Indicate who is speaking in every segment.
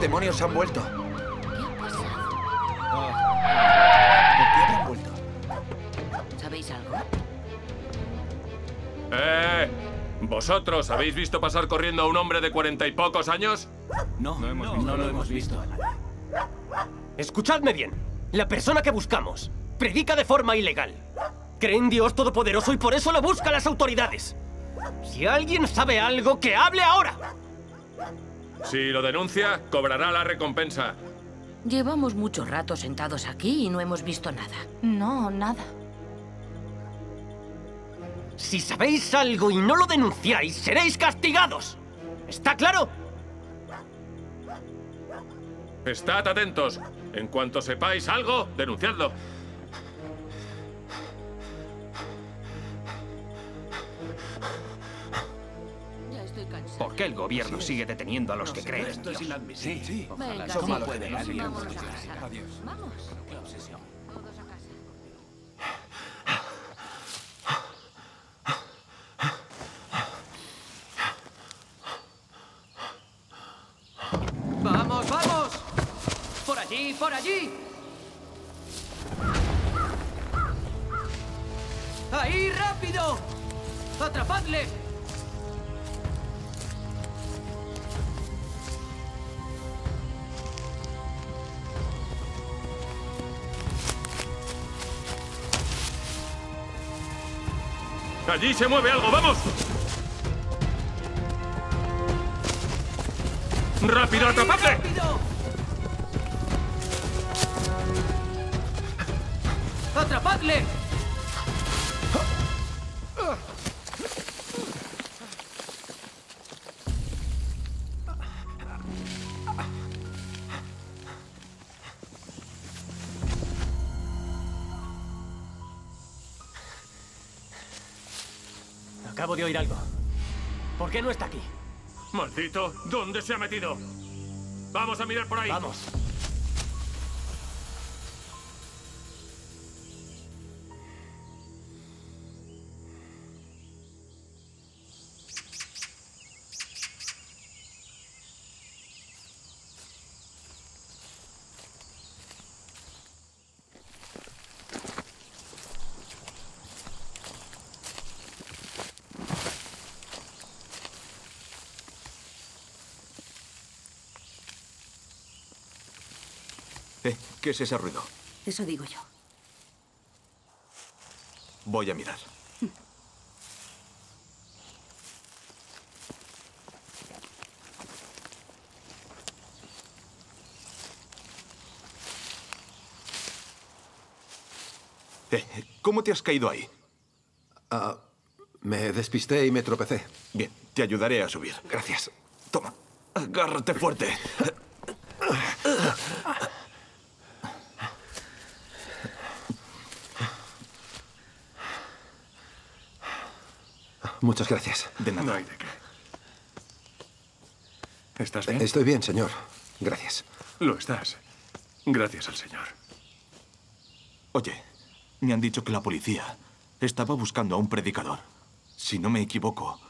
Speaker 1: ¿Lo? Los demonios han vuelto.
Speaker 2: ¿Qué ha pasado?
Speaker 1: ¿Por qué habrán vuelto?
Speaker 2: ¿Sabéis algo?
Speaker 3: ¡Eh! ¿Vosotros habéis visto pasar corriendo a un hombre de cuarenta y pocos años?
Speaker 4: No, no, lo hemos visto.
Speaker 5: Escuchadme bien. La persona que buscamos predica de forma ilegal. Cree en Dios Todopoderoso y por eso lo buscan las autoridades. Si alguien sabe algo, que hable ahora.
Speaker 3: Si lo denuncia, cobrará la recompensa.
Speaker 2: Llevamos mucho rato sentados aquí y no hemos visto nada.
Speaker 6: No, nada.
Speaker 5: Si sabéis algo y no lo denunciáis, seréis castigados. ¿Está claro?
Speaker 3: Estad atentos. En cuanto sepáis algo, denunciadlo.
Speaker 4: ¿Por qué el gobierno sigue deteniendo a los que creen en
Speaker 7: Esto es inadmisible.
Speaker 1: Sí.
Speaker 2: Venga,
Speaker 7: Eso
Speaker 2: sí.
Speaker 7: malo puede
Speaker 2: Vamos
Speaker 7: nadie.
Speaker 2: a casa.
Speaker 7: Adiós.
Speaker 2: Vamos.
Speaker 7: Qué obsesión.
Speaker 2: Todos a casa.
Speaker 8: ¡Vamos, vamos! ¡Por allí, por allí! ¡Ahí, rápido! ¡Atrapadle!
Speaker 3: ¡Allí se mueve algo! ¡Vamos! ¡Rápido,
Speaker 8: ¡Ahí,
Speaker 3: atrapadle!
Speaker 8: ¡Atrapadle!
Speaker 5: Oír algo. ¿Por qué no está aquí?
Speaker 3: ¡Maldito! ¿Dónde se ha metido? Vamos a mirar por ahí.
Speaker 5: Vamos.
Speaker 1: ¿Qué es ese ruido?
Speaker 6: Eso digo yo.
Speaker 1: Voy a mirar. Eh, ¿Cómo te has caído ahí?
Speaker 9: Ah, me despisté y me tropecé.
Speaker 1: Bien, te ayudaré a subir.
Speaker 9: Gracias.
Speaker 1: Toma, agárrate fuerte.
Speaker 9: Muchas gracias.
Speaker 1: De
Speaker 7: No
Speaker 1: nada.
Speaker 7: hay de qué. ¿Estás bien?
Speaker 9: Estoy bien, señor. Gracias.
Speaker 7: Lo estás. Gracias al Señor.
Speaker 1: Oye, me han dicho que la policía estaba buscando a un predicador. Si no me equivoco,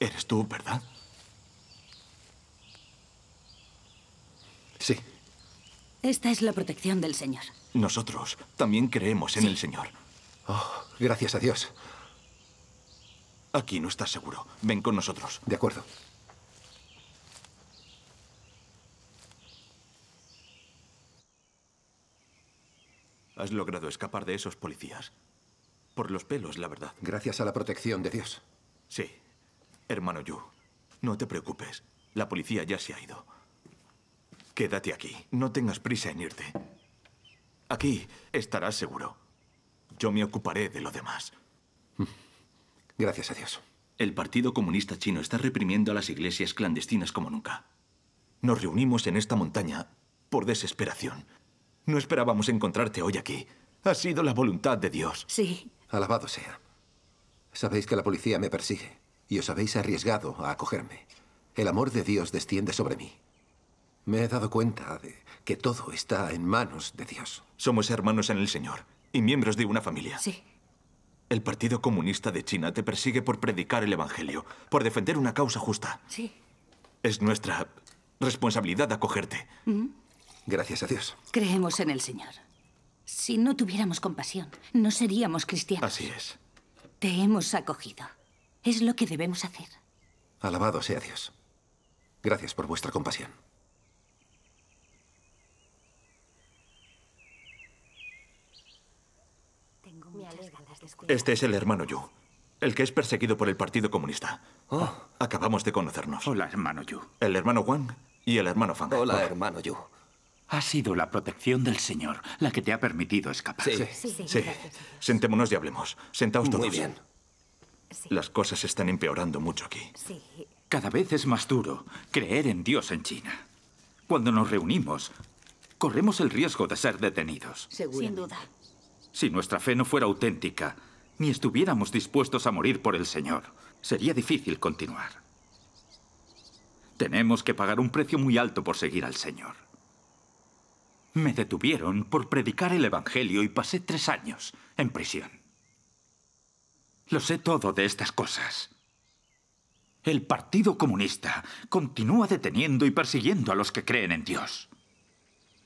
Speaker 1: eres tú, ¿verdad?
Speaker 9: Sí.
Speaker 6: Esta es la protección del Señor.
Speaker 1: Nosotros también creemos en el Señor.
Speaker 9: Oh, gracias a Dios.
Speaker 1: Aquí no estás seguro. Ven con nosotros.
Speaker 9: De acuerdo.
Speaker 1: Has logrado escapar de esos policías. Por los pelos, la verdad.
Speaker 9: Gracias a la protección de Dios.
Speaker 1: Sí. Hermano Yu, no te preocupes. La policía ya se ha ido. Quédate aquí. No tengas prisa en irte. Aquí estarás seguro. Yo me ocuparé de lo demás.
Speaker 9: Gracias a Dios.
Speaker 1: El Partido Comunista Chino está reprimiendo a las iglesias clandestinas como nunca. Nos reunimos en esta montaña por desesperación. No esperábamos encontrarte hoy aquí. Ha sido la voluntad de Dios.
Speaker 6: Sí.
Speaker 9: Alabado sea. Sabéis que la policía me persigue y os habéis arriesgado a acogerme. El amor de Dios desciende sobre mí. Me he dado cuenta de que todo está en manos de Dios.
Speaker 1: Somos hermanos en el Señor y miembros de una familia.
Speaker 6: Sí.
Speaker 1: El Partido Comunista de China te persigue por predicar el Evangelio, por defender una causa justa.
Speaker 6: Sí.
Speaker 1: Es nuestra responsabilidad acogerte.
Speaker 9: Gracias a Dios.
Speaker 10: Creemos en el Señor. Si no tuviéramos compasión, no seríamos cristianos.
Speaker 1: Así es.
Speaker 10: Te hemos acogido. Es lo que debemos hacer.
Speaker 9: Alabado sea Dios. Gracias por vuestra compasión.
Speaker 1: Este es el hermano Yu, el que es perseguido por el Partido Comunista. Acabamos de conocernos.
Speaker 11: Hola, hermano Yu.
Speaker 1: El hermano Wang y el hermano Fang.
Speaker 9: Hola, hermano Yu.
Speaker 11: Ha sido la protección del Señor la que te ha permitido escapar.
Speaker 9: Sí.
Speaker 1: Sí. Sentémonos y hablemos. Sentaos todos.
Speaker 9: Muy bien.
Speaker 1: Las cosas están empeorando mucho aquí.
Speaker 11: Cada vez es más duro creer en Dios en China. Cuando nos reunimos, corremos el riesgo de ser detenidos.
Speaker 10: Sin duda.
Speaker 11: Si nuestra fe no fuera auténtica, ni estuviéramos dispuestos a morir por el Señor, sería difícil continuar. Tenemos que pagar un precio muy alto por seguir al Señor. Me detuvieron por predicar el Evangelio y pasé tres años en prisión. Lo sé todo de estas cosas. El Partido Comunista continúa deteniendo y persiguiendo a los que creen en Dios.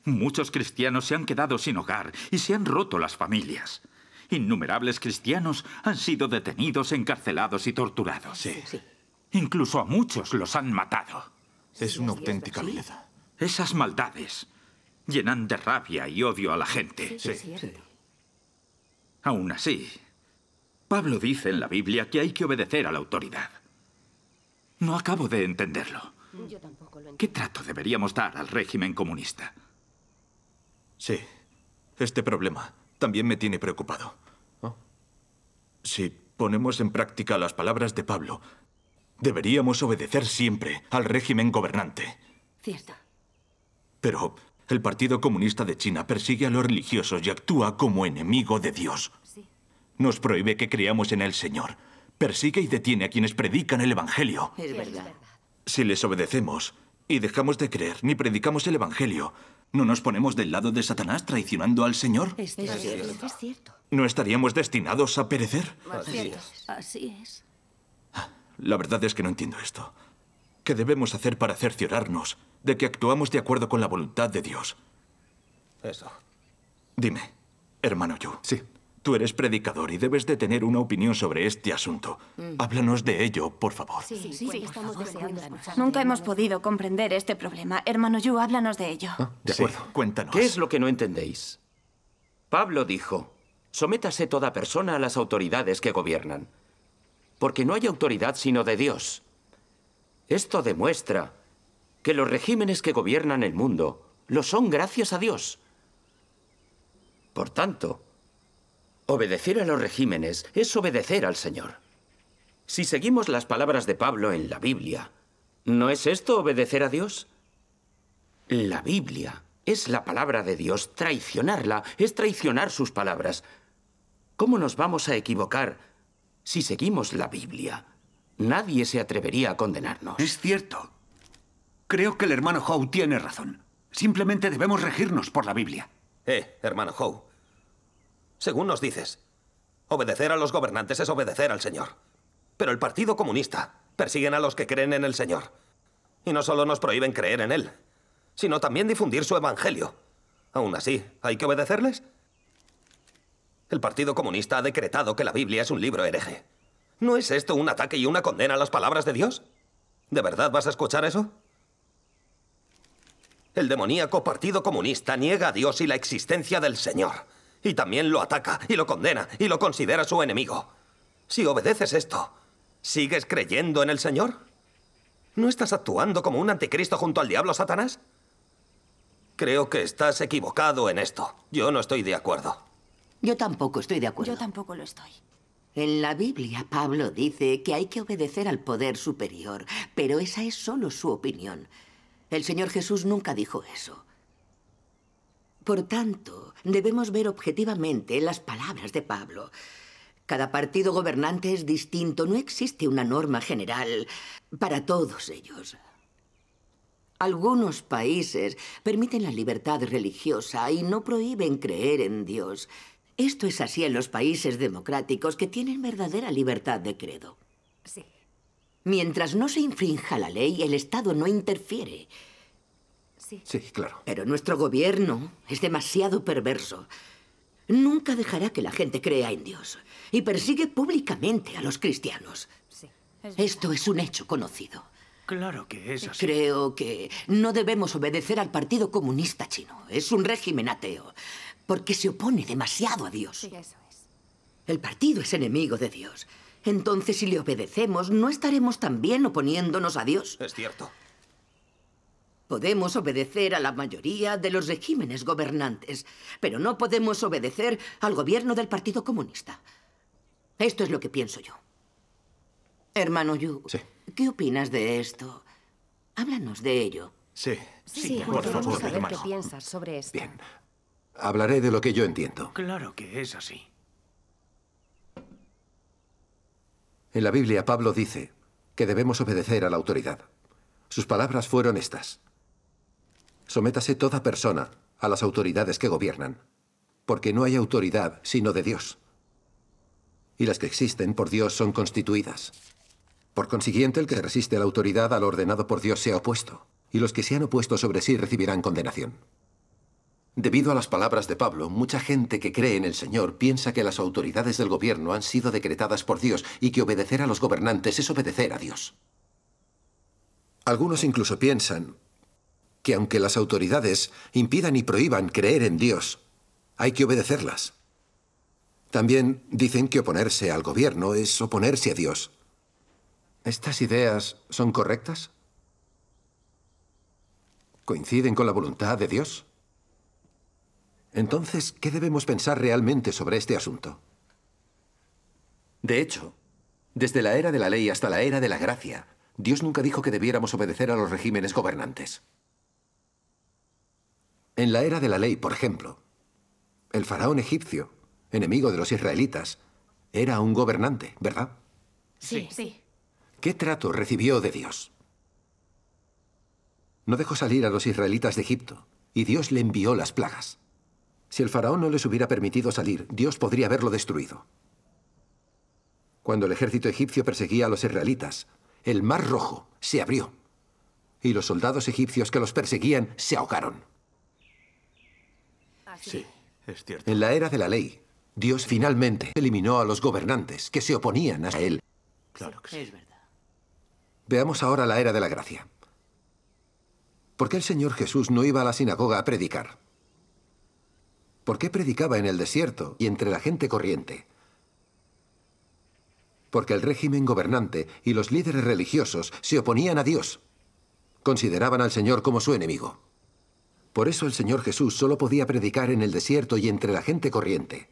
Speaker 11: Muchos cristianos se han quedado sin hogar y se han roto las familias. Innumerables cristianos han sido detenidos, encarcelados y torturados.
Speaker 1: Sí.
Speaker 11: Incluso a muchos los han matado.
Speaker 1: Es una auténtica vileza.
Speaker 11: Esas maldades llenan de rabia y odio a la gente.
Speaker 1: Sí.
Speaker 11: Aún así, Pablo dice en la Biblia que hay que obedecer a la autoridad. No acabo de entenderlo. ¿Qué trato deberíamos dar al régimen comunista?
Speaker 1: Sí. Este problema también me tiene preocupado. Si ponemos en práctica las palabras de Pablo, deberíamos obedecer siempre al régimen gobernante.
Speaker 10: Cierto.
Speaker 1: Pero el Partido Comunista de China persigue a los religiosos y actúa como enemigo de Dios. Nos prohíbe que creamos en el Señor. Persigue y detiene a quienes predican el Evangelio.
Speaker 10: Es verdad.
Speaker 1: Si les obedecemos y dejamos de creer ni predicamos el Evangelio, ¿no nos ponemos del lado de Satanás traicionando al Señor?
Speaker 10: Es cierto. Es cierto.
Speaker 1: ¿No estaríamos destinados a perecer?
Speaker 10: Así es.
Speaker 1: La verdad es que no entiendo esto. ¿Qué debemos hacer para cerciorarnos de que actuamos de acuerdo con la voluntad de Dios?
Speaker 9: Eso.
Speaker 1: Dime, hermano Yu.
Speaker 9: Sí.
Speaker 1: Tú eres predicador y debes de tener una opinión sobre este asunto. Háblanos de ello, por favor.
Speaker 10: Sí, estamos deseando escuchar.
Speaker 12: Nunca hemos podido comprender este problema. Hermano Yu, háblanos de ello.
Speaker 9: Ah, de
Speaker 1: Sí,
Speaker 9: acuerdo.
Speaker 1: cuéntanos.
Speaker 13: ¿Qué es lo que no entendéis? Pablo dijo, sométase toda persona a las autoridades que gobiernan, porque no hay autoridad sino de Dios. Esto demuestra que los regímenes que gobiernan el mundo lo son gracias a Dios. Por tanto, obedecer a los regímenes es obedecer al Señor. Si seguimos las palabras de Pablo en la Biblia, ¿no es esto obedecer a Dios? La Biblia es la palabra de Dios. Traicionarla es traicionar sus palabras. ¿Cómo nos vamos a equivocar si seguimos la Biblia? Nadie se atrevería a condenarnos.
Speaker 14: Es cierto. Creo que el hermano Howe tiene razón. Simplemente debemos regirnos por la Biblia.
Speaker 15: Eh, hermano Howe. Según nos dices, obedecer a los gobernantes es obedecer al Señor. Pero el Partido Comunista persiguen a los que creen en el Señor. Y no solo nos prohíben creer en Él, sino también difundir su Evangelio. Aún así, ¿hay que obedecerles? El Partido Comunista ha decretado que la Biblia es un libro hereje. ¿No es esto un ataque y una condena a las palabras de Dios? ¿De verdad vas a escuchar eso? El demoníaco Partido Comunista niega a Dios y la existencia del Señor. Y también lo ataca y lo condena y lo considera su enemigo. Si obedeces esto, ¿sigues creyendo en el Señor? ¿No estás actuando como un anticristo junto al diablo Satanás? Creo que estás equivocado en esto. Yo no estoy de acuerdo.
Speaker 16: Yo tampoco estoy de acuerdo.
Speaker 12: Yo tampoco lo estoy.
Speaker 16: En la Biblia, Pablo dice que hay que obedecer al poder superior, pero esa es solo su opinión. El Señor Jesús nunca dijo eso. Por tanto, debemos ver objetivamente las palabras de Pablo. Cada partido gobernante es distinto, no existe una norma general para todos ellos. Algunos países permiten la libertad religiosa y no prohíben creer en Dios. Esto es así en los países democráticos que tienen verdadera libertad de credo.
Speaker 10: Sí.
Speaker 16: Mientras no se infrinja la ley, el Estado no interfiere.
Speaker 9: Sí, claro.
Speaker 16: Pero nuestro gobierno es demasiado perverso. Nunca dejará que la gente crea en Dios y persigue públicamente a los cristianos. Esto es un hecho conocido.
Speaker 8: Claro que es así.
Speaker 16: Creo que no debemos obedecer al Partido Comunista Chino. Es un régimen ateo, porque se opone demasiado a Dios. El partido es enemigo de Dios. Entonces, si le obedecemos, ¿no estaremos también oponiéndonos a Dios?
Speaker 15: Es cierto.
Speaker 16: Podemos obedecer a la mayoría de los regímenes gobernantes, pero no podemos obedecer al gobierno del Partido Comunista. Esto es lo que pienso yo. Hermano Yu, ¿qué opinas de esto? Háblanos de ello.
Speaker 1: Sí.
Speaker 17: Sí,
Speaker 1: por
Speaker 17: queremos
Speaker 1: favor,
Speaker 17: saber
Speaker 1: hermano.
Speaker 17: qué piensas sobre esto.
Speaker 9: Bien. Hablaré de lo que yo entiendo.
Speaker 8: Claro que es así.
Speaker 9: En la Biblia Pablo dice que debemos obedecer a la autoridad. Sus palabras fueron estas. Sométase toda persona a las autoridades que gobiernan, porque no hay autoridad sino de Dios. Y las que existen por Dios son constituidas. Por consiguiente, el que resiste a la autoridad al ordenado por Dios se ha opuesto, y los que se han opuesto sobre sí recibirán condenación. Debido a las palabras de Pablo, mucha gente que cree en el Señor piensa que las autoridades del gobierno han sido decretadas por Dios y que obedecer a los gobernantes es obedecer a Dios. Algunos incluso piensan que aunque las autoridades impidan y prohíban creer en Dios, hay que obedecerlas. También dicen que oponerse al gobierno es oponerse a Dios. ¿Estas ideas son correctas? ¿Coinciden con la voluntad de Dios? Entonces, ¿qué debemos pensar realmente sobre este asunto? De hecho, desde la era de la ley hasta la era de la gracia, Dios nunca dijo que debiéramos obedecer a los regímenes gobernantes. En la era de la ley, por ejemplo, el faraón egipcio, enemigo de los israelitas, era un gobernante, ¿verdad?
Speaker 17: Sí, sí.
Speaker 9: ¿Qué trato recibió de Dios? No dejó salir a los israelitas de Egipto, y Dios le envió las plagas. Si el faraón no les hubiera permitido salir, Dios podría haberlo destruido. Cuando el ejército egipcio perseguía a los israelitas, el mar rojo se abrió, y los soldados egipcios que los perseguían se ahogaron.
Speaker 1: Sí, es cierto.
Speaker 9: En la era de la ley, Dios finalmente eliminó a los gobernantes que se oponían a él.
Speaker 1: Claro que sí.
Speaker 16: Es verdad.
Speaker 9: Veamos ahora la era de la gracia. ¿Por qué el Señor Jesús no iba a la sinagoga a predicar? ¿Por qué predicaba en el desierto y entre la gente corriente? Porque el régimen gobernante y los líderes religiosos se oponían a Dios. Consideraban al Señor como su enemigo. Por eso el Señor Jesús solo podía predicar en el desierto y entre la gente corriente.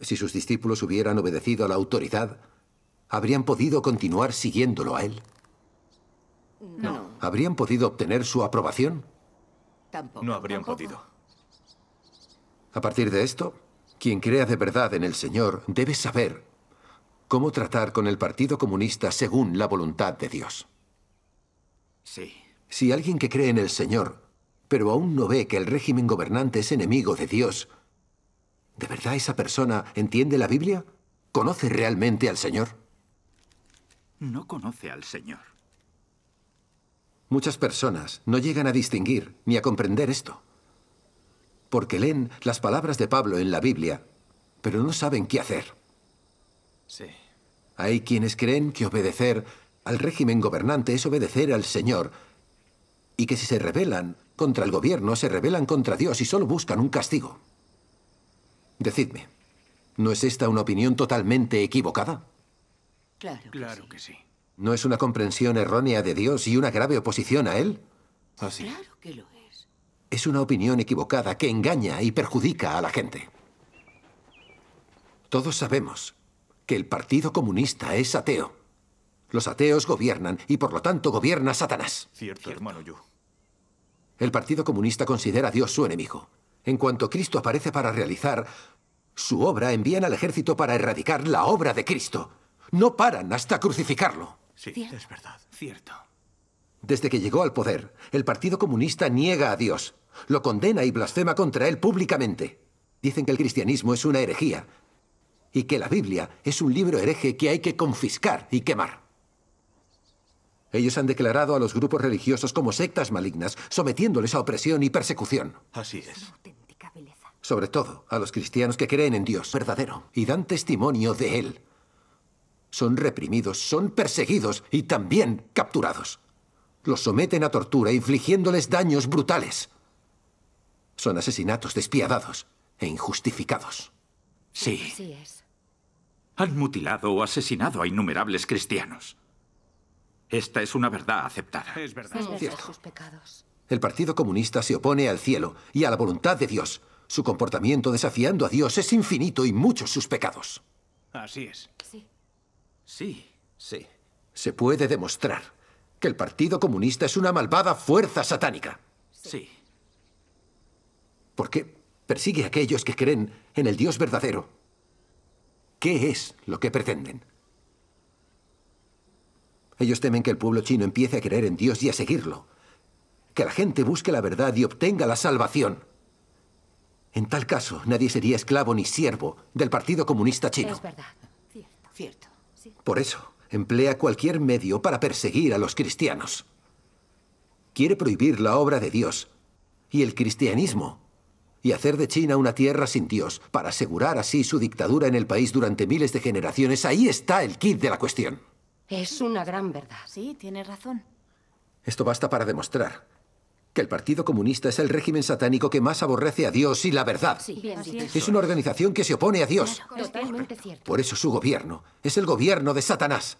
Speaker 9: Si sus discípulos hubieran obedecido a la autoridad, ¿habrían podido continuar siguiéndolo a Él?
Speaker 16: No,
Speaker 9: ¿Habrían podido obtener su aprobación?
Speaker 16: tampoco.
Speaker 1: No habrían podido.
Speaker 9: A partir de esto, quien crea de verdad en el Señor debe saber cómo tratar con el Partido Comunista según la voluntad de Dios.
Speaker 11: Sí.
Speaker 9: Si alguien que cree en el Señor, pero aún no ve que el régimen gobernante es enemigo de Dios, ¿de verdad esa persona entiende la Biblia? ¿Conoce realmente al Señor?
Speaker 11: No conoce al Señor.
Speaker 9: Muchas personas no llegan a distinguir ni a comprender esto. Porque leen las palabras de Pablo en la Biblia, pero no saben qué hacer.
Speaker 1: Sí.
Speaker 9: Hay quienes creen que obedecer al régimen gobernante es obedecer al Señor y que si se rebelan contra el gobierno, se rebelan contra Dios y solo buscan un castigo. Decidme, ¿no es esta una opinión totalmente equivocada?
Speaker 16: Claro. que
Speaker 8: Claro
Speaker 16: sí.
Speaker 8: que sí.
Speaker 9: ¿No es una comprensión errónea de Dios y una grave oposición a Él?
Speaker 1: Así.
Speaker 16: Claro que lo es.
Speaker 9: Es una opinión equivocada que engaña y perjudica a la gente. Todos sabemos que el Partido Comunista es ateo. Los ateos gobiernan y por lo tanto gobierna Satanás.
Speaker 1: Cierto, hermano Yu.
Speaker 9: El Partido Comunista considera a Dios su enemigo. En cuanto Cristo aparece para realizar su obra, envían al ejército para erradicar la obra de Cristo. No paran hasta crucificarlo.
Speaker 1: Sí, es verdad.
Speaker 8: Cierto.
Speaker 9: Desde que llegó al poder, el Partido Comunista niega a Dios, lo condena y blasfema contra él públicamente. Dicen que el cristianismo es una herejía y que la Biblia es un libro hereje que hay que confiscar y quemar. Ellos han declarado a los grupos religiosos como sectas malignas, sometiéndoles a opresión y persecución.
Speaker 1: Así es.
Speaker 9: Sobre todo a los cristianos que creen en Dios verdadero y dan testimonio de Él. Son reprimidos, son perseguidos y también capturados. Los someten a tortura, infligiéndoles daños brutales. Son asesinatos despiadados e injustificados.
Speaker 11: Sí.
Speaker 18: Así es.
Speaker 11: Han mutilado o asesinado a innumerables cristianos. Esta es una verdad aceptada.
Speaker 8: Es verdad.
Speaker 18: Es verdad,
Speaker 9: Cierto.
Speaker 18: sus pecados.
Speaker 9: El Partido Comunista se opone al cielo y a la voluntad de Dios. Su comportamiento desafiando a Dios es infinito y muchos sus pecados.
Speaker 8: Así es.
Speaker 18: Sí.
Speaker 11: Sí.
Speaker 15: Sí.
Speaker 9: Se puede demostrar que el Partido Comunista es una malvada fuerza satánica.
Speaker 11: Sí.
Speaker 9: Porque persigue a aquellos que creen en el Dios verdadero. ¿Qué es lo que pretenden? Ellos temen que el pueblo chino empiece a creer en Dios y a seguirlo. Que la gente busque la verdad y obtenga la salvación. En tal caso, nadie sería esclavo ni siervo del Partido Comunista Chino.
Speaker 18: Es verdad.
Speaker 16: Cierto.
Speaker 9: Por eso, emplea cualquier medio para perseguir a los cristianos. Quiere prohibir la obra de Dios y el cristianismo y hacer de China una tierra sin Dios para asegurar así su dictadura en el país durante miles de generaciones. Ahí está el kit de la cuestión.
Speaker 18: Es una gran verdad.
Speaker 17: Sí, tienes razón.
Speaker 9: Esto basta para demostrar que el Partido Comunista es el régimen satánico que más aborrece a Dios y la verdad.
Speaker 18: Sí, bien dicho.
Speaker 9: Es una organización que se opone a Dios.
Speaker 18: Totalmente cierto.
Speaker 9: Por eso su gobierno es el gobierno de Satanás.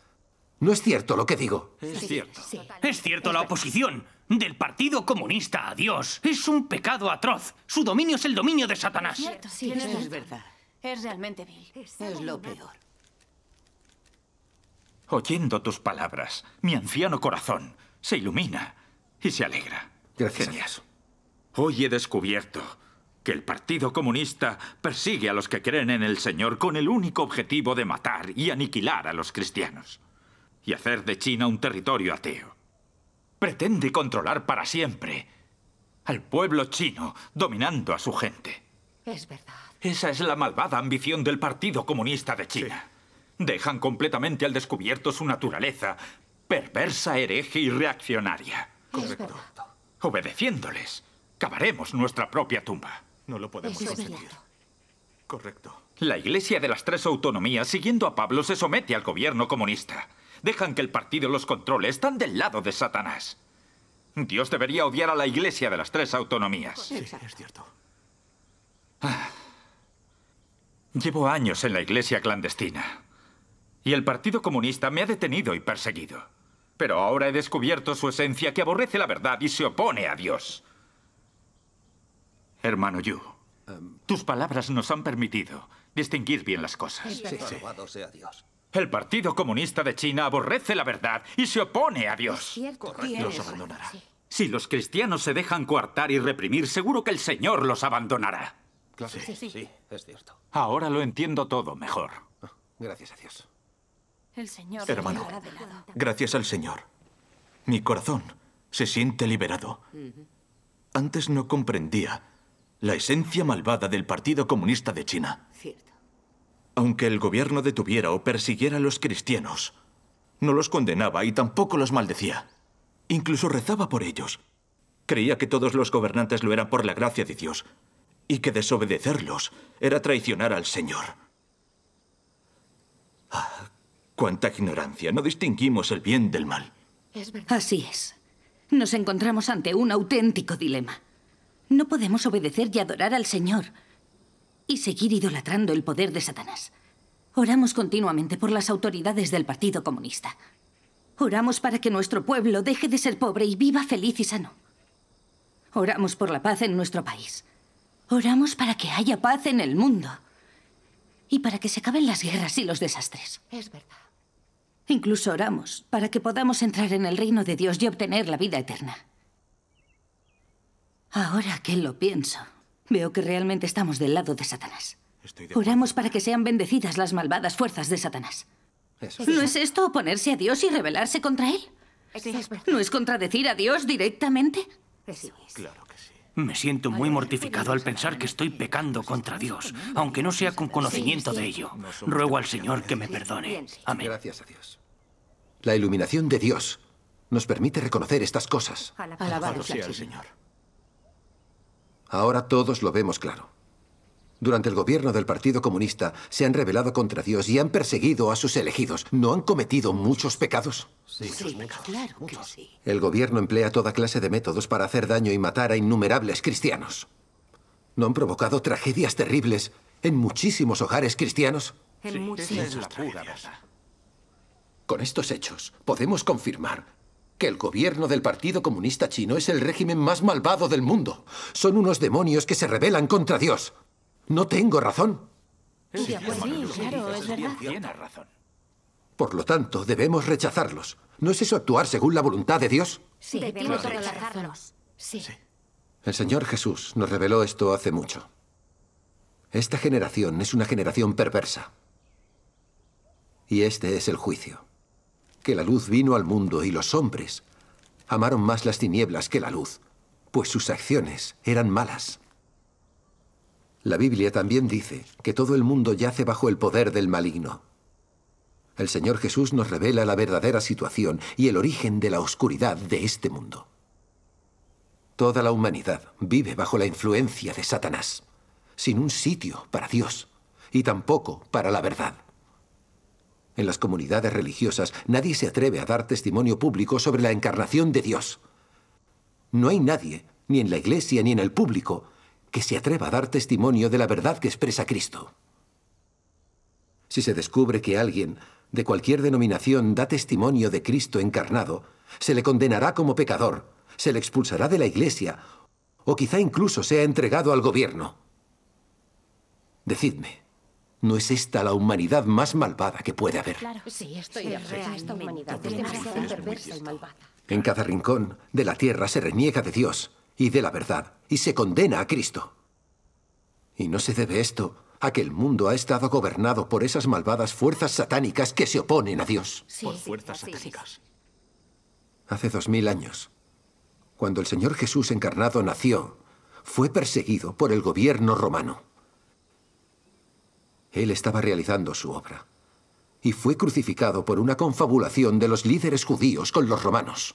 Speaker 9: ¿No es cierto lo que digo?
Speaker 11: Es cierto.
Speaker 18: Sí.
Speaker 8: Es cierto, la oposición del Partido Comunista a Dios es un pecado atroz. Su dominio es el dominio de Satanás.
Speaker 17: Cierto,
Speaker 18: Sí,
Speaker 16: Es
Speaker 17: razón.
Speaker 16: verdad.
Speaker 17: Es realmente vil.
Speaker 16: Es lo peor.
Speaker 11: Oyendo tus palabras, mi anciano corazón se ilumina y se alegra.
Speaker 9: Gracias.
Speaker 11: Hoy he descubierto que el Partido Comunista persigue a los que creen en el Señor con el único objetivo de matar y aniquilar a los cristianos y hacer de China un territorio ateo. Pretende controlar para siempre al pueblo chino, dominando a su gente.
Speaker 18: Es verdad.
Speaker 11: Esa es la malvada ambición del Partido Comunista de China. Dejan completamente al descubierto su naturaleza perversa, hereje y reaccionaria.
Speaker 18: Verdad.
Speaker 11: Obedeciéndoles, cavaremos nuestra propia tumba.
Speaker 1: No lo podemos
Speaker 18: es
Speaker 1: consentir. Correcto.
Speaker 11: La Iglesia de las Tres Autonomías, siguiendo a Pablo, se somete al gobierno comunista. Dejan que el partido los controle. Están del lado de Satanás. Dios debería odiar a la Iglesia de las Tres Autonomías.
Speaker 1: Sí, es cierto.
Speaker 11: Llevo años en la Iglesia clandestina. Y el Partido Comunista me ha detenido y perseguido. Pero ahora he descubierto su esencia que aborrece la verdad y se opone a Dios. Hermano Yu, tus palabras nos han permitido distinguir bien las cosas.
Speaker 15: Alabado sea Dios.
Speaker 11: El Partido Comunista de China aborrece la verdad y se opone a Dios.
Speaker 18: Cierto.
Speaker 1: Los abandonará.
Speaker 18: Sí.
Speaker 11: Si los cristianos se dejan coartar y reprimir, seguro que el Señor los abandonará.
Speaker 1: Claro.
Speaker 18: Sí, sí.
Speaker 15: Sí, es cierto.
Speaker 11: Ahora lo entiendo todo mejor.
Speaker 9: Gracias a Dios.
Speaker 17: El Señor
Speaker 1: Hermano. Gracias al Señor. Mi corazón se siente liberado. Antes no comprendía la esencia malvada del Partido Comunista de China.
Speaker 16: Cierto.
Speaker 1: Aunque el gobierno detuviera o persiguiera a los cristianos, no los condenaba y tampoco los maldecía. Incluso rezaba por ellos. Creía que todos los gobernantes lo eran por la gracia de Dios y que desobedecerlos era traicionar al Señor. Ah, cuánta ignorancia. No distinguimos el bien del mal.
Speaker 18: Es verdad.
Speaker 6: Así es. Nos encontramos ante un auténtico dilema. No podemos obedecer y adorar al Señor y seguir idolatrando el poder de Satanás. Oramos continuamente por las autoridades del Partido Comunista. Oramos para que nuestro pueblo deje de ser pobre y viva feliz y sano. Oramos por la paz en nuestro país. Oramos para que haya paz en el mundo. Y para que se acaben las guerras y los desastres.
Speaker 18: Es verdad.
Speaker 6: Incluso oramos para que podamos entrar en el reino de Dios y obtener la vida eterna. Ahora que lo pienso, veo que realmente estamos del lado de Satanás.
Speaker 1: Estoy de acuerdo.
Speaker 6: Oramos para que sean bendecidas las malvadas fuerzas de Satanás.
Speaker 9: Eso.
Speaker 6: ¿No es esto oponerse a Dios y rebelarse contra Él?
Speaker 18: Sí, es verdad.
Speaker 6: ¿No es contradecir a Dios directamente?
Speaker 1: Claro que sí.
Speaker 8: Me siento muy mortificado al pensar que estoy pecando contra Dios, aunque no sea con conocimiento de ello. Ruego al Señor que me perdone. Amén.
Speaker 9: Gracias a Dios. La iluminación de Dios nos permite reconocer estas cosas.
Speaker 1: Alabado sea el Señor.
Speaker 9: Ahora todos lo vemos claro. Durante el gobierno del Partido Comunista se han rebelado contra Dios y han perseguido a sus elegidos. ¿No han cometido muchos pecados?
Speaker 16: Sí, claro que sí.
Speaker 9: El gobierno emplea toda clase de métodos para hacer daño y matar a innumerables cristianos. ¿No han provocado tragedias terribles en muchísimos hogares cristianos?
Speaker 17: En muchos.
Speaker 1: Es la pura verdad.
Speaker 9: Con estos hechos, podemos confirmar que el gobierno del Partido Comunista Chino es el régimen más malvado del mundo. Son unos demonios que se rebelan contra Dios. ¿No tengo razón?
Speaker 12: Acuerdo, sí, claro, es verdad.
Speaker 11: Tienes razón.
Speaker 9: Por lo tanto, debemos rechazarlos. ¿No es eso actuar según la voluntad de Dios?
Speaker 17: Sí, debemos rechazarlos. Sí.
Speaker 9: El Señor Jesús nos reveló esto hace mucho. Esta generación es una generación perversa. Y este es el juicio. Que la luz vino al mundo y los hombres amaron más las tinieblas que la luz, pues sus acciones eran malas. La Biblia también dice que todo el mundo yace bajo el poder del maligno. El Señor Jesús nos revela la verdadera situación y el origen de la oscuridad de este mundo. Toda la humanidad vive bajo la influencia de Satanás, sin un sitio para Dios y tampoco para la verdad. En las comunidades religiosas nadie se atreve a dar testimonio público sobre la encarnación de Dios. No hay nadie, ni en la iglesia ni en el público, que se atreva a dar testimonio de la verdad que expresa Cristo. Si se descubre que alguien de cualquier denominación da testimonio de Cristo encarnado, se le condenará como pecador, se le expulsará de la iglesia o quizá incluso sea entregado al gobierno. Decidme, ¿no es esta la humanidad más malvada que puede haber?
Speaker 17: Claro, sí, estoy de acuerdo. Esta humanidad es demasiado perversa y malvada.
Speaker 9: En cada rincón de la tierra se reniega de Dios y de la verdad y se condena a Cristo. Y no se debe esto a que el mundo ha estado gobernado por esas malvadas fuerzas satánicas que se oponen a Dios.
Speaker 1: Por fuerzas satánicas.
Speaker 9: Hace dos mil años, cuando el Señor Jesús encarnado nació, fue perseguido por el gobierno romano. Él estaba realizando su obra y fue crucificado por una confabulación de los líderes judíos con los romanos.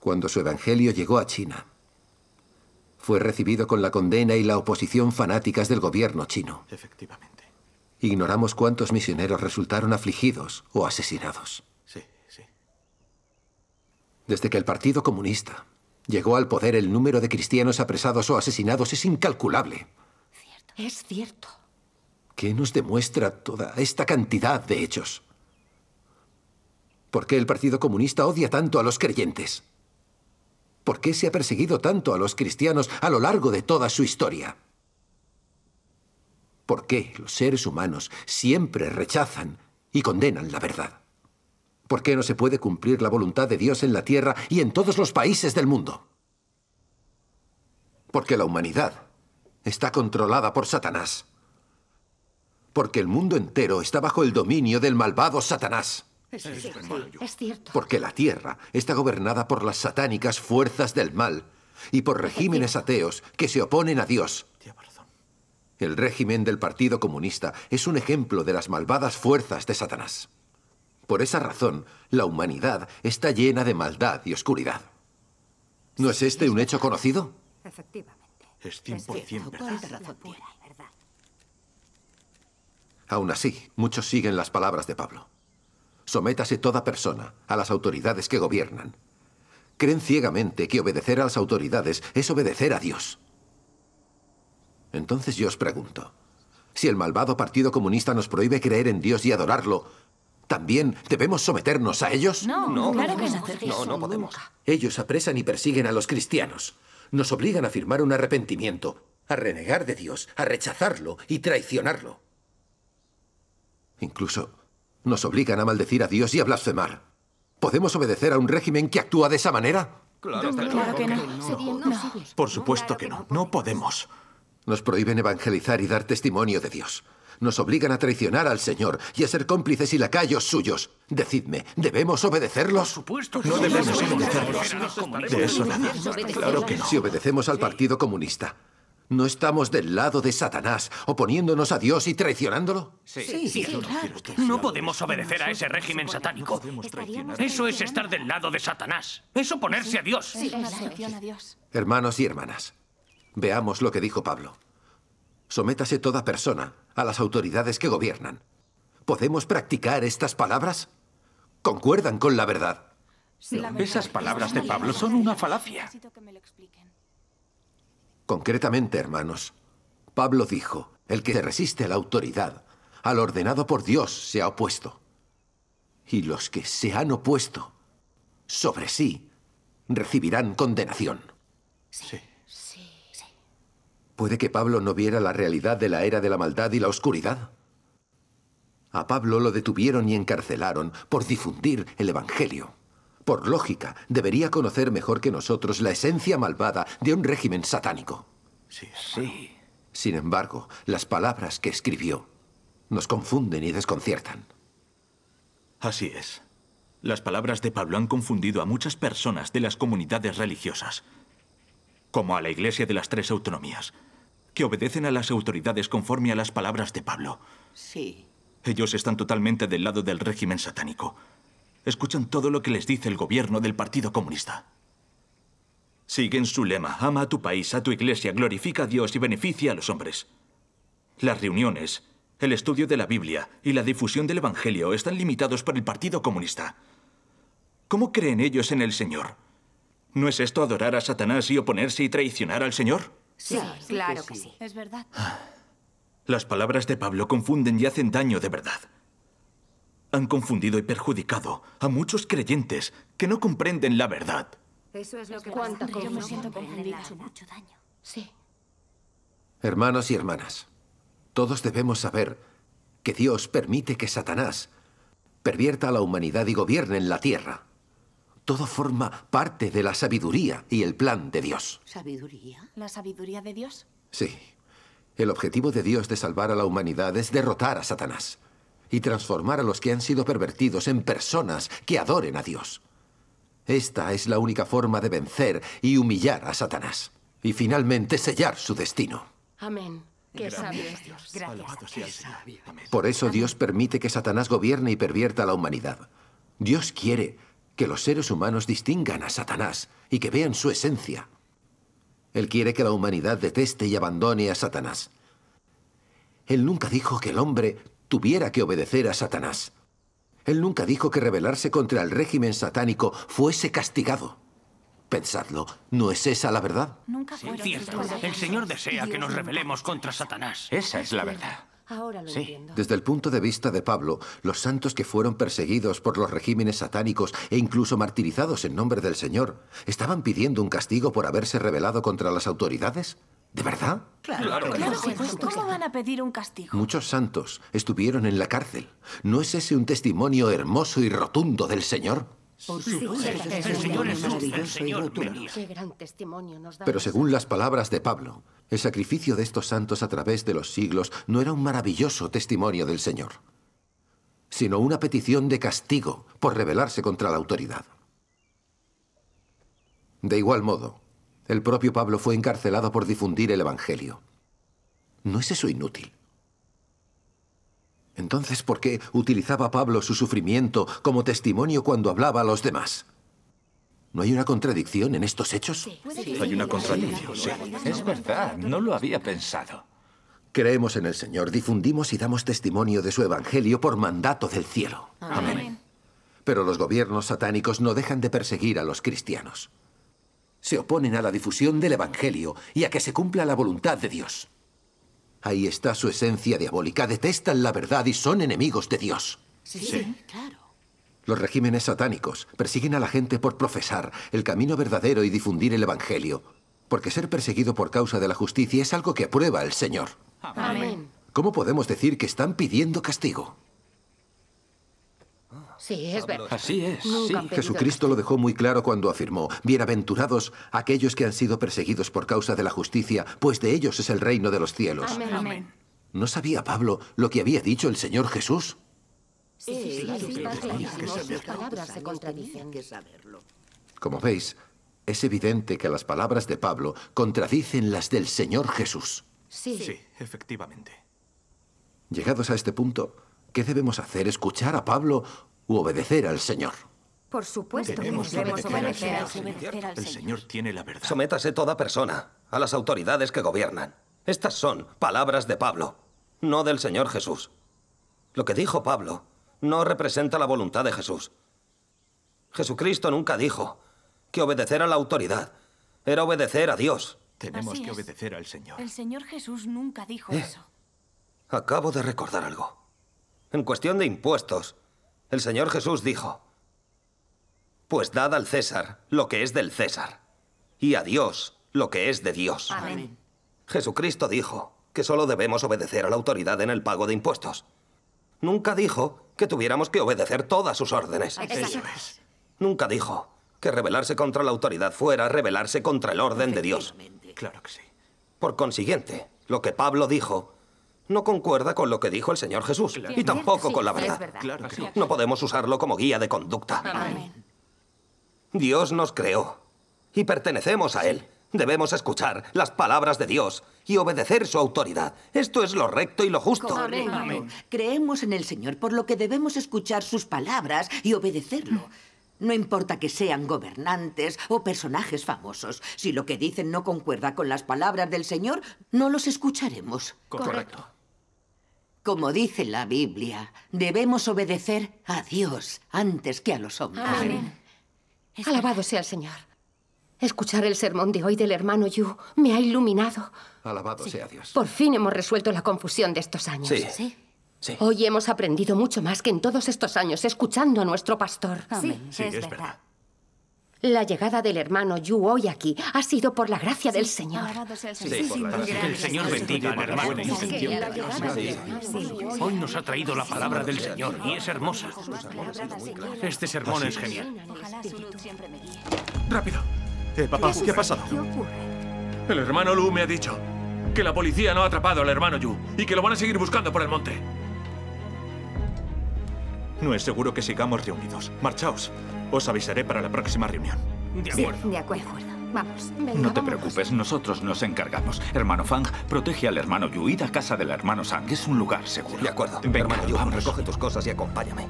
Speaker 9: Cuando su evangelio llegó a China, fue recibido con la condena y la oposición fanáticas del gobierno chino.
Speaker 1: Efectivamente.
Speaker 9: Ignoramos cuántos misioneros resultaron afligidos o asesinados.
Speaker 1: Sí, sí.
Speaker 9: Desde que el Partido Comunista llegó al poder, el número de cristianos apresados o asesinados es incalculable.
Speaker 17: Es cierto.
Speaker 9: ¿Qué nos demuestra toda esta cantidad de hechos? ¿Por qué el Partido Comunista odia tanto a los creyentes? ¿Por qué se ha perseguido tanto a los cristianos a lo largo de toda su historia? ¿Por qué los seres humanos siempre rechazan y condenan la verdad? ¿Por qué no se puede cumplir la voluntad de Dios en la tierra y en todos los países del mundo? Porque la humanidad está controlada por Satanás. Porque el mundo entero está bajo el dominio del malvado Satanás.
Speaker 17: Es cierto.
Speaker 9: Porque la tierra está gobernada por las satánicas fuerzas del mal y por regímenes ateos que se oponen a Dios. El régimen del Partido Comunista es un ejemplo de las malvadas fuerzas de Satanás. Por esa razón, la humanidad está llena de maldad y oscuridad. ¿No es este un hecho conocido?
Speaker 17: Efectivamente.
Speaker 1: Es 100% verdad.
Speaker 17: razón tiene.
Speaker 9: Aún así, muchos siguen las palabras de Pablo. Sométase toda persona a las autoridades que gobiernan. Creen ciegamente que obedecer a las autoridades es obedecer a Dios. Entonces yo os pregunto, si el malvado Partido Comunista nos prohíbe creer en Dios y adorarlo, ¿también debemos someternos a ellos?
Speaker 12: No,
Speaker 15: No,
Speaker 12: claro
Speaker 15: no
Speaker 12: que no.
Speaker 15: No, no podemos.
Speaker 9: Ellos apresan y persiguen a los cristianos. Nos obligan a firmar un arrepentimiento, a renegar de Dios, a rechazarlo y traicionarlo. Incluso nos obligan a maldecir a Dios y a blasfemar. ¿Podemos obedecer a un régimen que actúa de esa manera?
Speaker 15: Claro,
Speaker 12: Claro que no.
Speaker 1: Por supuesto que no. No podemos.
Speaker 9: Nos prohíben evangelizar y dar testimonio de Dios. Nos obligan a traicionar al Señor y a ser cómplices y lacayos suyos. Decidme, ¿debemos obedecerlos?
Speaker 8: Supuesto
Speaker 1: No debemos obedecerlos. De eso nada. Claro que no.
Speaker 9: Si obedecemos al Partido Comunista, ¿No estamos del lado de Satanás, oponiéndonos a Dios y traicionándolo?
Speaker 8: Sí, No podemos obedecer a ese régimen satánico. Eso es estar del lado de Satanás. Es oponerse.
Speaker 12: Sí, a Dios.
Speaker 9: Hermanos y hermanas, veamos lo que dijo Pablo. Sométase toda persona a las autoridades que gobiernan. ¿Podemos practicar estas palabras? ¿Concuerdan con la verdad?
Speaker 11: Esas palabras de Pablo son una falacia.
Speaker 9: Concretamente, hermanos, Pablo dijo, el que se resiste a la autoridad, al ordenado por Dios, se ha opuesto. Y los que se han opuesto sobre sí recibirán condenación.
Speaker 2: Sí.
Speaker 9: ¿Puede que Pablo no viera la realidad de la era de la maldad y la oscuridad? A Pablo lo detuvieron y encarcelaron por difundir el Evangelio. Por lógica, debería conocer mejor que nosotros la esencia malvada de un régimen satánico.
Speaker 1: Sí,
Speaker 9: sí. Sin embargo, las palabras que escribió nos confunden y desconciertan.
Speaker 1: Así es. Las palabras de Pablo han confundido a muchas personas de las comunidades religiosas, como a la Iglesia de las Tres Autonomías, que obedecen a las autoridades conforme a las palabras de Pablo.
Speaker 16: Sí.
Speaker 1: Ellos están totalmente del lado del régimen satánico. Escuchan todo lo que les dice el gobierno del Partido Comunista. Siguen su lema, ama a tu país, a tu iglesia, glorifica a Dios y beneficia a los hombres. Las reuniones, el estudio de la Biblia y la difusión del Evangelio están limitados por el Partido Comunista. ¿Cómo creen ellos en el Señor? ¿No es esto adorar a Satanás y oponerse y traicionar al Señor?
Speaker 12: Sí, claro que sí. Es verdad.
Speaker 1: Las palabras de Pablo confunden y hacen daño de verdad. Han confundido y perjudicado a muchos creyentes que no comprenden la verdad.
Speaker 17: Eso es lo que
Speaker 12: ¿Cuánta.
Speaker 17: Yo me siento
Speaker 12: confundida.
Speaker 17: mucho daño.
Speaker 12: Sí.
Speaker 9: Hermanos y hermanas, todos debemos saber que Dios permite que Satanás pervierta a la humanidad y gobierne en la tierra. Todo forma parte de la sabiduría y el plan de Dios.
Speaker 16: ¿Sabiduría?
Speaker 12: ¿La sabiduría de Dios?
Speaker 9: Sí. El objetivo de Dios de salvar a la humanidad es derrotar a Satanás y transformar a los que han sido pervertidos en personas que adoren a Dios. Esta es la única forma de vencer y humillar a Satanás. Y finalmente sellar su destino.
Speaker 17: Amén. Qué sabio es Dios.
Speaker 1: Amén.
Speaker 9: Por eso Dios permite que Satanás gobierne y pervierta a la humanidad. Dios quiere que los seres humanos distingan a Satanás y que vean su esencia. Él quiere que la humanidad deteste y abandone a Satanás. Él nunca dijo que el hombre tuviera que obedecer a Satanás. Él nunca dijo que rebelarse contra el régimen satánico fuese castigado. Pensadlo, ¿no es esa la verdad?
Speaker 12: Nunca
Speaker 8: Sí, cierto. El Señor desea que nos rebelemos contra Satanás.
Speaker 11: Esa es la verdad.
Speaker 17: Ahora lo
Speaker 11: Sí.
Speaker 17: entiendo.
Speaker 9: Desde el punto de vista de Pablo, los santos que fueron perseguidos por los regímenes satánicos e incluso martirizados en nombre del Señor, ¿estaban pidiendo un castigo por haberse rebelado contra las autoridades? ¿De verdad?
Speaker 12: Claro, que sí. ¿Cómo van a pedir un castigo?
Speaker 9: Muchos santos estuvieron en la cárcel. ¿No es ese un testimonio hermoso y rotundo del Señor?
Speaker 17: Por supuesto.
Speaker 8: El Señor es
Speaker 17: Qué gran testimonio nos da.
Speaker 9: Pero según las palabras de Pablo, el sacrificio de estos santos a través de los siglos no era un maravilloso testimonio del Señor, sino una petición de castigo por rebelarse contra la autoridad. De igual modo, el propio Pablo fue encarcelado por difundir el Evangelio. ¿No es eso inútil? Entonces, ¿por qué utilizaba Pablo su sufrimiento como testimonio cuando hablaba a los demás? ¿No hay una contradicción en estos hechos?
Speaker 1: Hay una contradicción, sí.
Speaker 11: Es verdad, no lo había pensado.
Speaker 9: Creemos en el Señor, difundimos y damos testimonio de su Evangelio por mandato del cielo.
Speaker 12: Amén.
Speaker 9: Pero los gobiernos satánicos no dejan de perseguir a los cristianos. Se oponen a la difusión del Evangelio y a que se cumpla la voluntad de Dios. Ahí está su esencia diabólica. Detestan la verdad y son enemigos de Dios.
Speaker 16: Sí, claro.
Speaker 9: Los regímenes satánicos persiguen a la gente por profesar el camino verdadero y difundir el Evangelio. Porque ser perseguido por causa de la justicia es algo que aprueba el Señor.
Speaker 17: Amén.
Speaker 9: ¿Cómo podemos decir que están pidiendo castigo?
Speaker 17: Sí, es verdad.
Speaker 11: Así es, sí.
Speaker 9: Jesucristo lo dejó muy claro cuando afirmó, Bienaventurados aquellos que han sido perseguidos por causa de la justicia, pues de ellos es el reino de los cielos.
Speaker 17: Amén.
Speaker 9: ¿No sabía Pablo lo que había dicho el Señor Jesús?
Speaker 17: Sí, sí, sí, está
Speaker 16: Tenía que
Speaker 17: clarísimo. Sus
Speaker 16: saberlo.
Speaker 17: palabras se
Speaker 16: Años
Speaker 17: contradicen.
Speaker 16: tenía que saberlo.
Speaker 9: Como veis, Es evidente que las palabras de Pablo contradicen las del Señor Jesús.
Speaker 1: Sí. Sí, efectivamente.
Speaker 9: Llegados a este punto, ¿qué debemos hacer? ¿Escuchar a Pablo u obedecer al Señor?
Speaker 18: Por supuesto.
Speaker 1: Debemos
Speaker 18: debemos
Speaker 1: obedecer al
Speaker 18: obedecer
Speaker 1: Señor.
Speaker 18: al Señor.
Speaker 1: El Señor tiene la verdad.
Speaker 15: Sométase toda persona a las autoridades que gobiernan. Estas son palabras de Pablo, no del Señor Jesús. Lo que dijo Pablo no representa la voluntad de Jesús. Jesucristo nunca dijo que obedecer a la autoridad era obedecer a Dios.
Speaker 1: Tenemos
Speaker 17: Así
Speaker 1: que
Speaker 17: es.
Speaker 1: obedecer al Señor.
Speaker 17: El Señor Jesús nunca dijo
Speaker 15: Eh.
Speaker 17: eso.
Speaker 15: Acabo de recordar algo. En cuestión de impuestos, el Señor Jesús dijo, pues dad al César lo que es del César, y a Dios lo que es de Dios.
Speaker 18: Amén.
Speaker 15: Jesucristo dijo que solo debemos obedecer a la autoridad en el pago de impuestos. Nunca dijo que tuviéramos que obedecer todas sus órdenes.
Speaker 18: Exacto.
Speaker 15: Nunca dijo que rebelarse contra la autoridad fuera rebelarse contra el orden de Dios.
Speaker 1: Claro que sí.
Speaker 15: Por consiguiente, lo que Pablo dijo no concuerda con lo que dijo el Señor Jesús y tampoco con la verdad.
Speaker 18: verdad.
Speaker 1: Claro que sí.
Speaker 15: No podemos usarlo como guía de conducta.
Speaker 17: Amén.
Speaker 15: Dios nos creó y pertenecemos a Él. Debemos escuchar las palabras de Dios y obedecer su autoridad. Esto es lo recto y lo justo.
Speaker 16: Correcto. Creemos en el Señor, por lo que debemos escuchar sus palabras y obedecerlo. No importa que sean gobernantes o personajes famosos. Si lo que dicen no concuerda con las palabras del Señor, no los escucharemos.
Speaker 1: Correcto.
Speaker 16: Como dice la Biblia, debemos obedecer a Dios antes que a los hombres.
Speaker 18: Amén. Alabado sea el Señor. Escuchar el sermón de hoy del hermano Yu me ha iluminado.
Speaker 9: Alabado sea Dios.
Speaker 18: Por fin hemos resuelto la confusión de estos años.
Speaker 15: Sí. Sí.
Speaker 18: Hoy hemos aprendido mucho más que en todos estos años escuchando a nuestro pastor.
Speaker 17: Sí,
Speaker 1: Sí,
Speaker 17: es,
Speaker 1: es
Speaker 17: verdad.
Speaker 1: verdad.
Speaker 18: La llegada del hermano Yu hoy aquí ha sido por la gracia del Señor.
Speaker 15: Sí,
Speaker 17: Señor.
Speaker 15: por la gracia.
Speaker 8: Que el Señor bendiga al hermano.
Speaker 1: Buena intención.
Speaker 8: Hoy nos ha traído la palabra del Señor y es hermosa. Este sermón es genial.
Speaker 17: Ojalá su luz siempre me guíe.
Speaker 3: Rápido.
Speaker 1: Eh, papá, ¿qué ha pasado?
Speaker 18: ¿Qué ocurre?
Speaker 3: El hermano Lu me ha dicho que la policía no ha atrapado al hermano Yu y que lo van a seguir buscando por el monte.
Speaker 1: No es seguro que sigamos reunidos. Marchaos. Os avisaré para la próxima reunión.
Speaker 8: De
Speaker 18: Sí,
Speaker 8: acuerdo.
Speaker 18: de acuerdo. Vamos. Venga,
Speaker 11: No te
Speaker 18: vámonos.
Speaker 11: preocupes, nosotros nos encargamos. Hermano Fang, protege al hermano Yu. Id a casa del hermano Sang. Es un lugar seguro.
Speaker 15: De acuerdo.
Speaker 11: Venga,
Speaker 15: Hermano,
Speaker 11: vamos.
Speaker 15: recoge tus cosas y acompáñame.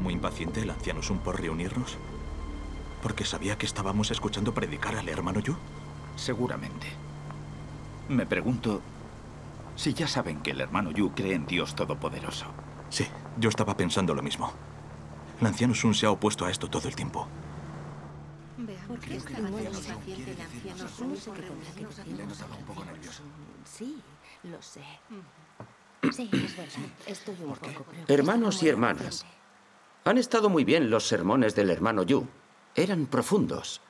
Speaker 1: Muy impaciente el anciano Sun por reunirnos? ¿Porque sabía que estábamos escuchando predicar al hermano Yu?
Speaker 11: Seguramente. Me pregunto si ya saben que el hermano Yu cree en Dios Todopoderoso.
Speaker 1: Sí, yo estaba pensando lo mismo. El anciano Sun se ha opuesto a esto todo el tiempo.
Speaker 16: ¿Por qué estaba tan impaciente el anciano Sun? Anciano Sun. Sí, lo sé.
Speaker 18: Sí, es verdad. Estoy un poco preocupada.
Speaker 13: Hermanos y hermanas, han estado muy bien los sermones del hermano Yu. Eran profundos.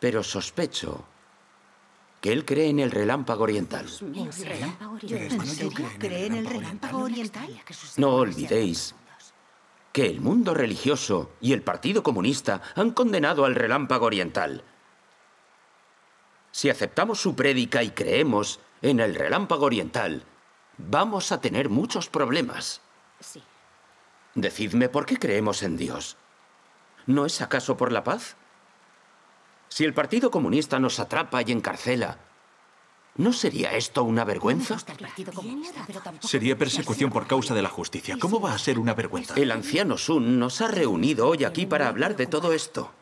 Speaker 13: Pero sospecho que él cree en el relámpago oriental.
Speaker 18: ¿En serio?
Speaker 16: ¿En serio? ¿Cree en el relámpago oriental?
Speaker 13: No olvidéis que el mundo religioso y el Partido Comunista han condenado al relámpago oriental. Si aceptamos su prédica y creemos en el relámpago oriental, vamos a tener muchos problemas.
Speaker 18: Sí.
Speaker 13: Decidme por qué creemos en Dios. ¿No es acaso por la paz? Si el Partido Comunista nos atrapa y encarcela, ¿no sería esto una vergüenza?
Speaker 1: Sería persecución por causa de la justicia. ¿Cómo va a ser una vergüenza?
Speaker 13: El anciano Sun nos ha reunido hoy aquí para hablar de todo esto.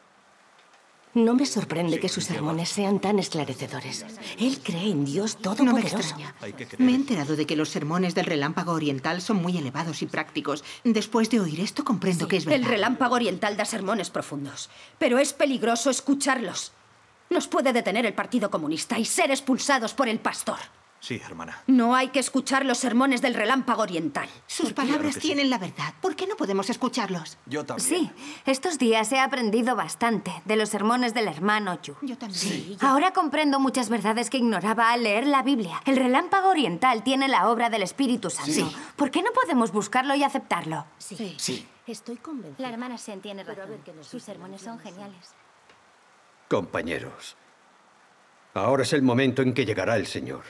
Speaker 18: No me sorprende que sus sermones sean tan esclarecedores. Él cree en Dios
Speaker 19: No me extraña. Me he enterado de que los sermones del relámpago oriental son muy elevados y prácticos. Después de oír esto, comprendo que es verdad.
Speaker 6: El relámpago oriental da sermones profundos, pero es peligroso escucharlos. Nos puede detener el Partido Comunista y ser expulsados por el pastor.
Speaker 1: Sí, hermana.
Speaker 18: No hay que escuchar los sermones del relámpago oriental.
Speaker 19: Sus palabras tienen la verdad. ¿Por qué no podemos escucharlos?
Speaker 20: Yo también.
Speaker 6: Sí, estos días he aprendido bastante de los sermones del hermano Yu.
Speaker 19: Yo también.
Speaker 6: Ahora comprendo muchas verdades que ignoraba al leer la Biblia. El relámpago oriental tiene la obra del Espíritu Santo.
Speaker 20: Sí.
Speaker 6: ¿Por qué no podemos buscarlo y aceptarlo?
Speaker 18: Sí.
Speaker 20: Sí.
Speaker 18: Estoy convencida.
Speaker 6: La hermana Shen tiene razón. Sus sermones son geniales.
Speaker 21: Compañeros, ahora es el momento en que llegará el Señor.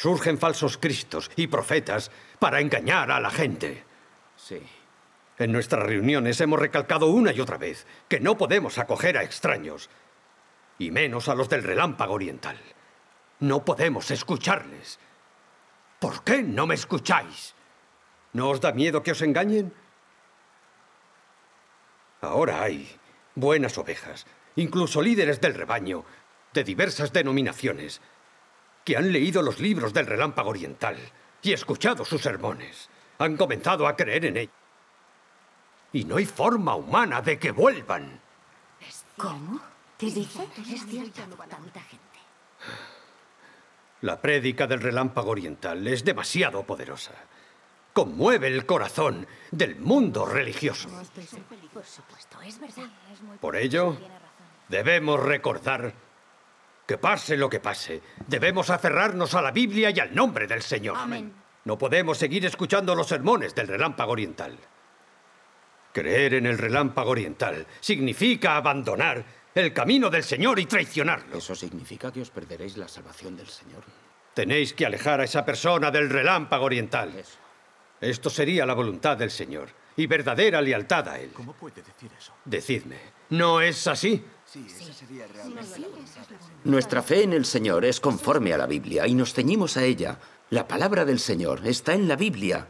Speaker 21: Surgen falsos cristos y profetas para engañar a la gente.
Speaker 13: Sí.
Speaker 21: En nuestras reuniones hemos recalcado una y otra vez que no podemos acoger a extraños, y menos a los del relámpago oriental. No podemos escucharles. ¿Por qué no me escucháis? ¿No os da miedo que os engañen? Ahora hay buenas ovejas, incluso líderes del rebaño, de diversas denominaciones, que han leído los libros del relámpago oriental y escuchado sus sermones. Han comenzado a creer en ellos. Y no hay forma humana de que vuelvan.
Speaker 6: ¿Cómo? ¿Qué dice? Es cierto, tanta gente.
Speaker 21: La prédica del relámpago oriental es demasiado poderosa. Conmueve el corazón del mundo religioso.
Speaker 6: Por supuesto, es verdad.
Speaker 21: Por ello, debemos recordar que pase lo que pase, debemos aferrarnos a la Biblia y al nombre del Señor.
Speaker 6: Amén.
Speaker 21: No podemos seguir escuchando los sermones del relámpago oriental. Creer en el relámpago oriental significa abandonar el camino del Señor y traicionarlo.
Speaker 13: ¿Eso significa que os perderéis la salvación del Señor?
Speaker 21: Tenéis que alejar a esa persona del relámpago oriental. Esto sería la voluntad del Señor y verdadera lealtad a Él.
Speaker 1: ¿Cómo puede decir eso?
Speaker 21: Decidme, ¿no es así?
Speaker 20: Sí, esa sería realmente.
Speaker 13: Nuestra fe en el Señor es conforme a la Biblia y nos ceñimos a ella. La palabra del Señor está en la Biblia.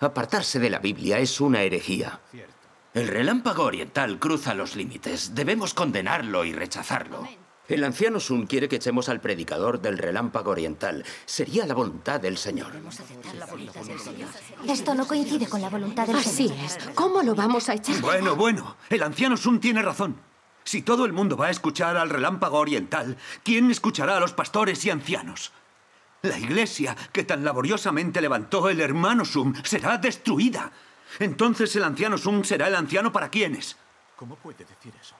Speaker 13: Apartarse de la Biblia es una herejía.
Speaker 11: El relámpago oriental cruza los límites. Debemos condenarlo y rechazarlo.
Speaker 13: El anciano Sun quiere que echemos al predicador del relámpago oriental. Sería la voluntad del Señor.
Speaker 6: Esto no coincide con la voluntad del
Speaker 17: Así
Speaker 6: Señor.
Speaker 17: es. ¿Cómo lo vamos a echar?
Speaker 14: Bueno, bueno, el anciano Sun tiene razón. Si todo el mundo va a escuchar al relámpago oriental, ¿quién escuchará a los pastores y ancianos? La iglesia que tan laboriosamente levantó el hermano Sum será destruida. Entonces el anciano Sum será el anciano para quienes.
Speaker 1: ¿Cómo puede decir eso?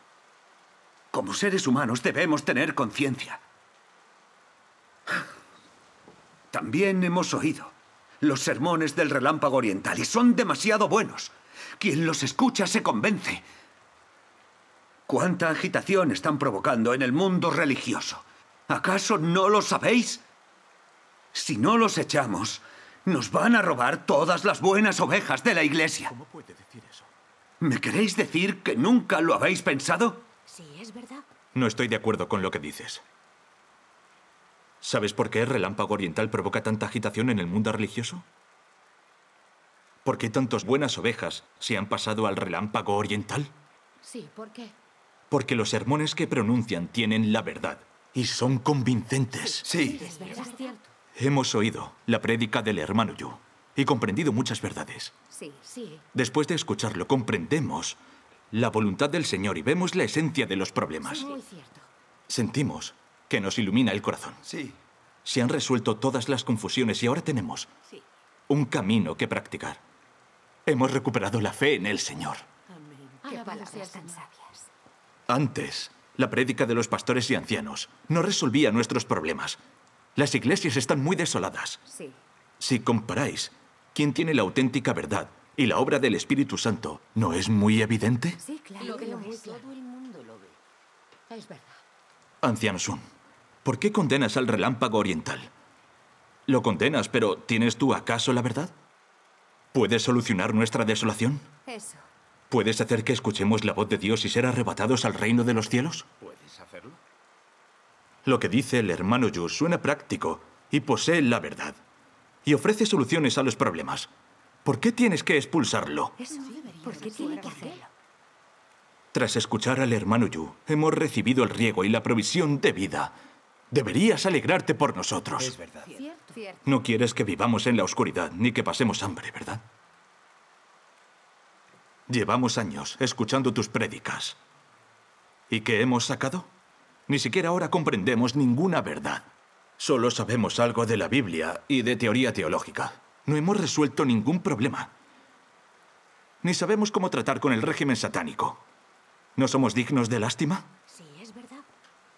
Speaker 14: Como seres humanos debemos tener conciencia. También hemos oído los sermones del relámpago oriental y son demasiado buenos. Quien los escucha se convence. ¿Cuánta agitación están provocando en el mundo religioso? ¿Acaso no lo sabéis? Si no los echamos, nos van a robar todas las buenas ovejas de la iglesia.
Speaker 1: ¿Cómo puede decir eso?
Speaker 14: ¿Me queréis decir que nunca lo habéis pensado?
Speaker 6: Sí, es verdad.
Speaker 1: No estoy de acuerdo con lo que dices. ¿Sabes por qué el relámpago oriental provoca tanta agitación en el mundo religioso? ¿Por qué tantas buenas ovejas se han pasado al relámpago oriental?
Speaker 17: Sí, ¿por qué?
Speaker 1: Porque los sermones que pronuncian tienen la verdad y son convincentes.
Speaker 20: Sí.
Speaker 6: Es verdad. Es cierto.
Speaker 1: Hemos oído la prédica del hermano Yu y comprendido muchas verdades.
Speaker 6: Sí, sí.
Speaker 1: Después de escucharlo, comprendemos la voluntad del Señor y vemos la esencia de los problemas.
Speaker 6: Muy cierto.
Speaker 1: Sentimos que nos ilumina el corazón.
Speaker 20: Sí.
Speaker 1: Se han resuelto todas las confusiones y ahora tenemos
Speaker 6: Sí.
Speaker 1: un camino que practicar. Hemos recuperado la fe en el Señor.
Speaker 6: Qué palabras tan sabias.
Speaker 1: Antes, la prédica de los pastores y ancianos no resolvía nuestros problemas. Las iglesias están muy desoladas.
Speaker 6: Sí.
Speaker 1: Si comparáis quién tiene la auténtica verdad y la obra del Espíritu Santo, ¿no es muy evidente?
Speaker 6: Sí, claro.
Speaker 17: Lo
Speaker 6: que
Speaker 17: veo
Speaker 6: lo
Speaker 17: muy
Speaker 6: es.
Speaker 17: claro.
Speaker 6: Todo el mundo lo ve.
Speaker 17: Es verdad.
Speaker 1: Anciano Sun, ¿por qué condenas al relámpago oriental? Lo condenas, pero ¿tienes tú acaso la verdad? ¿Puedes solucionar nuestra desolación?
Speaker 6: Eso.
Speaker 1: ¿Puedes hacer que escuchemos la voz de Dios y ser arrebatados al reino de los cielos?
Speaker 13: ¿Puedes hacerlo?
Speaker 1: Lo que dice el hermano Yu suena práctico y posee la verdad. Y ofrece soluciones a los problemas. ¿Por qué tienes que expulsarlo?
Speaker 6: Eso. ¿Por qué tiene que hacerlo?
Speaker 1: Tras escuchar al hermano Yu, hemos recibido el riego y la provisión de vida. Deberías alegrarte por nosotros.
Speaker 20: Es verdad.
Speaker 6: Cierto. Cierto.
Speaker 1: No quieres que vivamos en la oscuridad ni que pasemos hambre, ¿verdad? Llevamos años escuchando tus prédicas. ¿Y qué hemos sacado? Ni siquiera ahora comprendemos ninguna verdad. Solo sabemos algo de la Biblia y de teoría teológica. No hemos resuelto ningún problema. Ni sabemos cómo tratar con el régimen satánico. ¿No somos dignos de lástima?
Speaker 6: Sí, es verdad.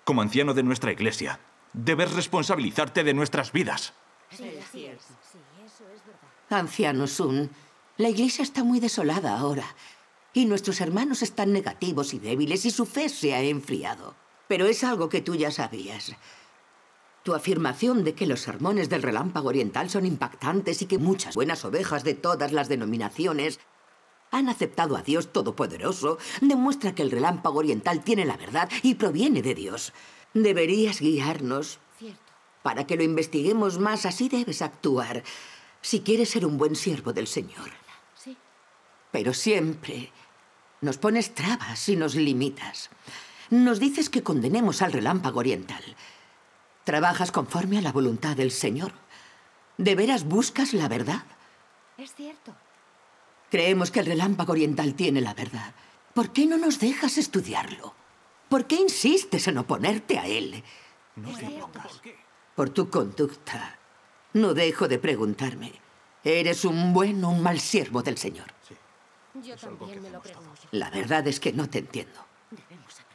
Speaker 1: Como anciano de nuestra iglesia, debes responsabilizarte de nuestras vidas.
Speaker 6: Sí, sí, sí, eso es verdad.
Speaker 16: Anciano Sun, la iglesia está muy desolada ahora. Y nuestros hermanos están negativos y débiles y su fe se ha enfriado. Pero es algo que tú ya sabías. Tu afirmación de que los sermones del relámpago oriental son impactantes y que muchas buenas ovejas de todas las denominaciones han aceptado a Dios Todopoderoso demuestra que el relámpago oriental tiene la verdad y proviene de Dios. Deberías guiarnos
Speaker 6: Cierto.
Speaker 16: para que lo investiguemos más. Así debes actuar si quieres ser un buen siervo del Señor. Pero siempre nos pones trabas y nos limitas. Nos dices que condenemos al relámpago oriental. ¿Trabajas conforme a la voluntad del Señor? ¿De veras buscas la verdad?
Speaker 6: Es cierto.
Speaker 16: Creemos que el relámpago oriental tiene la verdad. ¿Por qué no nos dejas estudiarlo? ¿Por qué insistes en oponerte a él?
Speaker 6: es cierto.
Speaker 16: Por tu conducta. No dejo de preguntarme. ¿Eres un buen o un mal siervo del Señor?
Speaker 6: Yo también me lo pregunto.
Speaker 16: La verdad es que no te entiendo.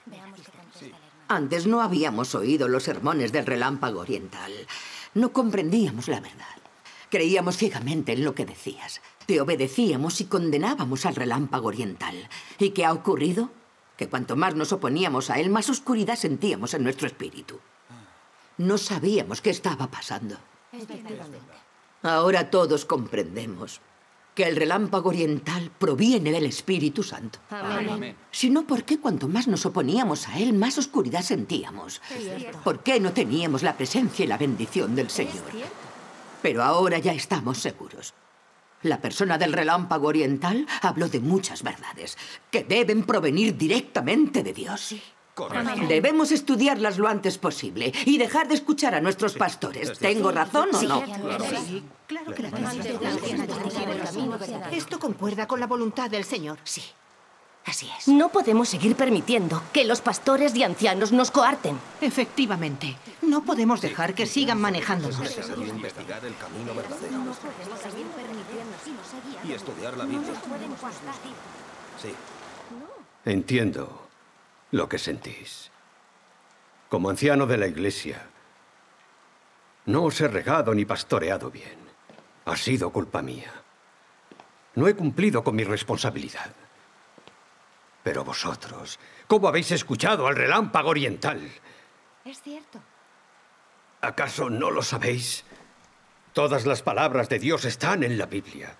Speaker 6: Veamos qué contesta el hermano.
Speaker 16: Antes no habíamos oído los sermones del relámpago oriental. No comprendíamos la verdad. Creíamos ciegamente en lo que decías. Te obedecíamos y condenábamos al relámpago oriental. ¿Y qué ha ocurrido? Que cuanto más nos oponíamos a él, más oscuridad sentíamos en nuestro espíritu. No sabíamos qué estaba pasando. Ahora todos comprendemos que el relámpago oriental proviene del Espíritu Santo.
Speaker 6: Amén.
Speaker 16: Si no, ¿por qué cuanto más nos oponíamos a él, más oscuridad sentíamos? ¿Por qué no teníamos la presencia y la bendición del Señor? Pero ahora ya estamos seguros. La persona del relámpago oriental habló de muchas verdades que deben provenir directamente de Dios. Debemos estudiarlas lo antes posible y dejar de escuchar a nuestros pastores. ¿Tengo razón o no?
Speaker 19: Sí, claro que la. Esto concuerda con la voluntad del Señor. Sí.
Speaker 18: Así es. No podemos seguir permitiendo que los pastores y ancianos nos coarten.
Speaker 19: Efectivamente. No podemos dejar que sigan manejándonos.
Speaker 15: investigar el camino verdadero y estudiar la Biblia. Sí.
Speaker 21: Entiendo lo que sentís. Como anciano de la Iglesia, no os he regado ni pastoreado bien. Ha sido culpa mía. No he cumplido con mi responsabilidad. Pero vosotros, ¿cómo habéis escuchado al relámpago oriental?
Speaker 6: Es cierto.
Speaker 21: ¿Acaso no lo sabéis? Todas las palabras de Dios están en la Biblia.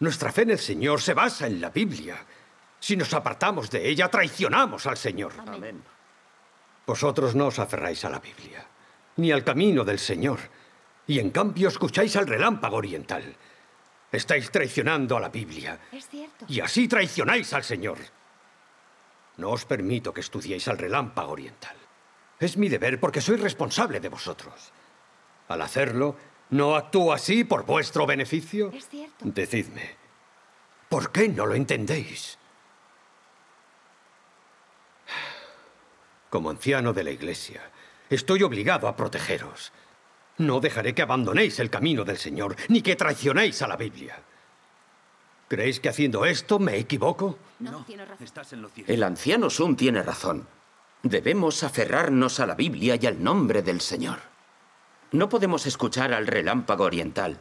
Speaker 21: Nuestra fe en el Señor se basa en la Biblia. Si nos apartamos de ella, traicionamos al Señor.
Speaker 15: Amén.
Speaker 21: Vosotros no os aferráis a la Biblia, ni al camino del Señor, y en cambio escucháis al relámpago oriental. Estáis traicionando a la Biblia,
Speaker 6: Es cierto.
Speaker 21: y así traicionáis al Señor. No os permito que estudiéis al relámpago oriental. Es mi deber porque soy responsable de vosotros. Al hacerlo, ¿no actúo así por vuestro beneficio?
Speaker 6: Es cierto.
Speaker 21: Decidme, ¿por qué no lo entendéis? Como anciano de la Iglesia, estoy obligado a protegeros. No dejaré que abandonéis el camino del Señor, ni que traicionéis a la Biblia. ¿Creéis que haciendo esto me equivoco?
Speaker 6: No, tiene razón.
Speaker 15: Estás en lo cierto.
Speaker 13: El anciano Sun tiene razón. Debemos aferrarnos a la Biblia y al nombre del Señor. No podemos escuchar al relámpago oriental.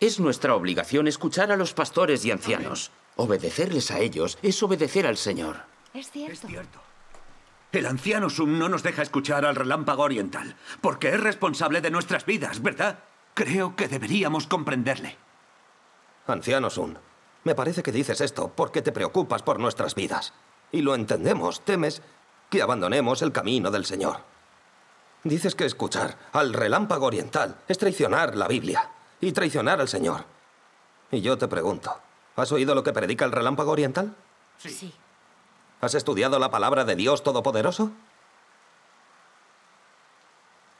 Speaker 13: Es nuestra obligación escuchar a los pastores y ancianos. Obedecerles a ellos es obedecer al Señor.
Speaker 6: Es cierto.
Speaker 14: El anciano Sum no nos deja escuchar al relámpago oriental, porque es responsable de nuestras vidas, ¿verdad? Creo que deberíamos comprenderle.
Speaker 15: Anciano Sun, me parece que dices esto porque te preocupas por nuestras vidas. Y lo entendemos, temes que abandonemos el camino del Señor. Dices que escuchar al relámpago oriental es traicionar la Biblia y traicionar al Señor. Y yo te pregunto, ¿has oído lo que predica el relámpago oriental?
Speaker 6: Sí.
Speaker 15: ¿Has estudiado la palabra de Dios Todopoderoso?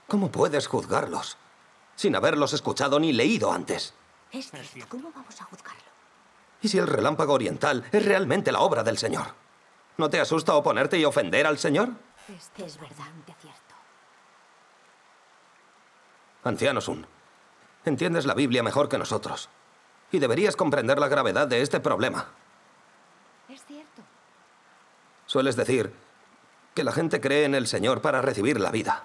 Speaker 15: ¿Cómo puedes juzgarlos sin haberlos escuchado ni leído antes?
Speaker 6: Es cierto. ¿Cómo vamos a juzgarlo?
Speaker 15: ¿Y si el relámpago oriental es realmente la obra del Señor? ¿No te asusta oponerte y ofender al Señor?
Speaker 6: Es, es verdaderamente cierto.
Speaker 15: Anciano Sun, entiendes la Biblia mejor que nosotros. Y deberías comprender la gravedad de este problema. Sueles decir que la gente cree en el Señor para recibir la vida.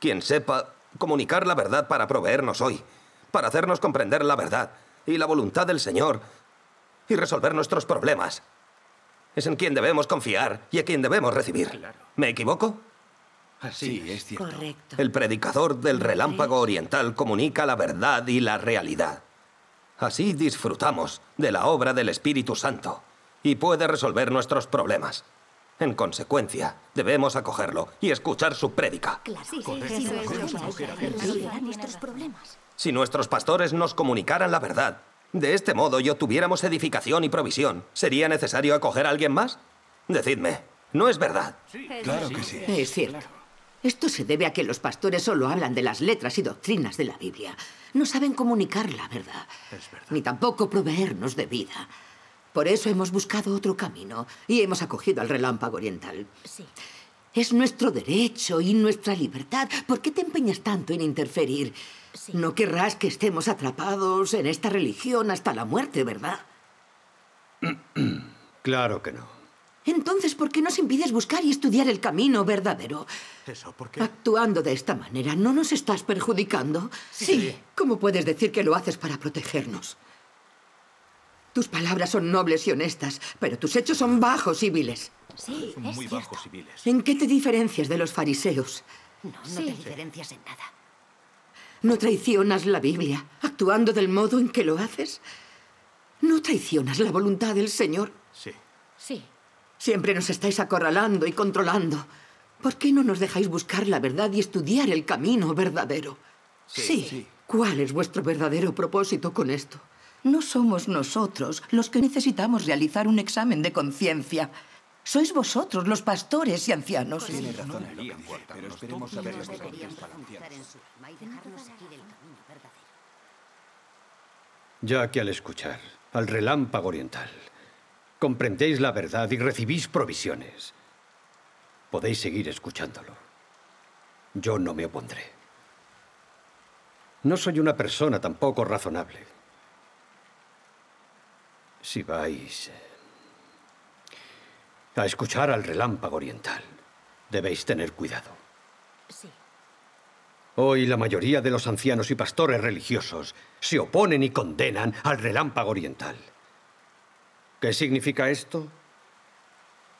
Speaker 15: Quien sepa comunicar la verdad para proveernos hoy, para hacernos comprender la verdad y la voluntad del Señor y resolver nuestros problemas. Es en quien debemos confiar y a quien debemos recibir. ¿Me equivoco?
Speaker 20: Sí, es cierto.
Speaker 6: Correcto.
Speaker 15: El predicador del relámpago oriental comunica la verdad y la realidad. Así disfrutamos de la obra del Espíritu Santo y puede resolver nuestros problemas. En consecuencia, debemos acogerlo y escuchar su prédica. Si nuestros pastores nos comunicaran la verdad, de este modo y obtuviéramos edificación y provisión, ¿sería necesario acoger a alguien más? Decidme, ¿no es verdad?
Speaker 20: Claro que sí.
Speaker 16: Es cierto. Esto se debe a que los pastores solo hablan de las letras y doctrinas de la Biblia. No saben comunicar la verdad, ni tampoco proveernos de vida. Por eso hemos buscado otro camino y hemos acogido al relámpago oriental.
Speaker 6: Sí.
Speaker 16: Es nuestro derecho y nuestra libertad. ¿Por qué te empeñas tanto en interferir? No querrás que estemos atrapados en esta religión hasta la muerte, ¿verdad?
Speaker 21: Claro que no.
Speaker 16: Entonces, ¿por qué nos impides buscar y estudiar el camino verdadero?
Speaker 1: Eso, ¿por qué?
Speaker 16: Actuando de esta manera, ¿no nos estás perjudicando? Sí. ¿Cómo puedes decir que lo haces para protegernos? Tus palabras son nobles y honestas, pero tus hechos son bajos y viles.
Speaker 6: Sí,
Speaker 1: Son
Speaker 6: es
Speaker 1: muy
Speaker 6: cierto.
Speaker 1: bajos y viles.
Speaker 16: ¿En qué te diferencias de los fariseos?
Speaker 6: No, no te diferencias en nada.
Speaker 16: ¿No traicionas la Biblia actuando del modo en que lo haces? ¿No traicionas la voluntad del Señor?
Speaker 1: Sí.
Speaker 6: Sí.
Speaker 16: Siempre nos estáis acorralando y controlando. ¿Por qué no nos dejáis buscar la verdad y estudiar el camino verdadero?
Speaker 22: Sí.
Speaker 16: ¿Cuál es vuestro verdadero propósito con esto?
Speaker 22: No somos nosotros los que necesitamos realizar un examen de conciencia. Sois vosotros, los pastores y ancianos.
Speaker 20: Tiene razón, pero esperemos saber las.
Speaker 21: Ya que al escuchar al relámpago oriental comprendéis la verdad y recibís provisiones, podéis seguir escuchándolo. Yo no me opondré. No soy una persona tampoco razonable. Si vais eh, a escuchar al relámpago oriental, debéis tener cuidado.
Speaker 6: Sí.
Speaker 21: Hoy la mayoría de los ancianos y pastores religiosos se oponen y condenan al relámpago oriental. ¿Qué significa esto?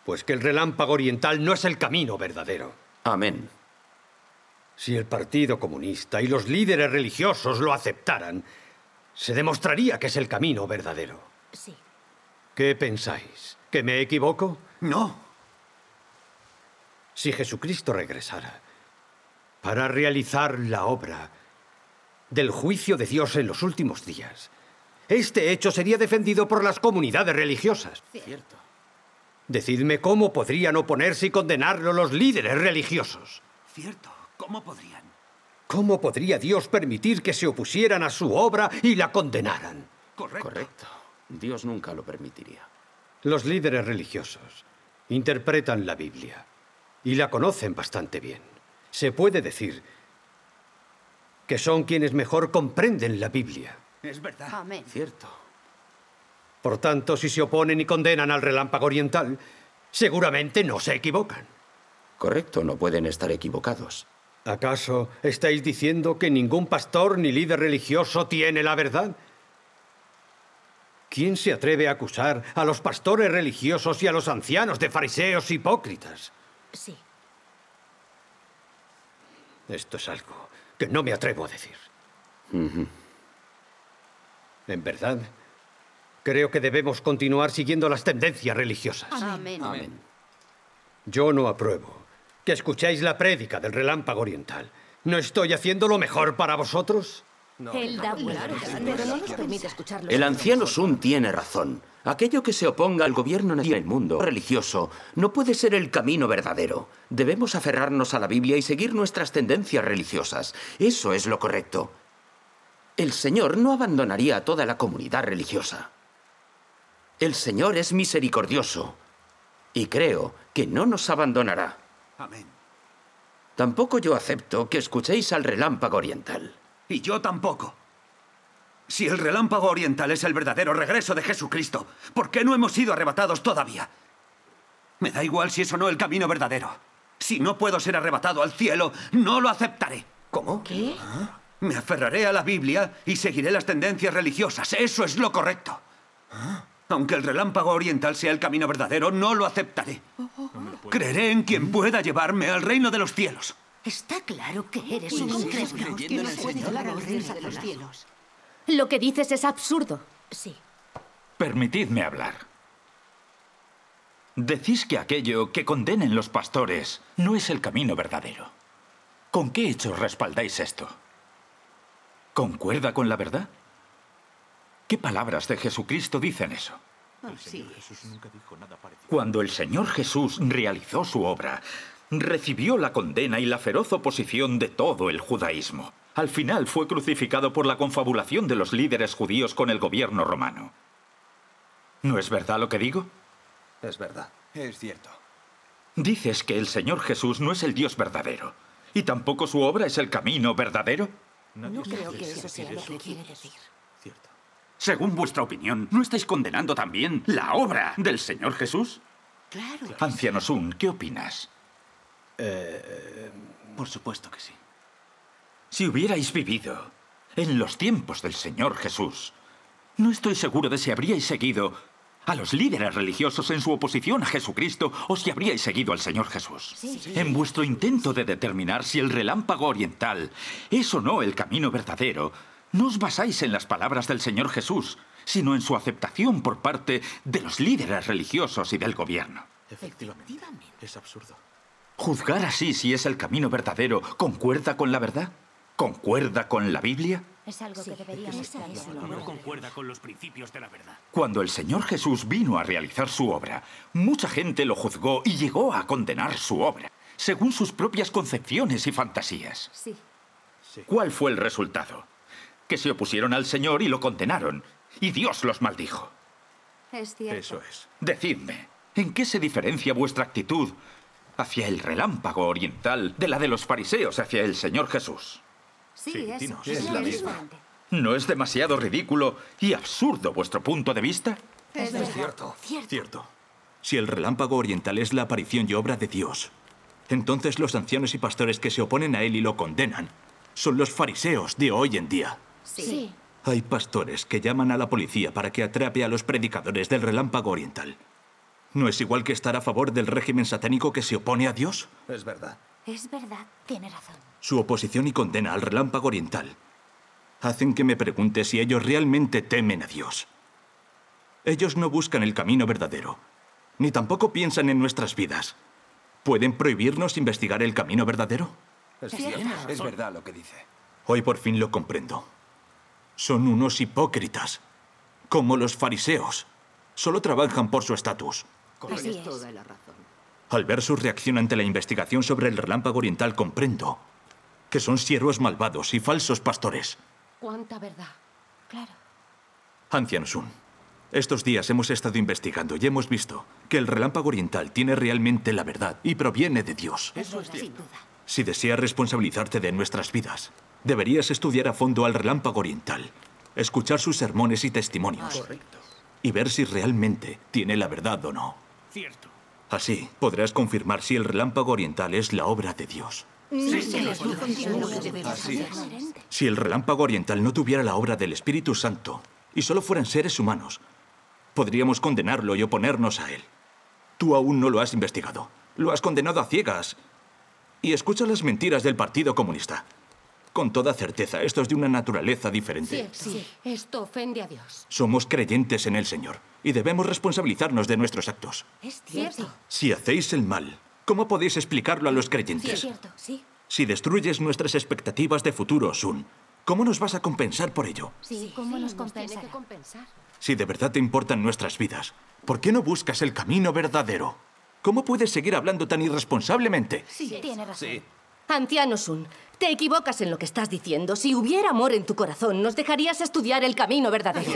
Speaker 21: Pues que el relámpago oriental no es el camino verdadero.
Speaker 13: Amén.
Speaker 21: Si el Partido Comunista y los líderes religiosos lo aceptaran, se demostraría que es el camino verdadero.
Speaker 6: Sí.
Speaker 21: ¿Qué pensáis? ¿Que me equivoco?
Speaker 14: No.
Speaker 21: Si Jesucristo regresara para realizar la obra del juicio de Dios en los últimos días, este hecho sería defendido por las comunidades religiosas.
Speaker 6: Cierto.
Speaker 21: Decidme cómo podrían oponerse y condenarlo los líderes religiosos.
Speaker 14: Cierto. ¿Cómo podrían?
Speaker 21: ¿Cómo podría Dios permitir que se opusieran a su obra y la condenaran?
Speaker 14: Correcto.
Speaker 13: Correcto. Dios nunca lo permitiría.
Speaker 21: Los líderes religiosos interpretan la Biblia y la conocen bastante bien. Se puede decir que son quienes mejor comprenden la Biblia.
Speaker 14: Es verdad.
Speaker 6: Amén.
Speaker 13: Cierto.
Speaker 21: Por tanto, si se oponen y condenan al relámpago oriental, seguramente no se equivocan.
Speaker 13: Correcto, no pueden estar equivocados.
Speaker 21: ¿Acaso estáis diciendo que ningún pastor ni líder religioso tiene la verdad? ¿Quién se atreve a acusar a los pastores religiosos y a los ancianos de fariseos hipócritas?
Speaker 6: Sí.
Speaker 21: Esto es algo que no me atrevo a decir. En verdad, creo que debemos continuar siguiendo las tendencias religiosas.
Speaker 6: Amén.
Speaker 13: Amén.
Speaker 21: Yo no apruebo que escuchéis la prédica del relámpago oriental. ¿No estoy haciendo lo mejor para vosotros?
Speaker 6: Él da vueltas, pero no nos permite escucharlo.
Speaker 13: El anciano Sun tiene razón. Aquello que se oponga al gobierno nacional del mundo religioso no puede ser el camino verdadero. Debemos aferrarnos a la Biblia y seguir nuestras tendencias religiosas. Eso es lo correcto. El Señor no abandonaría a toda la comunidad religiosa. El Señor es misericordioso y creo que no nos abandonará.
Speaker 14: Amén.
Speaker 13: Tampoco yo acepto que escuchéis al relámpago oriental.
Speaker 14: Y yo tampoco. Si el relámpago oriental es el verdadero regreso de Jesucristo, ¿por qué no hemos sido arrebatados todavía? Me da igual si es o no el camino verdadero. Si no puedo ser arrebatado al cielo, no lo aceptaré.
Speaker 15: ¿Cómo?
Speaker 14: ¿Qué? Me aferraré a la Biblia y seguiré las tendencias religiosas. Eso es lo correcto. Aunque el relámpago oriental sea el camino verdadero, no lo aceptaré. Creeré en quien pueda llevarme al reino de los cielos.
Speaker 18: Está claro que eres un incrédulo.
Speaker 17: Que no puede de los cielos.
Speaker 18: Lo que dices es absurdo. Sí.
Speaker 11: Permitidme hablar. Decís que aquello que condenen los pastores no es el camino verdadero. ¿Con qué hechos respaldáis esto? ¿Concuerda con la verdad? ¿Qué palabras de Jesucristo dicen eso? Cuando el Señor Jesús realizó su obra, recibió la condena y la feroz oposición de todo el judaísmo. Al final fue crucificado por la confabulación de los líderes judíos con el gobierno romano. ¿No es verdad lo que digo?
Speaker 15: Es verdad.
Speaker 20: Es cierto.
Speaker 11: Dices que el Señor Jesús no es el Dios verdadero. ¿Y tampoco su obra es el camino verdadero?
Speaker 18: No creo que eso sea lo que quiere decir.
Speaker 11: Según vuestra opinión, ¿no estáis condenando también la obra del Señor Jesús?
Speaker 18: Claro.
Speaker 11: Anciano Sun, ¿qué opinas?
Speaker 20: Eh, por supuesto que sí.
Speaker 11: Si hubierais vivido en los tiempos del Señor Jesús, no estoy seguro de si habríais seguido a los líderes religiosos en su oposición a Jesucristo o si habríais seguido al Señor Jesús.
Speaker 18: Sí.
Speaker 11: En vuestro intento de determinar si el relámpago oriental es o no el camino verdadero, no os basáis en las palabras del Señor Jesús, sino en su aceptación por parte de los líderes religiosos y del gobierno.
Speaker 1: Efectivamente. Es absurdo.
Speaker 11: Juzgar así si es el camino verdadero concuerda con la verdad, concuerda con la Biblia.
Speaker 12: Es algo que deberíamos saber.
Speaker 8: No concuerda con los principios de la verdad.
Speaker 11: Cuando el Señor Jesús vino a realizar su obra, mucha gente lo juzgó y llegó a condenar su obra, según sus propias concepciones y fantasías.
Speaker 12: Sí.
Speaker 11: ¿Cuál fue el resultado? Que se opusieron al Señor y lo condenaron, y Dios los maldijo.
Speaker 12: Es cierto.
Speaker 1: Eso es.
Speaker 11: Decidme, ¿en qué se diferencia vuestra actitud hacia el relámpago oriental de la de los fariseos hacia el Señor Jesús?
Speaker 12: Sí,
Speaker 1: Sí,
Speaker 12: eso.
Speaker 1: dinos.
Speaker 12: Es
Speaker 1: la misma.
Speaker 11: ¿No es demasiado ridículo y absurdo vuestro punto de vista?
Speaker 12: Es verdad.
Speaker 15: cierto.
Speaker 12: Cierto.
Speaker 1: Cierto. Si el relámpago oriental es la aparición y obra de Dios, entonces los ancianos y pastores que se oponen a él y lo condenan son los fariseos de hoy en día.
Speaker 12: Sí.
Speaker 1: Hay pastores que llaman a la policía para que atrape a los predicadores del relámpago oriental. ¿No es igual que estar a favor del régimen satánico que se opone a Dios?
Speaker 15: Es verdad.
Speaker 12: Es verdad. Tiene razón.
Speaker 1: Su oposición y condena al relámpago oriental hacen que me pregunte si ellos realmente temen a Dios. Ellos no buscan el camino verdadero, ni tampoco piensan en nuestras vidas. ¿Pueden prohibirnos investigar el camino verdadero?
Speaker 15: Es
Speaker 12: Cierto.
Speaker 20: Es verdad lo que dice.
Speaker 1: Hoy por fin lo comprendo. Son unos hipócritas, como los fariseos. Solo trabajan por su estatus.
Speaker 12: Así es.
Speaker 16: Toda la razón.
Speaker 1: Al ver su reacción ante la investigación sobre el relámpago oriental comprendo que son siervos malvados y falsos pastores.
Speaker 18: ¿Cuánta verdad?
Speaker 12: Claro.
Speaker 1: Anciano Sun, estos días hemos estado investigando y hemos visto que el relámpago oriental tiene realmente la verdad y proviene de Dios.
Speaker 12: Eso es Sin duda.
Speaker 1: Si deseas responsabilizarte de nuestras vidas, deberías estudiar a fondo al relámpago oriental, escuchar sus sermones y testimonios y ver si realmente tiene la verdad o no.
Speaker 8: Cierto.
Speaker 1: Así podrás confirmar si el relámpago oriental es la obra de Dios.
Speaker 12: Sí,
Speaker 20: Así es.
Speaker 1: Si el relámpago oriental no tuviera la obra del Espíritu Santo y solo fueran seres humanos, podríamos condenarlo y oponernos a él. Tú aún no lo has investigado. Lo has condenado a ciegas. Y escucha las mentiras del Partido Comunista. Con toda certeza, esto es de una naturaleza diferente.
Speaker 18: Sí, sí. Esto ofende a Dios.
Speaker 1: Somos creyentes en el Señor y debemos responsabilizarnos de nuestros actos.
Speaker 12: Es cierto.
Speaker 1: Si hacéis el mal, ¿cómo podéis explicarlo a los
Speaker 12: Sí, es
Speaker 1: creyentes?
Speaker 12: cierto. Sí.
Speaker 1: Si destruyes nuestras expectativas de futuro, Sun, ¿cómo nos vas a compensar por ello?
Speaker 12: Sí, ¿cómo nos
Speaker 18: tiene
Speaker 12: compensará?
Speaker 18: que compensar.
Speaker 1: Si de verdad te importan nuestras vidas, ¿por qué no buscas el camino verdadero? ¿Cómo puedes seguir hablando tan irresponsablemente?
Speaker 12: Sí, tiene razón.
Speaker 15: Sí.
Speaker 18: Anciano Sun, Te equivocas en lo que estás diciendo. Si hubiera amor en tu corazón, nos dejarías estudiar el camino verdadero.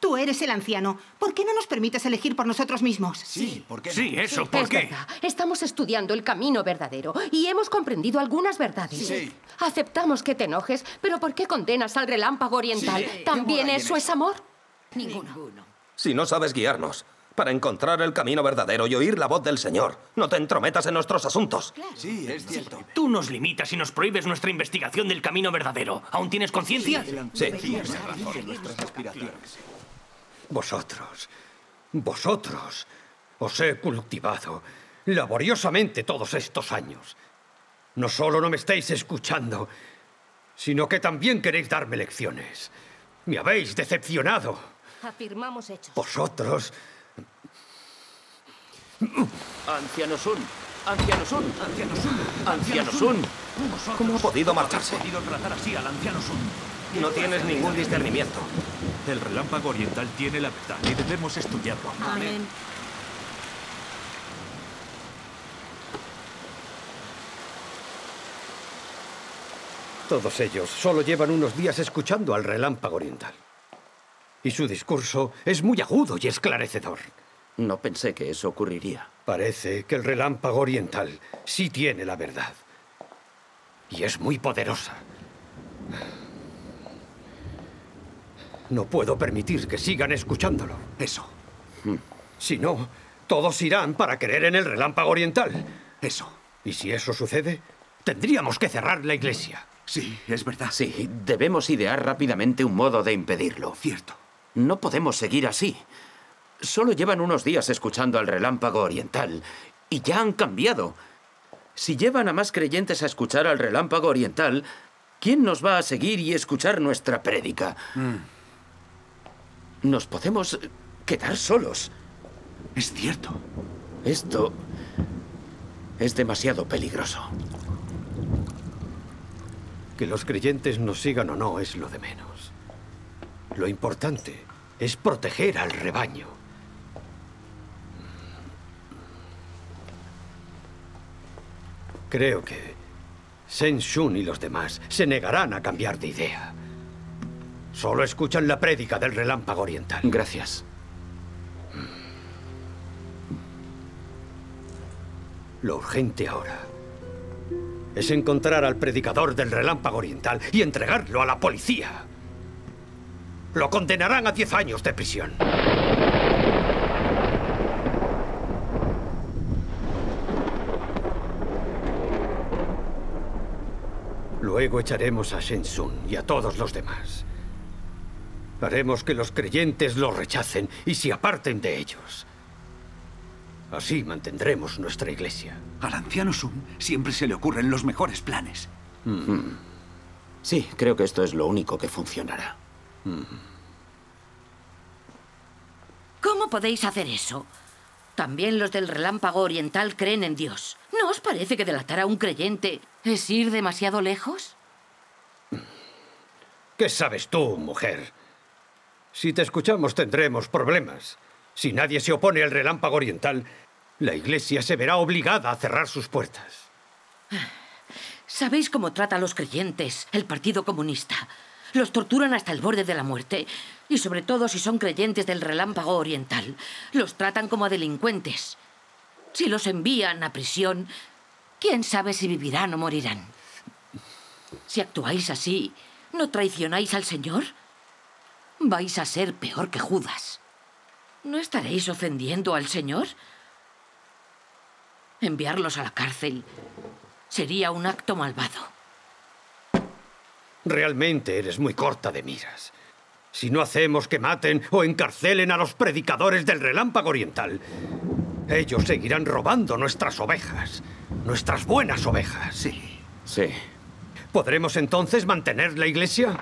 Speaker 19: Tú eres el anciano. ¿Por qué no nos permites elegir por nosotros mismos?
Speaker 8: Sí, ¿por qué? Sí, eso, ¿por
Speaker 18: es
Speaker 8: qué?
Speaker 18: verdad. Estamos estudiando el camino verdadero y hemos comprendido algunas verdades.
Speaker 15: Sí.
Speaker 18: Aceptamos que te enojes, pero ¿por qué condenas al relámpago oriental?
Speaker 15: Sí.
Speaker 18: ¿También
Speaker 15: ¿Qué moral
Speaker 18: eso es amor?
Speaker 10: Ninguno.
Speaker 15: Si no sabes guiarnos para encontrar el camino verdadero y oír la voz del Señor, no te entrometas en nuestros asuntos.
Speaker 8: Sí, es cierto. Tú nos limitas y nos prohíbes nuestra investigación del camino verdadero. ¿Aún tienes conciencia?
Speaker 15: Sí.
Speaker 21: Vosotros, vosotros, os he cultivado laboriosamente todos estos años. No solo no me estáis escuchando, sino que también queréis darme lecciones. Me habéis decepcionado.
Speaker 18: Afirmamos hechos.
Speaker 21: Vosotros
Speaker 13: Ancianosun, Ancianosun,
Speaker 8: Ancianosun,
Speaker 13: Ancianosun.
Speaker 15: ¿Cómo ha podido marcharse?
Speaker 8: ¿Cómo ha podido tratar así al anciano Sun?
Speaker 15: No tienes ningún discernimiento.
Speaker 23: El relámpago oriental tiene la verdad y debemos estudiarlo.
Speaker 18: Amén.
Speaker 21: Todos ellos solo llevan unos días escuchando al relámpago oriental. Y su discurso es muy agudo y esclarecedor.
Speaker 13: No pensé que eso ocurriría.
Speaker 21: Parece que el relámpago oriental sí tiene la verdad. Y es muy poderosa. No puedo permitir que sigan escuchándolo.
Speaker 14: Eso.
Speaker 21: Si no, todos irán para creer en el relámpago oriental.
Speaker 14: Eso.
Speaker 21: Y si eso sucede, tendríamos que cerrar la iglesia.
Speaker 14: Sí, es verdad.
Speaker 13: Sí, debemos idear rápidamente un modo de impedirlo.
Speaker 14: Cierto.
Speaker 13: No podemos seguir así. Solo llevan unos días escuchando al relámpago oriental y ya han cambiado. Si llevan a más creyentes a escuchar al relámpago oriental, ¿quién nos va a seguir y escuchar nuestra prédica? Nos podemos quedar solos.
Speaker 14: Es cierto.
Speaker 13: Esto es demasiado peligroso.
Speaker 21: Que los creyentes nos sigan o no es lo de menos. Lo importante es proteger al rebaño. Creo que Sen Shun y los demás se negarán a cambiar de idea. Solo escuchan la prédica del relámpago oriental.
Speaker 13: Gracias.
Speaker 21: Lo urgente ahora es encontrar al predicador del relámpago oriental y entregarlo a la policía. Lo condenarán a 10 años de prisión. Luego echaremos a Shenzun y a todos los demás. Haremos que los creyentes los rechacen y se aparten de ellos. Así mantendremos nuestra iglesia.
Speaker 14: Al anciano Sun siempre se le ocurren los mejores planes.
Speaker 13: Sí, creo que esto es lo único que funcionará.
Speaker 2: ¿Cómo podéis hacer eso? También los del relámpago oriental creen en Dios. ¿No os parece que delatar a un creyente es ir demasiado lejos?
Speaker 21: ¿Qué sabes tú, mujer? Si te escuchamos tendremos problemas. Si nadie se opone al relámpago oriental, la iglesia se verá obligada a cerrar sus puertas.
Speaker 2: ¿Sabéis cómo trata a los creyentes el Partido Comunista? Los torturan hasta el borde de la muerte. Y sobre todo si son creyentes del relámpago oriental. Los tratan como a delincuentes. Si los envían a prisión, ¿quién sabe si vivirán o morirán? Si actuáis así, ¿no traicionáis al Señor? Vais a ser peor que Judas. ¿No estaréis ofendiendo al Señor? Enviarlos a la cárcel sería un acto malvado.
Speaker 21: Realmente eres muy corta de miras. Si no hacemos que maten o encarcelen a los predicadores del relámpago oriental, ellos seguirán robando nuestras ovejas. Nuestras buenas ovejas.
Speaker 14: Sí.
Speaker 13: Sí.
Speaker 21: ¿Podremos entonces mantener la iglesia?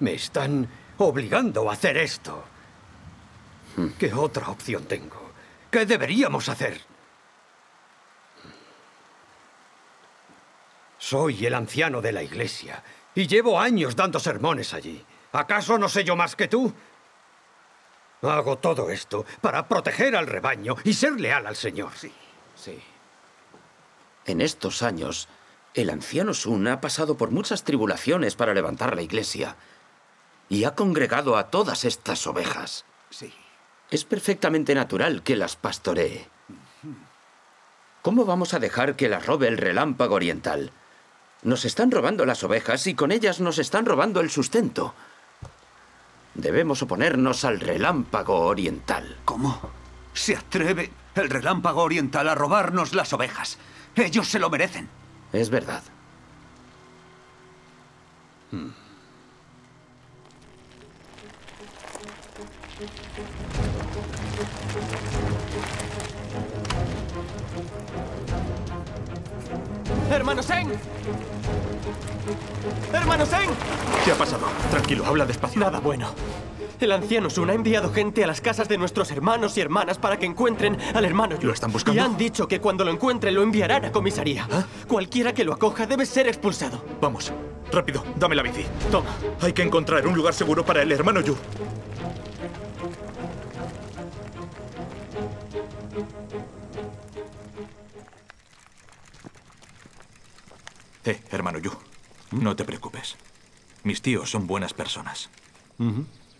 Speaker 21: Me están obligando a hacer esto. ¿Qué otra opción tengo? ¿Qué deberíamos hacer? Soy el anciano de la iglesia y llevo años dando sermones allí. ¿Acaso no sé yo más que tú? Hago todo esto para proteger al rebaño y ser leal al Señor.
Speaker 13: Sí, sí. En estos años, el anciano Sun ha pasado por muchas tribulaciones para levantar la iglesia y ha congregado a todas estas ovejas.
Speaker 15: Sí.
Speaker 13: Es perfectamente natural que las pastoree. ¿Cómo vamos a dejar que las robe el relámpago oriental? Nos están robando las ovejas y con ellas nos están robando el sustento. Debemos oponernos al relámpago oriental.
Speaker 14: ¿Cómo? Se atreve el relámpago oriental a robarnos las ovejas. Ellos se lo merecen.
Speaker 13: Es verdad.
Speaker 14: Hmm.
Speaker 24: ¡Hermano Sen! ¡Hermano Sen!
Speaker 1: ¿Qué ha pasado? Tranquilo, habla despacio.
Speaker 24: Nada bueno. El anciano Sun ha enviado gente a las casas de nuestros hermanos y hermanas para que encuentren al hermano Yu.
Speaker 1: ¿Lo están buscando?
Speaker 24: Y han dicho que cuando lo encuentren lo enviarán a comisaría.
Speaker 1: ¿Ah?
Speaker 24: Cualquiera que lo acoja debe ser expulsado.
Speaker 1: Vamos, rápido, dame la bici.
Speaker 24: Toma.
Speaker 1: Hay que encontrar un lugar seguro para el hermano Yu. Eh, hermano Yu, no te preocupes. Mis tíos son buenas personas.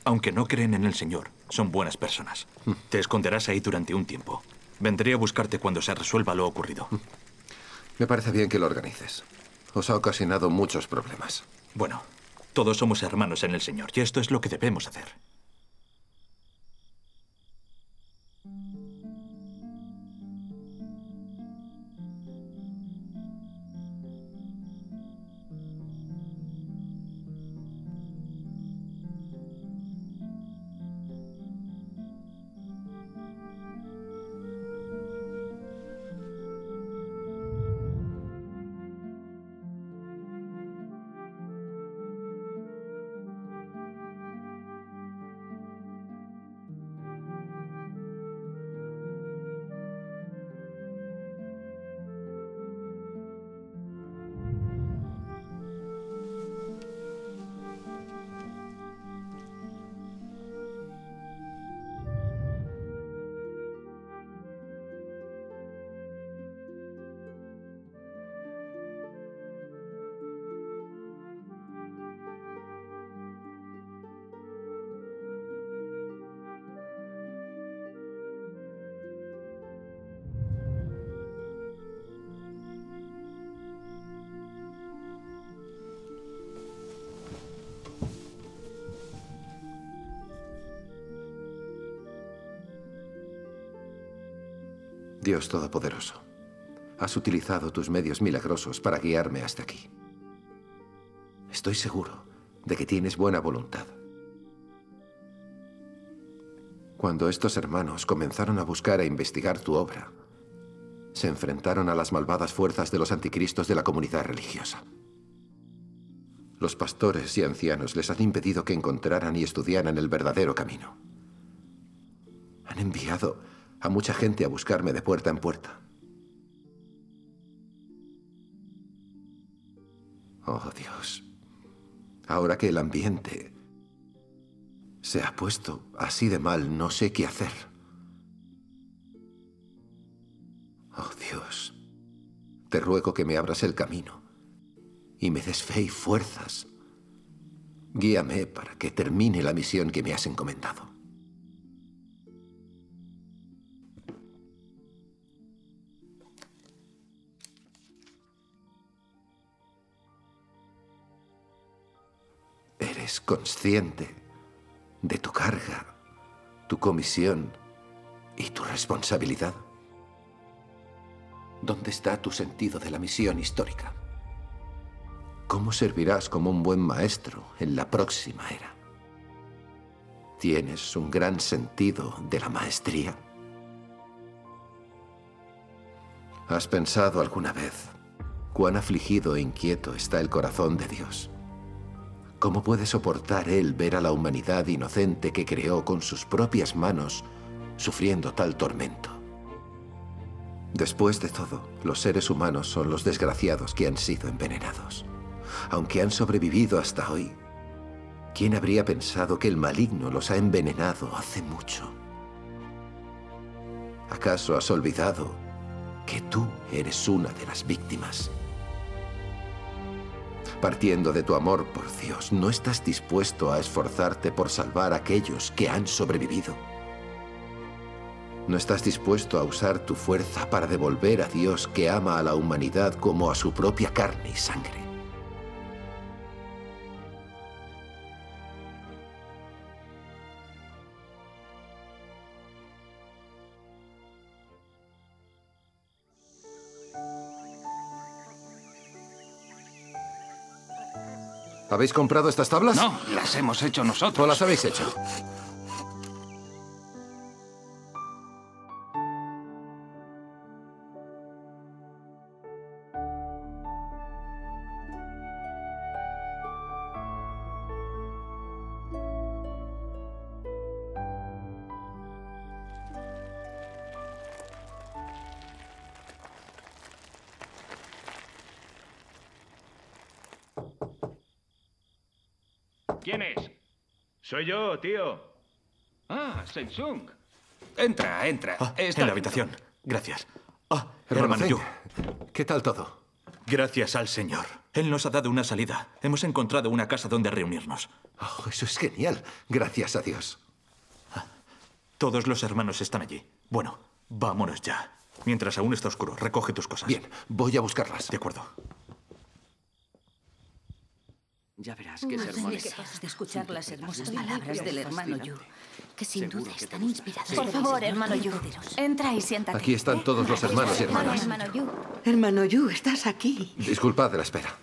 Speaker 1: Aunque no creen en el Señor, son buenas personas. Te esconderás ahí durante un tiempo. Vendré a buscarte cuando se resuelva lo ocurrido.
Speaker 9: Me parece bien que lo organices. Os ha ocasionado muchos problemas.
Speaker 1: Bueno, todos somos hermanos en el Señor y esto es lo que debemos hacer.
Speaker 9: Todopoderoso, has utilizado tus medios milagrosos para guiarme hasta aquí. Estoy seguro de que tienes buena voluntad. Cuando estos hermanos comenzaron a buscar e investigar tu obra, se enfrentaron a las malvadas fuerzas de los anticristos de la comunidad religiosa. Los pastores y ancianos les han impedido que encontraran y estudiaran el verdadero camino. Han enviado a mucha gente a buscarme de puerta en puerta. Oh Dios, ahora que el ambiente se ha puesto así de mal, no sé qué hacer. Oh Dios, te ruego que me abras el camino y me des fe y fuerzas. Guíame para que termine la misión que me has encomendado. ¿Eres consciente de tu carga, tu comisión y tu responsabilidad? ¿Dónde está tu sentido de la misión histórica? ¿Cómo servirás como un buen maestro en la próxima era? ¿Tienes un gran sentido de la maestría? ¿Has pensado alguna vez cuán afligido e inquieto está el corazón de Dios? ¿Cómo puede soportar Él ver a la humanidad inocente que creó con sus propias manos sufriendo tal tormento? Después de todo, los seres humanos son los desgraciados que han sido envenenados. Aunque han sobrevivido hasta hoy, ¿Quién habría pensado que el maligno los ha envenenado hace mucho? ¿Acaso has olvidado que tú eres una de las víctimas? Partiendo de tu amor por Dios, ¿no estás dispuesto a esforzarte por salvar a aquellos que han sobrevivido? ¿No estás dispuesto a usar tu fuerza para devolver a Dios que ama a la humanidad como a su propia carne y sangre? ¿Habéis comprado estas tablas?
Speaker 8: No, las hemos hecho nosotros.
Speaker 9: ¿O las habéis hecho?
Speaker 23: Soy yo, tío. Ah, Sensung.
Speaker 8: Entra, entra.
Speaker 1: Ah,
Speaker 8: Está
Speaker 1: en la habitación. Gracias. Ah,
Speaker 9: Hermano
Speaker 1: Yu.
Speaker 9: ¿Qué tal todo?
Speaker 1: Gracias al Señor. Él nos ha dado una salida. Hemos encontrado una casa donde reunirnos.
Speaker 9: Oh, eso es genial. Gracias a Dios.
Speaker 1: Todos los hermanos están allí. Bueno, vámonos ya. Mientras aún está oscuro, recoge tus cosas.
Speaker 9: Bien, voy a buscarlas.
Speaker 1: De acuerdo.
Speaker 16: Ya verás qué sermones.
Speaker 10: de escuchar las hermosas palabras del hermano Yu, que sin duda están inspiradas
Speaker 12: Por favor, hermano Yu. Entra y siéntate.
Speaker 9: Aquí están todos los hermanos y hermanas.
Speaker 12: Hermano Yu.
Speaker 16: Hermano Yu, estás aquí.
Speaker 9: Disculpad la espera.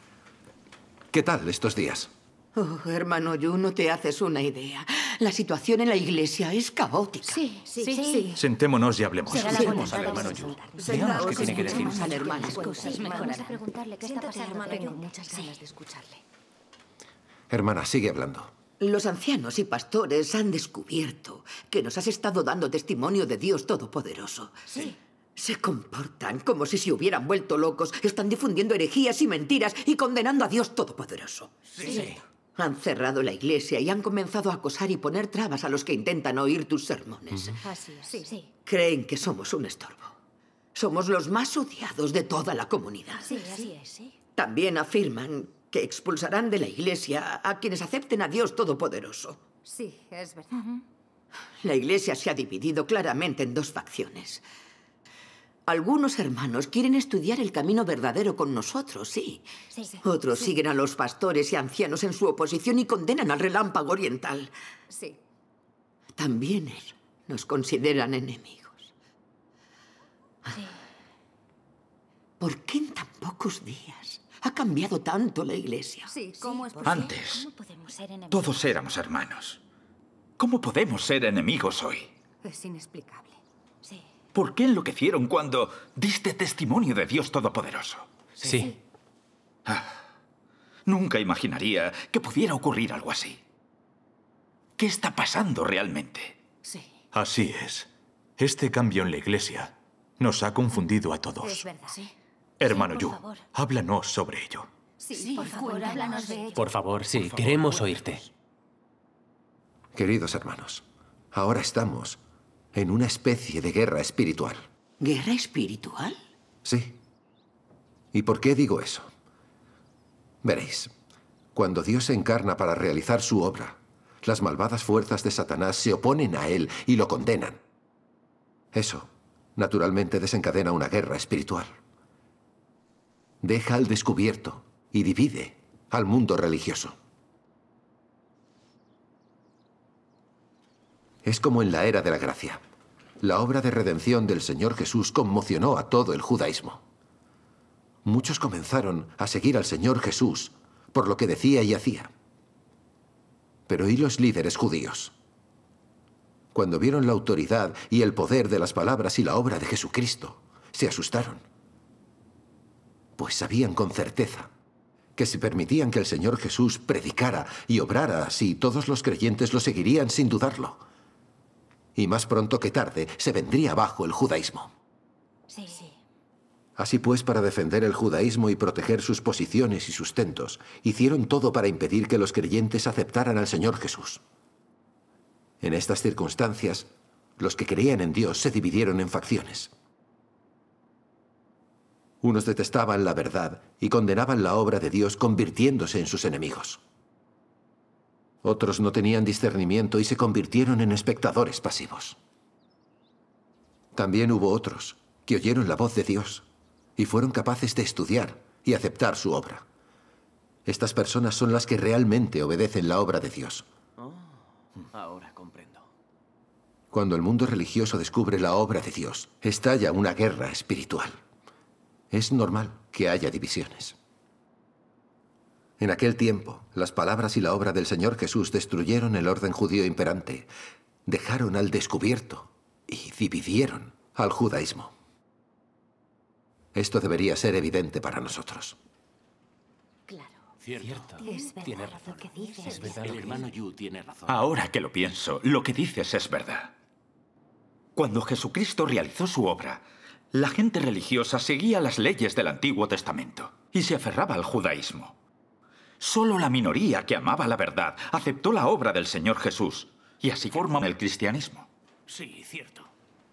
Speaker 9: ¿Qué tal estos días?
Speaker 16: Oh, hermano Yu, no te haces una idea. La situación en la iglesia es caótica.
Speaker 12: Sí, sí, sí.
Speaker 1: Sentémonos y hablemos.
Speaker 12: Voluntad
Speaker 1: al hermano. Yu. Veamos qué tiene que decir.
Speaker 16: al hermano.
Speaker 10: Las cosas
Speaker 12: Vamos a
Speaker 10: mejorarán.
Speaker 12: preguntarle qué está pasando,
Speaker 10: Tengo muchas ganas de escucharle.
Speaker 9: Hermana, sigue hablando.
Speaker 16: Los ancianos y pastores han descubierto que nos has estado dando testimonio de Dios Todopoderoso.
Speaker 12: Sí.
Speaker 16: Se comportan como si se hubieran vuelto locos, están difundiendo herejías y mentiras y condenando a Dios Todopoderoso.
Speaker 12: Sí.
Speaker 16: Han cerrado la iglesia y han comenzado a acosar y poner trabas a los que intentan oír tus sermones.
Speaker 12: Así es. Sí, sí.
Speaker 16: Creen que somos un estorbo. Somos los más odiados de toda la comunidad.
Speaker 12: Sí, así es. Sí.
Speaker 16: También afirman que expulsarán de la iglesia a quienes acepten a Dios Todopoderoso.
Speaker 6: Sí, es verdad.
Speaker 16: La iglesia se ha dividido claramente en dos facciones. Algunos hermanos quieren estudiar el camino verdadero con nosotros, sí.
Speaker 12: Sí, sí.
Speaker 16: Otros
Speaker 12: Sí.
Speaker 16: siguen a los pastores y ancianos en su oposición y condenan al relámpago oriental.
Speaker 6: Sí.
Speaker 16: También nos consideran enemigos. ¿Por qué en tan pocos días ha cambiado tanto la iglesia?
Speaker 6: Sí, ¿cómo es
Speaker 11: Antes,
Speaker 12: ¿Cómo podemos ser enemigos?
Speaker 11: todos éramos hermanos. ¿Cómo podemos ser enemigos hoy?
Speaker 6: Es inexplicable.
Speaker 12: Sí.
Speaker 11: ¿Por qué enloquecieron cuando diste testimonio de Dios Todopoderoso?
Speaker 24: Sí.
Speaker 11: Nunca imaginaría que pudiera ocurrir algo así. ¿Qué está pasando realmente?
Speaker 6: Sí.
Speaker 1: Así es. Este cambio en la iglesia nos ha confundido a
Speaker 6: Es
Speaker 1: todos.
Speaker 6: verdad. Sí.
Speaker 1: Hermano Yu,
Speaker 6: favor.
Speaker 1: háblanos sobre ello.
Speaker 6: Sí, por favor, háblanos de ello.
Speaker 24: Por favor, sí, queremos oírte.
Speaker 9: Queridos hermanos, ahora estamos en una especie de guerra espiritual.
Speaker 16: ¿Guerra espiritual?
Speaker 9: Sí. ¿Y por qué digo eso? Veréis, cuando Dios se encarna para realizar su obra, las malvadas fuerzas de Satanás se oponen a él y lo condenan. Eso, naturalmente, desencadena una guerra espiritual. Deja al descubierto y divide al mundo religioso. Es como en la era de la gracia. La obra de redención del Señor Jesús conmocionó a todo el judaísmo. Muchos comenzaron a seguir al Señor Jesús por lo que decía y hacía. Pero ¿y los líderes judíos? Cuando vieron la autoridad y el poder de las palabras y la obra de Jesucristo, se asustaron. Pues sabían con certeza que si permitían que el Señor Jesús predicara y obrara así, todos los creyentes lo seguirían sin dudarlo. Y más pronto que tarde se vendría abajo el judaísmo.
Speaker 12: Sí, sí.
Speaker 9: Así pues, para defender el judaísmo y proteger sus posiciones y sustentos, hicieron todo para impedir que los creyentes aceptaran al Señor Jesús. En estas circunstancias, los que creían en Dios se dividieron en facciones. Unos detestaban la verdad y condenaban la obra de Dios convirtiéndose en sus enemigos. Otros no tenían discernimiento y se convirtieron en espectadores pasivos. También hubo otros que oyeron la voz de Dios y fueron capaces de estudiar y aceptar su obra. Estas personas son las que realmente obedecen la obra de Dios.
Speaker 20: Oh, ahora comprendo.
Speaker 9: Cuando el mundo religioso descubre la obra de Dios, estalla una guerra espiritual. Es normal que haya divisiones. En aquel tiempo, las palabras y la obra del Señor Jesús destruyeron el orden judío imperante, dejaron al descubierto y dividieron al judaísmo. Esto debería ser evidente para nosotros.
Speaker 20: Cierto.
Speaker 18: Es verdad
Speaker 20: Tiene
Speaker 18: lo
Speaker 20: razón.
Speaker 18: que dices.
Speaker 20: Es verdad. El hermano Yu tiene razón.
Speaker 11: Ahora que lo pienso, lo que dices es verdad. Cuando Jesucristo realizó su obra, la gente religiosa seguía las leyes del Antiguo Testamento y se aferraba al judaísmo. Solo la minoría que amaba la verdad aceptó la obra del Señor Jesús y así forman el cristianismo,
Speaker 20: Sí, cierto.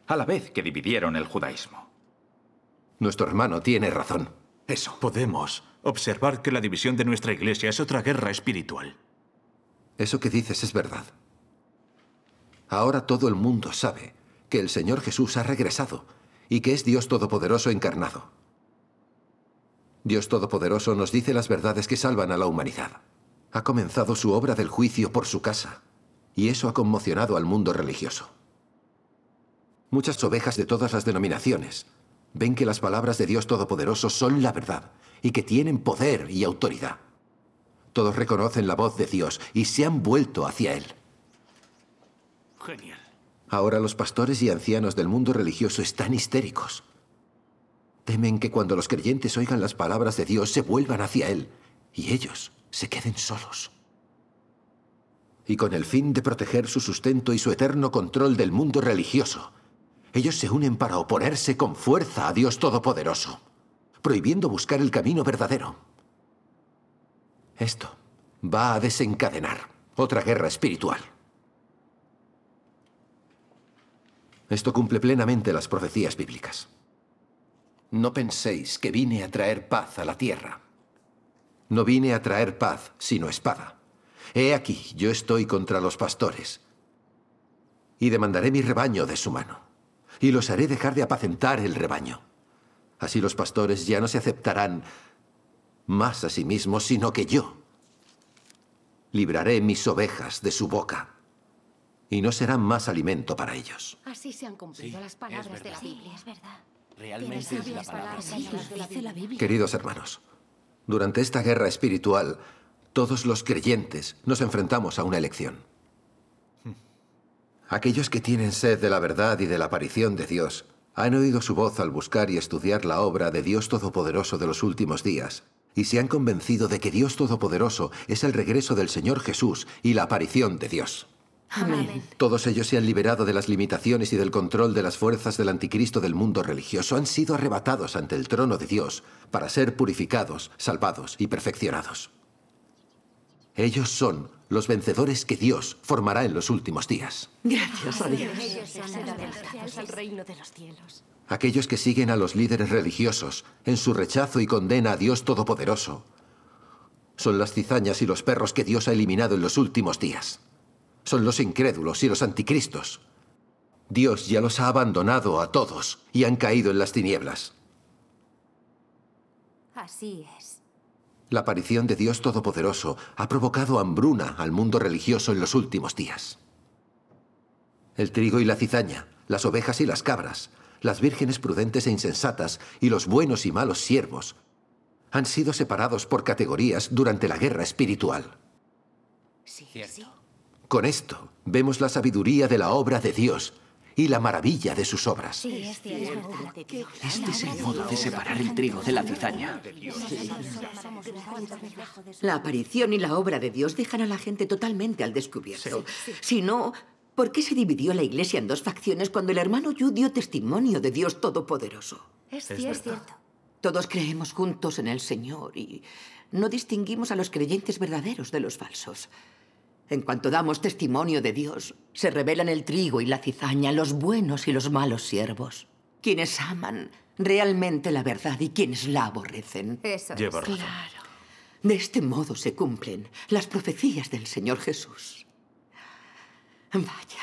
Speaker 11: a la vez que dividieron el judaísmo.
Speaker 9: Nuestro hermano tiene razón.
Speaker 1: Eso. Podemos observar que la división de nuestra iglesia es otra guerra espiritual.
Speaker 9: Eso que dices es verdad. Ahora todo el mundo sabe que el Señor Jesús ha regresado y que es Dios Todopoderoso encarnado. Dios Todopoderoso nos dice las verdades que salvan a la humanidad. Ha comenzado su obra del juicio por su casa, y eso ha conmocionado al mundo religioso. Muchas ovejas de todas las denominaciones ven que las palabras de Dios Todopoderoso son la verdad y que tienen poder y autoridad. Todos reconocen la voz de Dios y se han vuelto hacia Él.
Speaker 20: Genial.
Speaker 9: Ahora los pastores y ancianos del mundo religioso están histéricos. Temen que cuando los creyentes oigan las palabras de Dios se vuelvan hacia Él y ellos se queden solos. Y con el fin de proteger su sustento y su eterno control del mundo religioso, ellos se unen para oponerse con fuerza a Dios Todopoderoso, prohibiendo buscar el camino verdadero. Esto va a desencadenar otra guerra espiritual. Esto cumple plenamente las profecías bíblicas. No penséis que vine a traer paz a la tierra. No vine a traer paz, sino espada. He aquí, yo estoy contra los pastores, y demandaré mi rebaño de su mano, y los haré dejar de apacentar el rebaño. Así los pastores ya no se aceptarán más a sí mismos, sino que yo libraré mis ovejas de su boca, y no serán más alimento para ellos.
Speaker 18: Así se han cumplido las palabras de la Biblia.
Speaker 6: es verdad.
Speaker 20: Realmente es la palabra.
Speaker 6: Sí, dice la Biblia.
Speaker 9: Queridos hermanos, durante esta guerra espiritual, todos los creyentes nos enfrentamos a una elección. Aquellos que tienen sed de la verdad y de la aparición de Dios han oído su voz al buscar y estudiar la obra de Dios Todopoderoso de los últimos días y se han convencido de que Dios Todopoderoso es el regreso del Señor Jesús y la aparición de Dios.
Speaker 10: Amén.
Speaker 9: Todos ellos se han liberado de las limitaciones y del control de las fuerzas del anticristo del mundo religioso. Han sido arrebatados ante el trono de Dios para ser purificados, salvados y perfeccionados. Ellos son los vencedores que Dios formará en los últimos días.
Speaker 16: Gracias a Dios.
Speaker 18: Ellos se han adelantado al reino de los cielos.
Speaker 9: Aquellos que siguen a los líderes religiosos en su rechazo y condena a Dios Todopoderoso son las cizañas y los perros que Dios ha eliminado en los últimos días. Son los incrédulos y los anticristos. Dios ya los ha abandonado a todos y han caído en las tinieblas.
Speaker 6: Así es.
Speaker 9: La aparición de Dios Todopoderoso ha provocado hambruna al mundo religioso en los últimos días. El trigo y la cizaña, las ovejas y las cabras, las vírgenes prudentes e insensatas y los buenos y malos siervos han sido separados por categorías durante la guerra espiritual. Con esto vemos la sabiduría de la obra de Dios y la maravilla de sus obras.
Speaker 6: Sí, es cierto.
Speaker 20: Este es el modo de separar el trigo de la cizaña.
Speaker 16: La aparición y la obra de Dios dejan a la gente totalmente al descubierto. Si no, ¿por qué se dividió la iglesia en dos facciones cuando el hermano Yu dio testimonio de Dios Todopoderoso?
Speaker 6: Es cierto.
Speaker 16: Todos creemos juntos en el Señor y no distinguimos a los creyentes verdaderos de los falsos. En cuanto damos testimonio de Dios, se revelan el trigo y la cizaña, los buenos y los malos siervos. Quienes aman realmente la verdad y quienes la aborrecen.
Speaker 6: Eso
Speaker 1: Lleva
Speaker 6: es.
Speaker 1: razón.
Speaker 16: De este modo se cumplen las profecías del Señor Jesús. Vaya,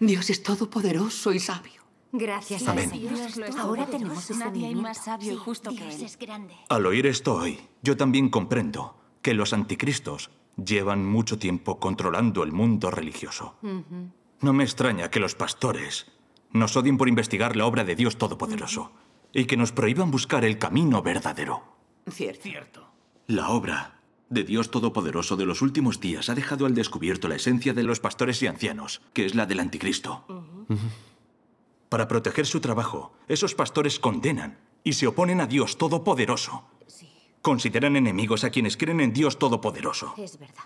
Speaker 16: Dios es todopoderoso y sabio.
Speaker 6: Gracias
Speaker 16: Sí, Amén. Dios lo es
Speaker 6: Ahora tenemos
Speaker 3: Nadie hay más sabio y
Speaker 6: Sí,
Speaker 3: justo que
Speaker 6: Dios
Speaker 3: Él.
Speaker 6: es grande.
Speaker 1: Al oír esto hoy, yo también comprendo que los anticristos llevan mucho tiempo controlando el mundo religioso. No me extraña que los pastores nos odien por investigar la obra de Dios Todopoderoso y que nos prohíban buscar el camino verdadero.
Speaker 16: Cierto.
Speaker 1: La obra de Dios Todopoderoso de los últimos días ha dejado al descubierto la esencia de los pastores y ancianos, que es la del anticristo. Para proteger su trabajo, esos pastores condenan y se oponen a Dios Todopoderoso. Consideran enemigos a quienes creen en Dios Todopoderoso.
Speaker 6: Es verdad.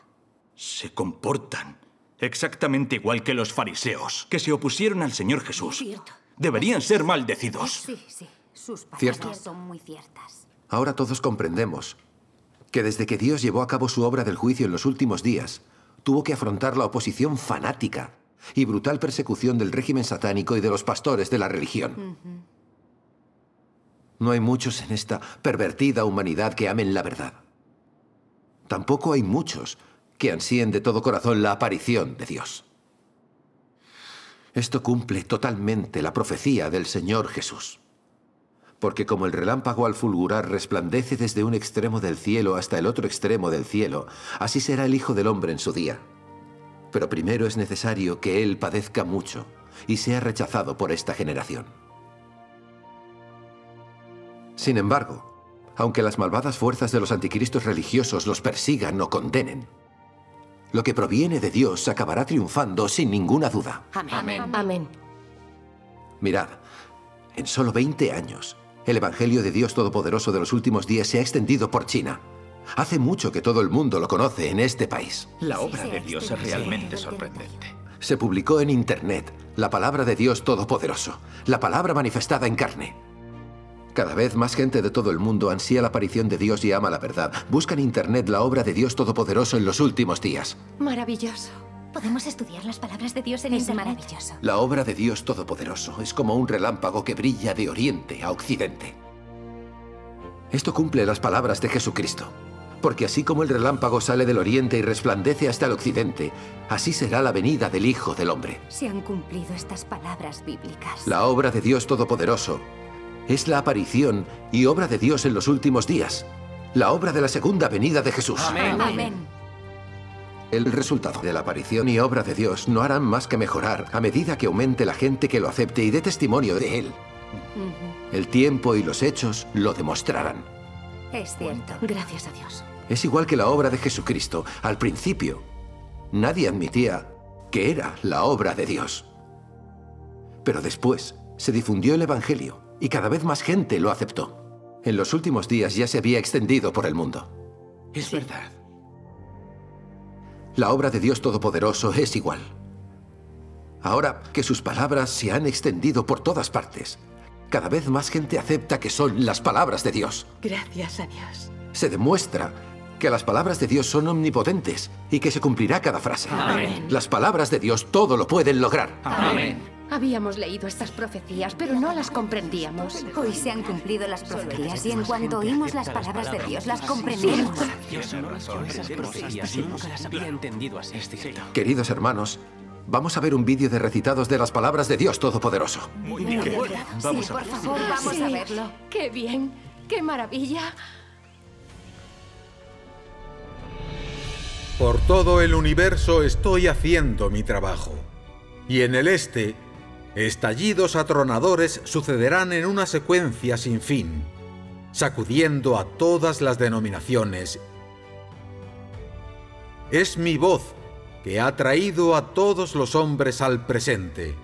Speaker 1: Se comportan exactamente igual que los fariseos, que se opusieron al Señor Jesús.
Speaker 6: Cierto.
Speaker 1: Deberían ser maldecidos.
Speaker 6: Sí, sí. Sus
Speaker 9: Cierto.
Speaker 6: palabras son muy ciertas.
Speaker 9: Ahora todos comprendemos que desde que Dios llevó a cabo su obra del juicio en los últimos días, tuvo que afrontar la oposición fanática y brutal persecución del régimen satánico y de los pastores de la religión. No hay muchos en esta pervertida humanidad que amen la verdad. Tampoco hay muchos que ansíen de todo corazón la aparición de Dios. Esto cumple totalmente la profecía del Señor Jesús. Porque como el relámpago al fulgurar resplandece desde un extremo del cielo hasta el otro extremo del cielo, así será el Hijo del Hombre en su día. Pero primero es necesario que Él padezca mucho y sea rechazado por esta generación. Sin embargo, aunque las malvadas fuerzas de los anticristos religiosos los persigan o condenen, lo que proviene de Dios acabará triunfando sin ninguna duda.
Speaker 18: Amén. Amén.
Speaker 9: Mirad, en solo 20 años, el Evangelio de Dios Todopoderoso de los últimos días se ha extendido por China. Hace mucho que todo el mundo lo conoce en este país.
Speaker 11: La obra de Dios es realmente sorprendente.
Speaker 9: Se publicó en Internet la palabra de Dios Todopoderoso, la palabra manifestada en carne. Cada vez más gente de todo el mundo ansía la aparición de Dios y ama la verdad. Busca en Internet la obra de Dios Todopoderoso en los últimos días.
Speaker 18: Maravilloso.
Speaker 6: Podemos estudiar las palabras de Dios en
Speaker 18: Es
Speaker 6: Internet.
Speaker 18: maravilloso.
Speaker 9: La obra de Dios Todopoderoso es como un relámpago que brilla de oriente a occidente. Esto cumple las palabras de Jesucristo. Porque así como el relámpago sale del oriente y resplandece hasta el occidente, así será la venida del Hijo del Hombre.
Speaker 6: Se han cumplido estas palabras bíblicas.
Speaker 9: La obra de Dios Todopoderoso es la aparición y obra de Dios en los últimos días. La obra de la segunda venida de Jesús.
Speaker 6: Amén.
Speaker 9: El resultado de la aparición y obra de Dios no harán más que mejorar a medida que aumente la gente que lo acepte y dé testimonio de Él. El tiempo y los hechos lo demostrarán.
Speaker 6: Es cierto.
Speaker 18: Gracias a Dios.
Speaker 9: Es igual que la obra de Jesucristo. Al principio, nadie admitía que era la obra de Dios. Pero después se difundió el Evangelio y cada vez más gente lo aceptó. En los últimos días ya se había extendido por el mundo.
Speaker 11: Es verdad.
Speaker 9: La obra de Dios Todopoderoso es igual. Ahora que sus palabras se han extendido por todas partes, cada vez más gente acepta que son las palabras de Dios.
Speaker 19: Gracias a Dios.
Speaker 9: Se demuestra que las palabras de Dios son omnipotentes y que se cumplirá cada frase.
Speaker 18: Amén.
Speaker 9: Las palabras de Dios todo lo pueden lograr.
Speaker 18: Habíamos leído estas profecías, pero no las comprendíamos.
Speaker 6: Hoy se han cumplido las profecías y en cuanto oímos las palabras de Dios las
Speaker 24: cierto.
Speaker 9: Queridos hermanos, vamos a ver un vídeo de recitados de las palabras de Dios Todopoderoso.
Speaker 24: Muy bien.
Speaker 9: Vamos
Speaker 6: sí,
Speaker 9: a
Speaker 6: por favor, vamos
Speaker 18: Sí.
Speaker 6: a verlo.
Speaker 18: ¡Qué bien! ¡Qué maravilla!
Speaker 25: Por todo el universo estoy haciendo mi trabajo. Y en el este, estallidos atronadores sucederán en una secuencia sin fin, sacudiendo a todas las denominaciones. Es mi voz que ha traído a todos los hombres al presente.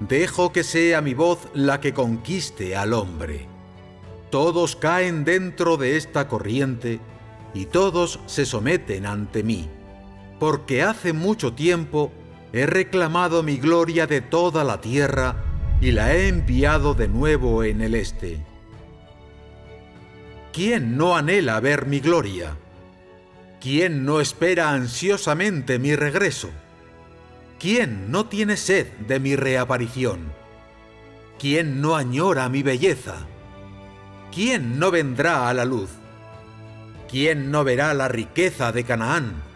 Speaker 25: Dejo que sea mi voz la que conquiste al hombre. Todos caen dentro de esta corriente y todos se someten ante mí, porque hace mucho tiempo he reclamado mi gloria de toda la tierra y la he enviado de nuevo en el este. ¿Quién no anhela ver mi gloria? ¿Quién no espera ansiosamente mi regreso? ¿Quién no tiene sed de mi reaparición? ¿Quién no añora mi belleza? ¿Quién no vendrá a la luz? ¿Quién no verá la riqueza de Canaán?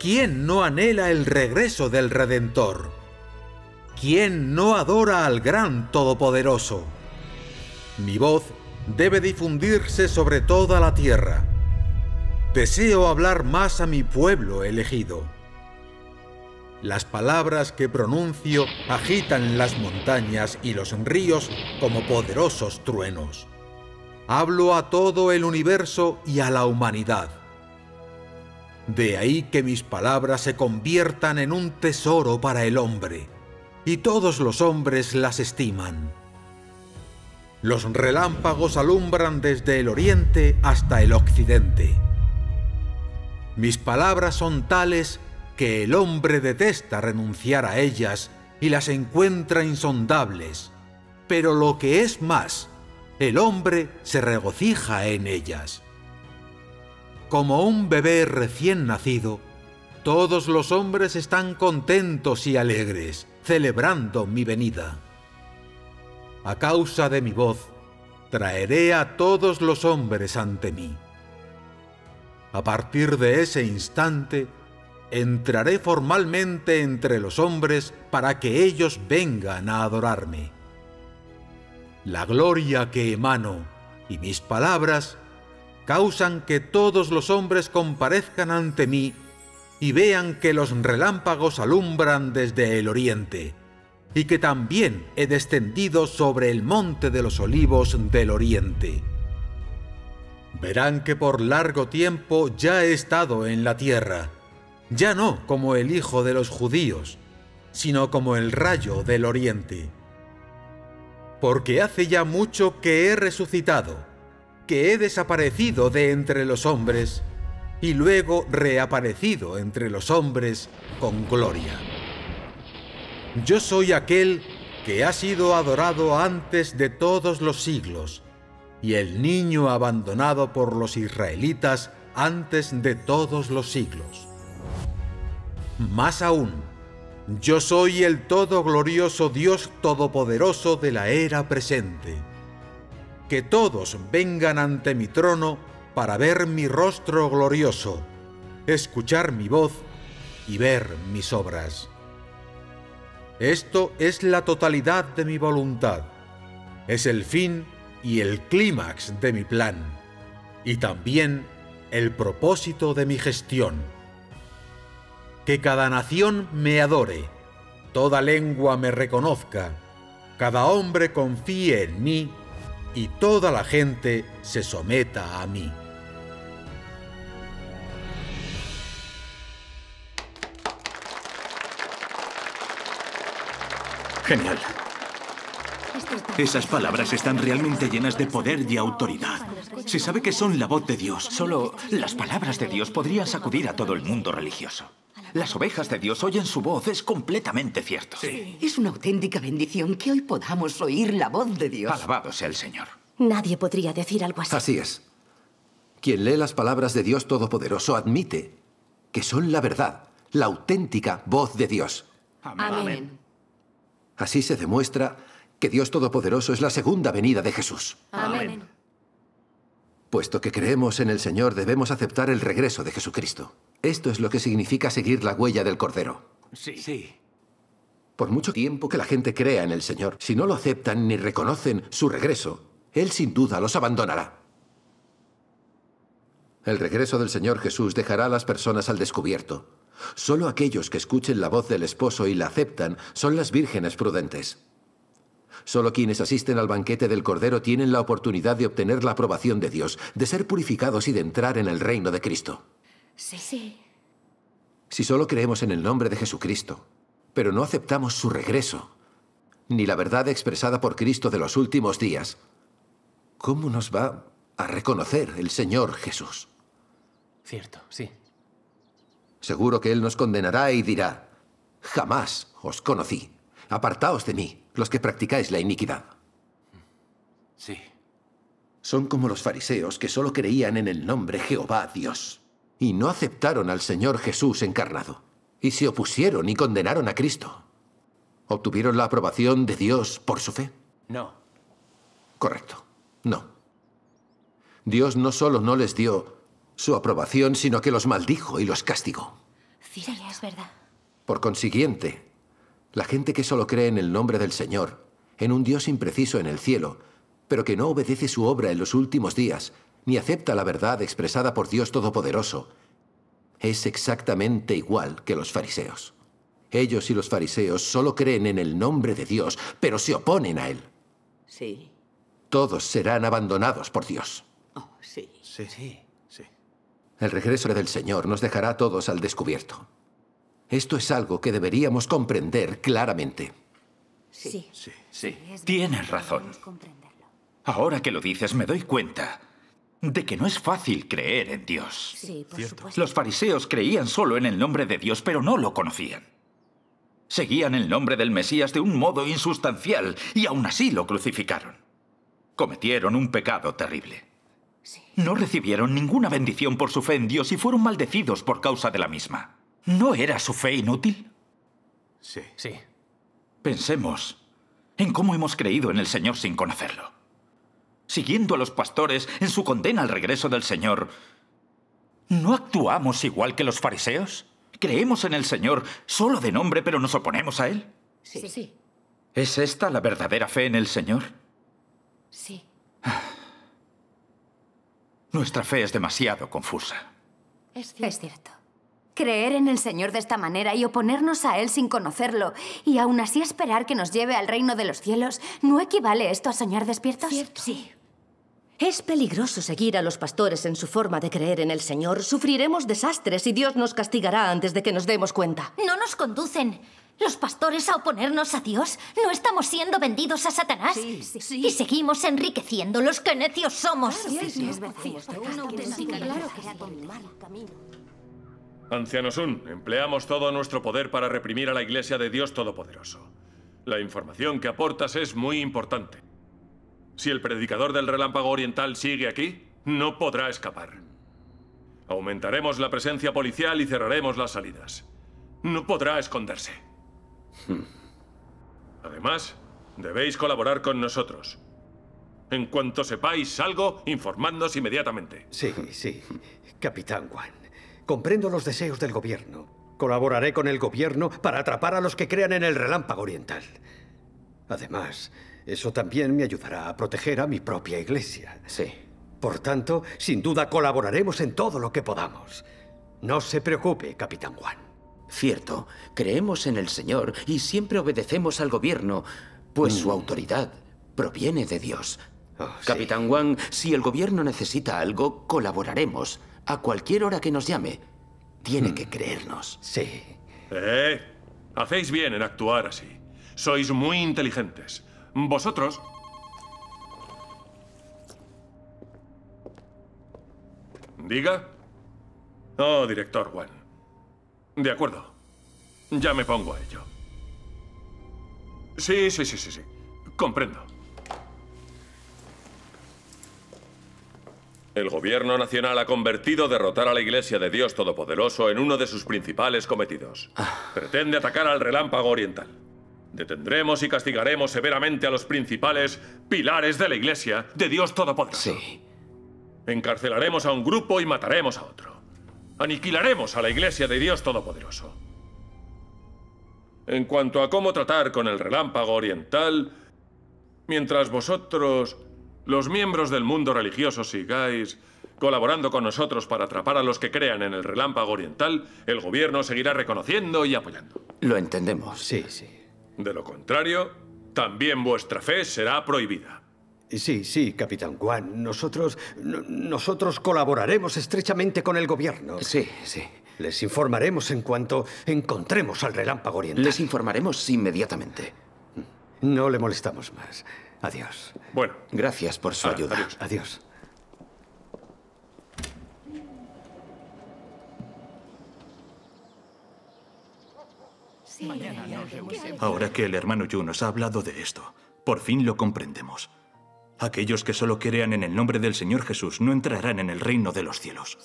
Speaker 25: ¿Quién no anhela el regreso del Redentor? ¿Quién no adora al gran Todopoderoso? Mi voz debe difundirse sobre toda la tierra. Deseo hablar más a mi pueblo elegido. Las palabras que pronuncio agitan las montañas y los ríos como poderosos truenos. Hablo a todo el universo y a la humanidad. De ahí que mis palabras se conviertan en un tesoro para el hombre, y todos los hombres las estiman. Los relámpagos alumbran desde el oriente hasta el occidente. Mis palabras son tales que el hombre detesta renunciar a ellas y las encuentra insondables, pero lo que es más, el hombre se regocija en ellas. Como un bebé recién nacido, todos los hombres están contentos y alegres, celebrando mi venida. A causa de mi voz, traeré a todos los hombres ante mí. A partir de ese instante, entraré formalmente entre los hombres para que ellos vengan a adorarme. La gloria que emano y mis palabras causan que todos los hombres comparezcan ante mí y vean que los relámpagos alumbran desde el oriente y que también he descendido sobre el monte de los olivos del oriente. Verán que por largo tiempo ya he estado en la tierra, ya no como el hijo de los judíos, sino como el rayo del oriente. Porque hace ya mucho que he resucitado, que he desaparecido de entre los hombres, y luego reaparecido entre los hombres con gloria. Yo soy aquel que ha sido adorado antes de todos los siglos, y el niño abandonado por los israelitas antes de todos los siglos. Más aún, yo soy el todo glorioso Dios Todopoderoso de la era presente. Que todos vengan ante mi trono para ver mi rostro glorioso, escuchar mi voz y ver mis obras. Esto es la totalidad de mi voluntad. Es el fin y el clímax de mi plan. Y también el propósito de mi gestión. Que cada nación me adore, toda lengua me reconozca, cada hombre confíe en mí y toda la gente se someta a mí.
Speaker 1: Genial. Esas palabras están realmente llenas de poder y autoridad. Se sabe que son la voz de Dios.
Speaker 11: Solo las palabras de Dios podrían sacudir a todo el mundo religioso. Las ovejas de Dios oyen su voz, es completamente cierto.
Speaker 16: Es una auténtica bendición que hoy podamos oír la voz de Dios.
Speaker 11: Alabado sea el Señor.
Speaker 18: Nadie podría decir algo así.
Speaker 9: Así es. Quien lee las palabras de Dios Todopoderoso admite que son la verdad, la auténtica voz de Dios.
Speaker 18: Amén.
Speaker 9: Así se demuestra que Dios Todopoderoso es la segunda venida de Jesús.
Speaker 18: Amén.
Speaker 9: Puesto que creemos en el Señor, debemos aceptar el regreso de Jesucristo. Esto es lo que significa seguir la huella del Cordero.
Speaker 11: Sí. Sí.
Speaker 9: Por mucho tiempo que la gente crea en el Señor, si no lo aceptan ni reconocen su regreso, Él sin duda los abandonará. El regreso del Señor Jesús dejará a las personas al descubierto. Solo aquellos que escuchen la voz del esposo y la aceptan son las vírgenes prudentes. Solo quienes asisten al banquete del Cordero tienen la oportunidad de obtener la aprobación de Dios, de ser purificados y de entrar en el reino de Cristo.
Speaker 18: Sí.
Speaker 9: Si solo creemos en el nombre de Jesucristo, pero no aceptamos su regreso, ni la verdad expresada por Cristo de los últimos días, ¿cómo nos va a reconocer el Señor Jesús?
Speaker 20: Cierto, sí.
Speaker 9: Seguro que Él nos condenará y dirá, jamás os conocí. Apartaos de mí, los que practicáis la iniquidad.
Speaker 20: Sí.
Speaker 9: Son como los fariseos que solo creían en el nombre Jehová Dios y no aceptaron al Señor Jesús encarnado y se opusieron y condenaron a Cristo. ¿Obtuvieron la aprobación de Dios por su fe?
Speaker 20: No.
Speaker 9: Correcto. No. Dios no solo no les dio su aprobación, sino que los maldijo y los castigó.
Speaker 6: Sí, es verdad.
Speaker 9: Por consiguiente, la gente que solo cree en el nombre del Señor, en un Dios impreciso en el cielo, pero que no obedece su obra en los últimos días, ni acepta la verdad expresada por Dios Todopoderoso, es exactamente igual que los fariseos. Ellos y los fariseos solo creen en el nombre de Dios, pero se oponen a Él.
Speaker 16: Sí.
Speaker 9: Todos serán abandonados por Dios.
Speaker 16: Oh, sí.
Speaker 20: Sí, sí, sí.
Speaker 9: El regreso del Señor nos dejará a todos al descubierto. Esto es algo que deberíamos comprender claramente.
Speaker 6: Sí.
Speaker 11: Sí, sí. Tienes razón. Ahora que lo dices, me doy cuenta de que no es fácil creer en Dios.
Speaker 6: Sí, por supuesto.
Speaker 11: Los fariseos creían solo en el nombre de Dios, pero no lo conocían. Seguían el nombre del Mesías de un modo insustancial y aún así lo crucificaron. Cometieron un pecado terrible. No recibieron ninguna bendición por su fe en Dios y fueron maldecidos por causa de la misma. ¿No era su fe inútil?
Speaker 20: Sí. Sí.
Speaker 11: Pensemos en cómo hemos creído en el Señor sin conocerlo. Siguiendo a los pastores en su condena al regreso del Señor, ¿no actuamos igual que los fariseos? ¿Creemos en el Señor solo de nombre pero nos oponemos a Él?
Speaker 6: Sí. Sí.
Speaker 11: ¿Es esta la verdadera fe en el Señor?
Speaker 6: Sí.
Speaker 11: Nuestra fe es demasiado confusa.
Speaker 6: Es cierto. Creer en el Señor de esta manera y oponernos a Él sin conocerlo y aún así esperar que nos lleve al reino de los cielos, ¿no equivale esto a soñar despiertos?
Speaker 18: Sí. Es peligroso seguir a los pastores en su forma de creer en el Señor. Sufriremos desastres y Dios nos castigará antes de que nos demos cuenta.
Speaker 6: No nos conducen los pastores a oponernos a Dios. No estamos siendo vendidos a Satanás.
Speaker 18: Sí, sí, sí.
Speaker 6: Y seguimos enriqueciendo los que necios somos.
Speaker 3: Anciano Sun, empleamos todo nuestro poder para reprimir a la Iglesia de Dios Todopoderoso. La información que aportas es muy importante. Si el predicador del relámpago oriental sigue aquí, no podrá escapar. Aumentaremos la presencia policial y cerraremos las salidas. No podrá esconderse. Además, debéis colaborar con nosotros. En cuanto sepáis algo, informadnos inmediatamente.
Speaker 21: Sí, sí. Capitán Juan, comprendo los deseos del gobierno. Colaboraré con el gobierno para atrapar a los que crean en el relámpago oriental. Además, eso también me ayudará a proteger a mi propia iglesia.
Speaker 13: Sí.
Speaker 21: Por tanto, sin duda colaboraremos en todo lo que podamos. No se preocupe, Capitán Juan.
Speaker 13: Cierto, creemos en el Señor y siempre obedecemos al gobierno, pues su autoridad proviene de Dios. Capitán Wang, si el gobierno necesita algo, colaboraremos. A cualquier hora que nos llame. Tiene que creernos.
Speaker 21: Sí.
Speaker 3: Eh, hacéis bien en actuar así. Sois muy inteligentes. Vosotros... ¿Diga? Oh, director Juan. De acuerdo. Ya me pongo a ello. Sí, sí, sí, sí, sí. Comprendo. El gobierno nacional ha convertido derrotar a la Iglesia de Dios Todopoderoso en uno de sus principales cometidos. Pretende atacar al relámpago oriental. Detendremos y castigaremos severamente a los principales pilares de la Iglesia de Dios Todopoderoso.
Speaker 13: Sí.
Speaker 3: Encarcelaremos a un grupo y mataremos a otro. Aniquilaremos a la Iglesia de Dios Todopoderoso. En cuanto a cómo tratar con el relámpago oriental, mientras vosotros, los miembros del mundo religioso, sigáis colaborando con nosotros para atrapar a los que crean en el relámpago oriental, el gobierno seguirá reconociendo y apoyando.
Speaker 13: Lo entendemos.
Speaker 21: Sí, sí.
Speaker 3: De lo contrario, también vuestra fe será prohibida.
Speaker 21: Sí, sí, Capitán Juan. Nosotros. no- nosotros colaboraremos estrechamente con el gobierno.
Speaker 13: Sí, sí.
Speaker 21: Les informaremos en cuanto encontremos al relámpago oriental.
Speaker 13: Les informaremos inmediatamente.
Speaker 21: No le molestamos más. Adiós.
Speaker 3: Bueno.
Speaker 13: Gracias por su
Speaker 3: Ah,
Speaker 13: ayuda.
Speaker 3: adiós.
Speaker 21: Adiós.
Speaker 1: Ahora que el hermano Yu nos ha hablado de esto, por fin lo comprendemos. Aquellos que solo crean en el nombre del Señor Jesús no entrarán en el reino de los cielos.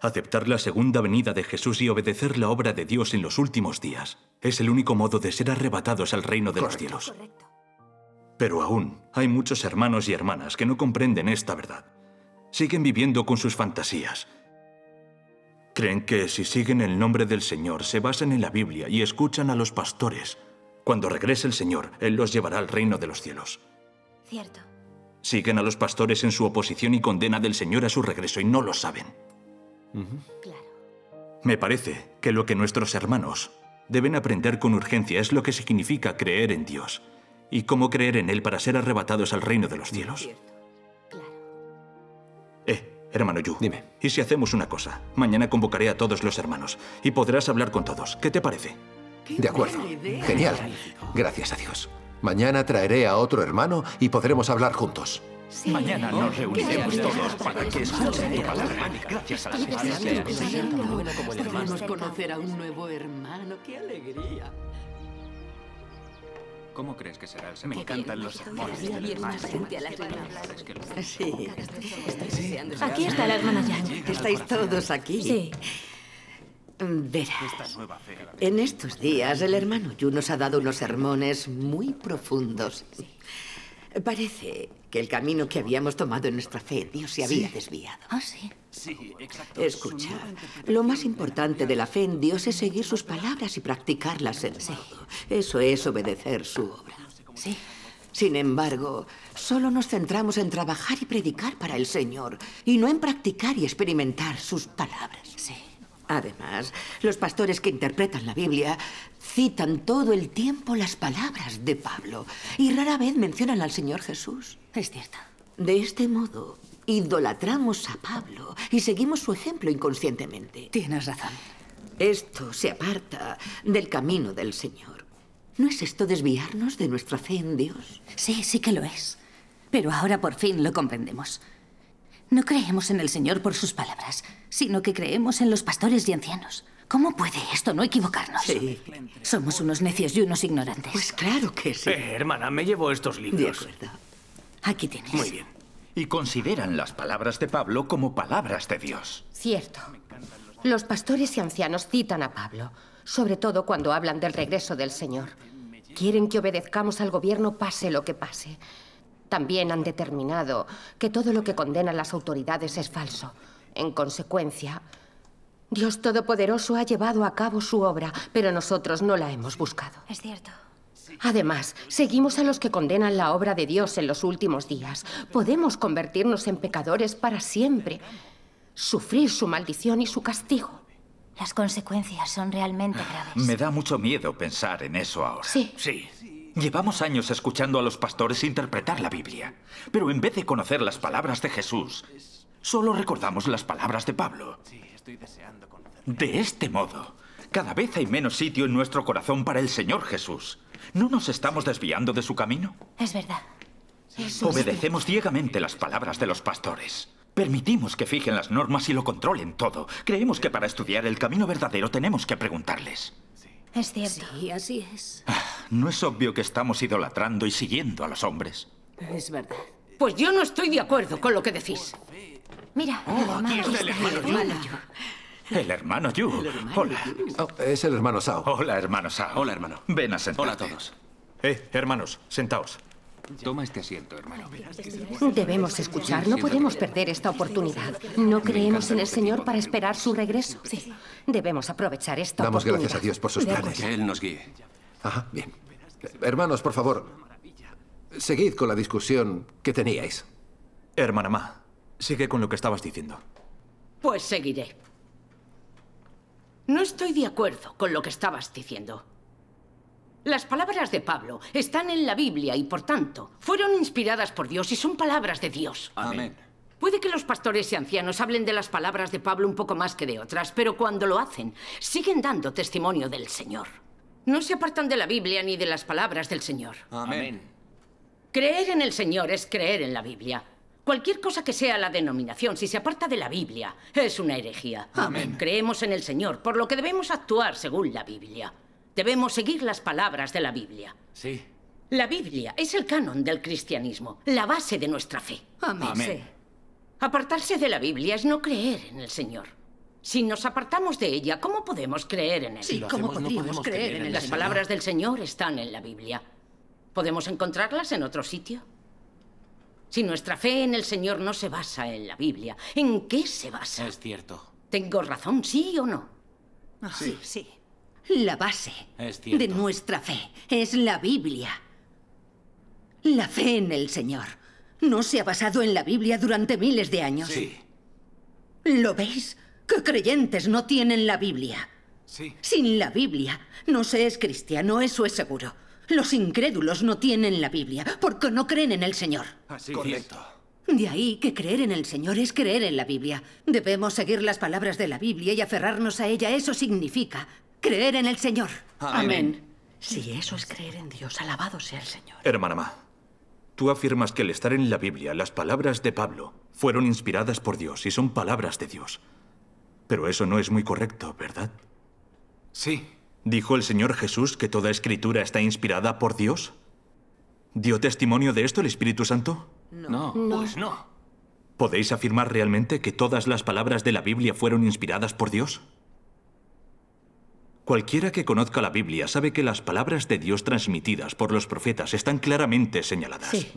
Speaker 1: Aceptar la segunda venida de Jesús y obedecer la obra de Dios en los últimos días es el único modo de ser arrebatados al reino de los cielos. Pero aún hay muchos hermanos y hermanas que no comprenden esta verdad. Siguen viviendo con sus fantasías. Creen que si siguen el nombre del Señor, se basan en la Biblia y escuchan a los pastores. Cuando regrese el Señor, Él los llevará al reino de los cielos.
Speaker 26: Cierto.
Speaker 1: Siguen a los pastores en su oposición y condena del Señor a su regreso y no lo saben. Me parece que lo que nuestros hermanos deben aprender con urgencia es lo que significa creer en Dios y cómo creer en Él para ser arrebatados al reino de los cielos. Eh, hermano Yu. Dime. ¿Y si hacemos una cosa? Mañana convocaré a todos los hermanos y podrás hablar con todos. ¿Qué te parece?
Speaker 9: De acuerdo. Genial. Gracias a Dios. Mañana traeré a otro hermano y podremos hablar juntos.
Speaker 11: Mañana nos reuniremos todos para que escuchen tu palabra. Gracias a la
Speaker 27: Podemos conocer a un nuevo hermano. ¡Qué alegría!
Speaker 11: ¿Cómo crees que será el
Speaker 27: Me encantan los sermones del hermano. Sí.
Speaker 26: Aquí está la hermana Yang.
Speaker 16: ¿Estáis todos aquí?
Speaker 26: Sí.
Speaker 16: Verás, en estos días el hermano Yu nos ha dado unos sermones muy profundos. Parece que el camino que habíamos tomado en nuestra fe, Dios se había
Speaker 26: Sí.
Speaker 16: desviado.
Speaker 26: Ah, sí.
Speaker 11: Sí, exacto.
Speaker 16: Escucha, lo más importante de la fe en Dios es seguir sus palabras y practicarlas en todo. Eso es obedecer su obra.
Speaker 26: Sí.
Speaker 16: Sin embargo, solo nos centramos en trabajar y predicar para el Señor y no en practicar y experimentar sus palabras.
Speaker 26: Sí.
Speaker 16: Además, los pastores que interpretan la Biblia citan todo el tiempo las palabras de Pablo y rara vez mencionan al Señor Jesús.
Speaker 26: Es cierto.
Speaker 16: De este modo, idolatramos a Pablo y seguimos su ejemplo inconscientemente.
Speaker 6: Tienes razón.
Speaker 16: Esto se aparta del camino del Señor. ¿No es esto desviarnos de nuestra fe en Dios?
Speaker 6: Sí, sí que lo es. Pero ahora por fin lo comprendemos. No creemos en el Señor por sus palabras, sino que creemos en los pastores y ancianos. ¿Cómo puede esto no equivocarnos?
Speaker 16: Sí.
Speaker 6: Somos unos necios y unos ignorantes.
Speaker 16: Pues claro que sí.
Speaker 28: Eh, hermana, me llevo estos libros.
Speaker 16: De acuerdo.
Speaker 6: Aquí tienes.
Speaker 28: Muy bien.
Speaker 11: Y consideran las palabras de Pablo como palabras de Dios.
Speaker 18: Cierto. Los pastores y ancianos citan a Pablo, sobre todo cuando hablan del regreso del Señor. Quieren que obedezcamos al gobierno pase lo que pase. También han determinado que todo lo que condenan las autoridades es falso. En consecuencia, Dios Todopoderoso ha llevado a cabo su obra, pero nosotros no la hemos buscado.
Speaker 26: Es cierto.
Speaker 18: Además, seguimos a los que condenan la obra de Dios en los últimos días. Podemos convertirnos en pecadores para siempre, sufrir su maldición y su castigo.
Speaker 26: Las consecuencias son realmente graves.
Speaker 11: Me da mucho miedo pensar en eso ahora.
Speaker 18: Sí.
Speaker 28: Sí.
Speaker 11: Llevamos años escuchando a los pastores interpretar la Biblia, pero en vez de conocer las palabras de Jesús, solo recordamos las palabras de Pablo. De este modo, cada vez hay menos sitio en nuestro corazón para el Señor Jesús. ¿No nos estamos desviando de su camino?
Speaker 26: Es verdad.
Speaker 11: Obedecemos ciegamente las palabras de los pastores. Permitimos que fijen las normas y lo controlen todo. Creemos que para estudiar el camino verdadero tenemos que preguntarles.
Speaker 26: Es cierto.
Speaker 6: Sí, así es.
Speaker 11: ¿No es obvio que estamos idolatrando y siguiendo a los hombres?
Speaker 6: Es verdad.
Speaker 27: Pues yo no estoy de acuerdo con lo que decís.
Speaker 26: Mira, el hermano
Speaker 11: está el hermano. El hermano Yu. Hola.
Speaker 9: Oh, es el hermano Sao.
Speaker 11: Hola, hermano Sao.
Speaker 14: Hola, hermano.
Speaker 11: Ven a sentarte.
Speaker 14: Hola a todos.
Speaker 1: Eh, hermanos, sentaos.
Speaker 14: Toma este asiento, hermano.
Speaker 18: Debemos escuchar, no podemos perder esta oportunidad. No creemos en el Señor para esperar su regreso. Sí. Debemos aprovechar esta
Speaker 9: Damos
Speaker 18: oportunidad.
Speaker 9: gracias a Dios por sus planes.
Speaker 14: Que Él nos guíe.
Speaker 9: Ajá, bien. Hermanos, por favor, seguid con la discusión que teníais.
Speaker 1: Hermana Ma, sigue con lo que estabas diciendo.
Speaker 27: Pues seguiré. No estoy de acuerdo con lo que estabas diciendo. Las palabras de Pablo están en la Biblia y, por tanto, fueron inspiradas por Dios y son palabras de Dios.
Speaker 14: Amén.
Speaker 27: Puede que los pastores y ancianos hablen de las palabras de Pablo un poco más que de otras, pero cuando lo hacen, siguen dando testimonio del Señor. No se apartan de la Biblia ni de las palabras del Señor.
Speaker 14: Amén.
Speaker 27: Creer en el Señor es creer en la Biblia. Cualquier cosa que sea la denominación, si se aparta de la Biblia, es una herejía.
Speaker 14: Amén.
Speaker 27: Creemos en el Señor, por lo que debemos actuar según la Biblia. Debemos seguir las palabras de la Biblia.
Speaker 14: Sí.
Speaker 27: La Biblia es el canon del cristianismo, la base de nuestra fe.
Speaker 16: Amén.
Speaker 27: Sí. Apartarse de la Biblia es no creer en el Señor. Si nos apartamos de ella, ¿cómo podemos creer en Él?
Speaker 16: Sí, Si ¿cómo hacemos, no podríamos podemos creer creer en el
Speaker 27: Las
Speaker 16: Señor.
Speaker 27: palabras del Señor están en la Biblia. ¿Podemos encontrarlas en otro sitio? Si nuestra fe en el Señor no se basa en la Biblia, ¿en qué se basa?
Speaker 8: Es cierto.
Speaker 27: ¿Tengo razón, sí o no?
Speaker 16: Sí, sí. La base de nuestra fe es la Biblia. La fe en el Señor no se ha basado en la Biblia durante miles de años.
Speaker 8: Sí.
Speaker 16: ¿Lo veis? ¿Qué creyentes no tienen la Biblia?
Speaker 8: Sí.
Speaker 16: Sin la Biblia no se es cristiano, eso es seguro. Los incrédulos no tienen la Biblia porque no creen en el Señor.
Speaker 8: Así Correcto.
Speaker 16: De ahí que creer en el Señor es creer en la Biblia. Debemos seguir las palabras de la Biblia y aferrarnos a ella. Eso significa creer en el Señor.
Speaker 27: Amén. Si eso es creer en Dios, alabado sea el Señor.
Speaker 1: Hermana Ma, tú afirmas que al estar en la Biblia, las palabras de Pablo fueron inspiradas por Dios y son palabras de Dios. Pero eso no es muy correcto, ¿verdad?
Speaker 8: Sí.
Speaker 1: ¿Dijo el Señor Jesús que toda escritura está inspirada por Dios? ¿Dio testimonio de esto el Espíritu Santo?
Speaker 8: No. Pues no.
Speaker 1: ¿Podéis afirmar realmente que todas las palabras de la Biblia fueron inspiradas por Dios? Cualquiera que conozca la Biblia sabe que las palabras de Dios transmitidas por los profetas están claramente señaladas.
Speaker 8: Sí.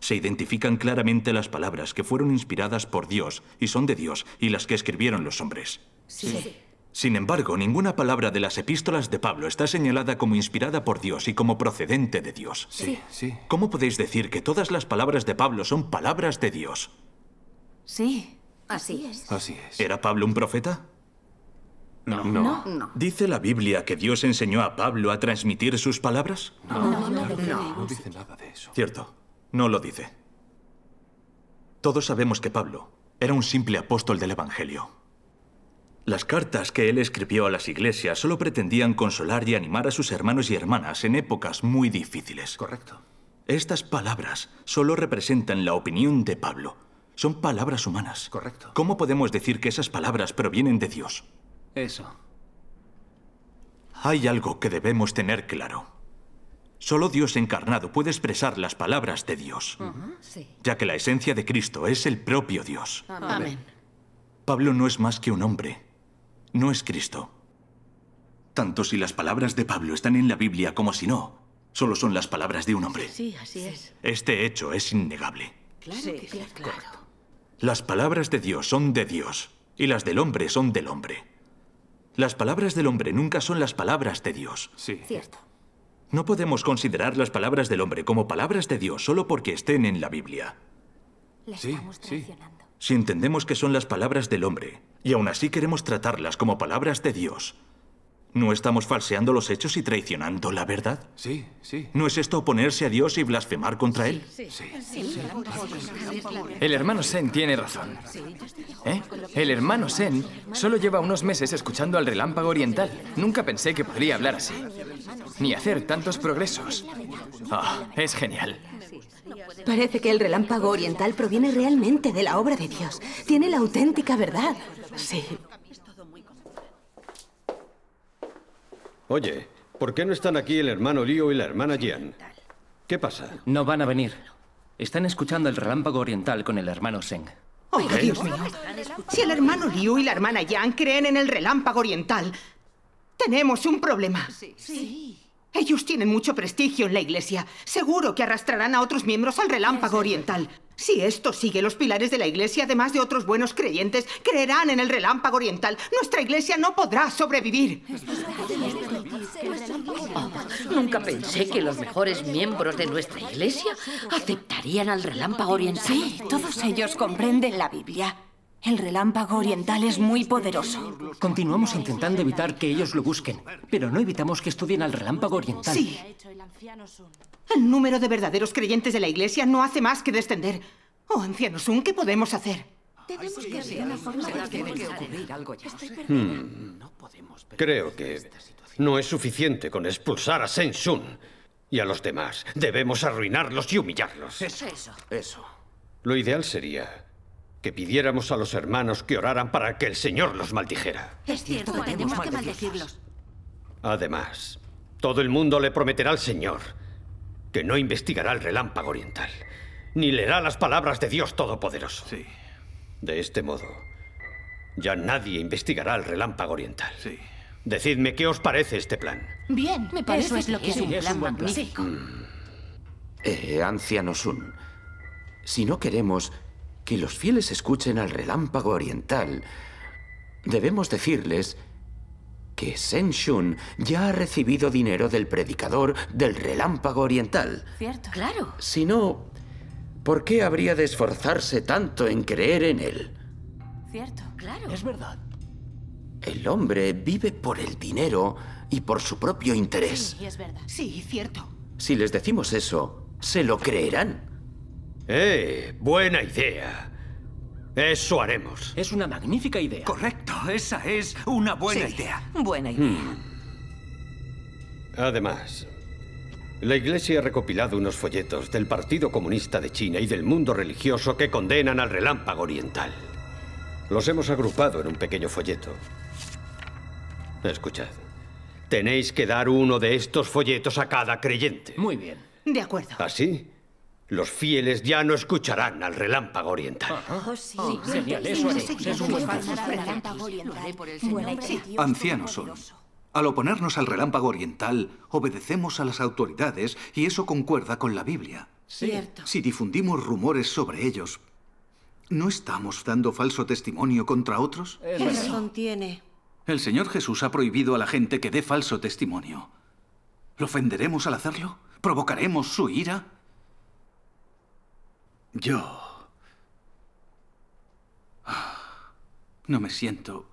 Speaker 1: Se identifican claramente las palabras que fueron inspiradas por Dios y son de Dios y las que escribieron los hombres.
Speaker 16: Sí.
Speaker 1: Sin embargo, ninguna palabra de las epístolas de Pablo está señalada como inspirada por Dios y como procedente de Dios.
Speaker 8: Sí, sí.
Speaker 1: ¿Cómo podéis decir que todas las palabras de Pablo son palabras de Dios?
Speaker 6: Sí, así es.
Speaker 8: Así es.
Speaker 1: ¿Era Pablo un profeta?
Speaker 8: No.
Speaker 6: No. No.
Speaker 1: ¿Dice la Biblia que Dios enseñó a Pablo a transmitir sus palabras?
Speaker 6: No, no,
Speaker 8: No dice nada de eso.
Speaker 1: Cierto, no lo dice. Todos sabemos que Pablo era un simple apóstol del Evangelio. Las cartas que él escribió a las iglesias solo pretendían consolar y animar a sus hermanos y hermanas en épocas muy difíciles.
Speaker 8: Correcto.
Speaker 1: Estas palabras solo representan la opinión de Pablo. Son palabras humanas.
Speaker 8: Correcto.
Speaker 1: ¿Cómo podemos decir que esas palabras provienen de Dios?
Speaker 8: Eso.
Speaker 1: Hay algo que debemos tener claro. Solo Dios encarnado puede expresar las palabras de Dios,
Speaker 27: Sí.
Speaker 1: ya que la esencia de Cristo es el propio Dios.
Speaker 27: Amén.
Speaker 1: Pablo no es más que un hombre, no es Cristo. Tanto si las palabras de Pablo están en la Biblia como si no, solo son las palabras de un hombre.
Speaker 27: Sí, así es.
Speaker 1: Este hecho es innegable.
Speaker 27: Claro que sí, claro.
Speaker 1: Las palabras de Dios son de Dios y las del hombre son del hombre. Las palabras del hombre nunca son las palabras de Dios.
Speaker 8: Sí.
Speaker 6: Cierto.
Speaker 1: No podemos considerar las palabras del hombre como palabras de Dios solo porque estén en la Biblia.
Speaker 6: Le
Speaker 1: Sí,
Speaker 6: estamos
Speaker 1: sí.
Speaker 6: traicionando.
Speaker 1: Si entendemos que son las palabras del hombre y aún así queremos tratarlas como palabras de Dios, ¿no estamos falseando los hechos y traicionando la verdad?
Speaker 8: Sí, sí.
Speaker 1: ¿No es esto oponerse a Dios y blasfemar contra Él?
Speaker 29: El hermano Sen tiene razón. ¿Eh? El hermano Sen solo lleva unos meses escuchando al relámpago oriental. Nunca pensé que podría hablar así. Ni hacer tantos progresos. Ah, es genial.
Speaker 17: Parece que el relámpago oriental proviene realmente de la obra de Dios. Tiene la auténtica verdad. Sí.
Speaker 21: Oye, ¿por qué no están aquí el hermano Lío y la hermana Jian? ¿Qué pasa?
Speaker 8: No van a venir. Están escuchando el relámpago oriental con el hermano Seng.
Speaker 19: Oiga, Dios mío. Si el hermano Liu y la hermana Yang creen en el relámpago oriental, tenemos un problema.
Speaker 16: Sí.
Speaker 19: Ellos tienen mucho prestigio en la iglesia. Seguro que arrastrarán a otros miembros al relámpago oriental. Si esto sigue, los pilares de la iglesia, además de otros buenos creyentes, creerán en el relámpago oriental. Nuestra iglesia no podrá sobrevivir.
Speaker 27: Nunca pensé que los mejores miembros de nuestra iglesia aceptarían al relámpago oriental.
Speaker 17: Sí, todos ellos comprenden la Biblia. El relámpago oriental es muy poderoso.
Speaker 8: Continuamos intentando evitar que ellos lo busquen, pero no evitamos que estudien al relámpago oriental.
Speaker 19: Sí. El número de verdaderos creyentes de la iglesia no hace más que descender. Oh, anciano Sun, ¿qué podemos hacer?
Speaker 16: Tenemos que ver una forma de que ocurrir algo ya.
Speaker 21: Hmm. Creo que no es suficiente con expulsar a Shen Shun y a los demás. Debemos arruinarlos y humillarlos.
Speaker 16: Eso.
Speaker 13: Eso.
Speaker 21: Lo ideal sería que pidiéramos a los hermanos que oraran para que el Señor los maldijera.
Speaker 16: Es cierto, tenemos que maldecirlos.
Speaker 21: Además, todo el mundo le prometerá al Señor que no investigará el relámpago oriental, ni leerá las palabras de Dios Todopoderoso.
Speaker 1: Sí.
Speaker 21: De este modo, ya nadie investigará el relámpago oriental.
Speaker 1: Sí.
Speaker 21: Decidme qué os parece este plan.
Speaker 30: Bien, me parece
Speaker 16: Eso es lo que
Speaker 30: es
Speaker 16: es
Speaker 30: un
Speaker 16: un
Speaker 30: plan
Speaker 16: buen plan.
Speaker 30: magnífico.
Speaker 13: Eh, anciano Sun, si no queremos que los fieles escuchen al relámpago oriental, debemos decirles que Sen Shun ya ha recibido dinero del predicador del relámpago oriental.
Speaker 2: ¿Cierto? Claro.
Speaker 13: Si no, ¿por qué habría de esforzarse tanto en creer en él?
Speaker 2: Cierto. Claro.
Speaker 20: Es verdad.
Speaker 13: El hombre vive por el dinero y por su propio interés.
Speaker 19: Sí, es verdad. Sí, cierto.
Speaker 13: Si les decimos eso, se lo creerán.
Speaker 21: ¡Eh! Buena idea. Eso haremos.
Speaker 20: Es una magnífica idea.
Speaker 14: Correcto, esa es una buena
Speaker 19: Sí,
Speaker 14: idea.
Speaker 19: Buena idea.
Speaker 21: Hmm. Además, la Iglesia ha recopilado unos folletos del Partido Comunista de China y del mundo religioso que condenan al relámpago oriental. Los hemos agrupado en un pequeño folleto. Escuchad. Tenéis que dar uno de estos folletos a cada creyente.
Speaker 20: Muy bien.
Speaker 19: De acuerdo.
Speaker 21: Así, los fieles ya no escucharán al relámpago oriental.
Speaker 30: Oh, sí.
Speaker 20: genial, eso haremos. Es un buen plan.
Speaker 31: Ancianos son. Al oponernos al relámpago oriental, obedecemos a las autoridades y eso concuerda con la Biblia.
Speaker 30: Cierto.
Speaker 31: Si difundimos rumores sobre ellos, ¿no estamos dando falso testimonio contra otros?
Speaker 30: ¿Qué razón tiene?
Speaker 31: El Señor Jesús ha prohibido a la gente que dé falso testimonio. ¿Lo ofenderemos al hacerlo? ¿Provocaremos su ira? Yo... No me siento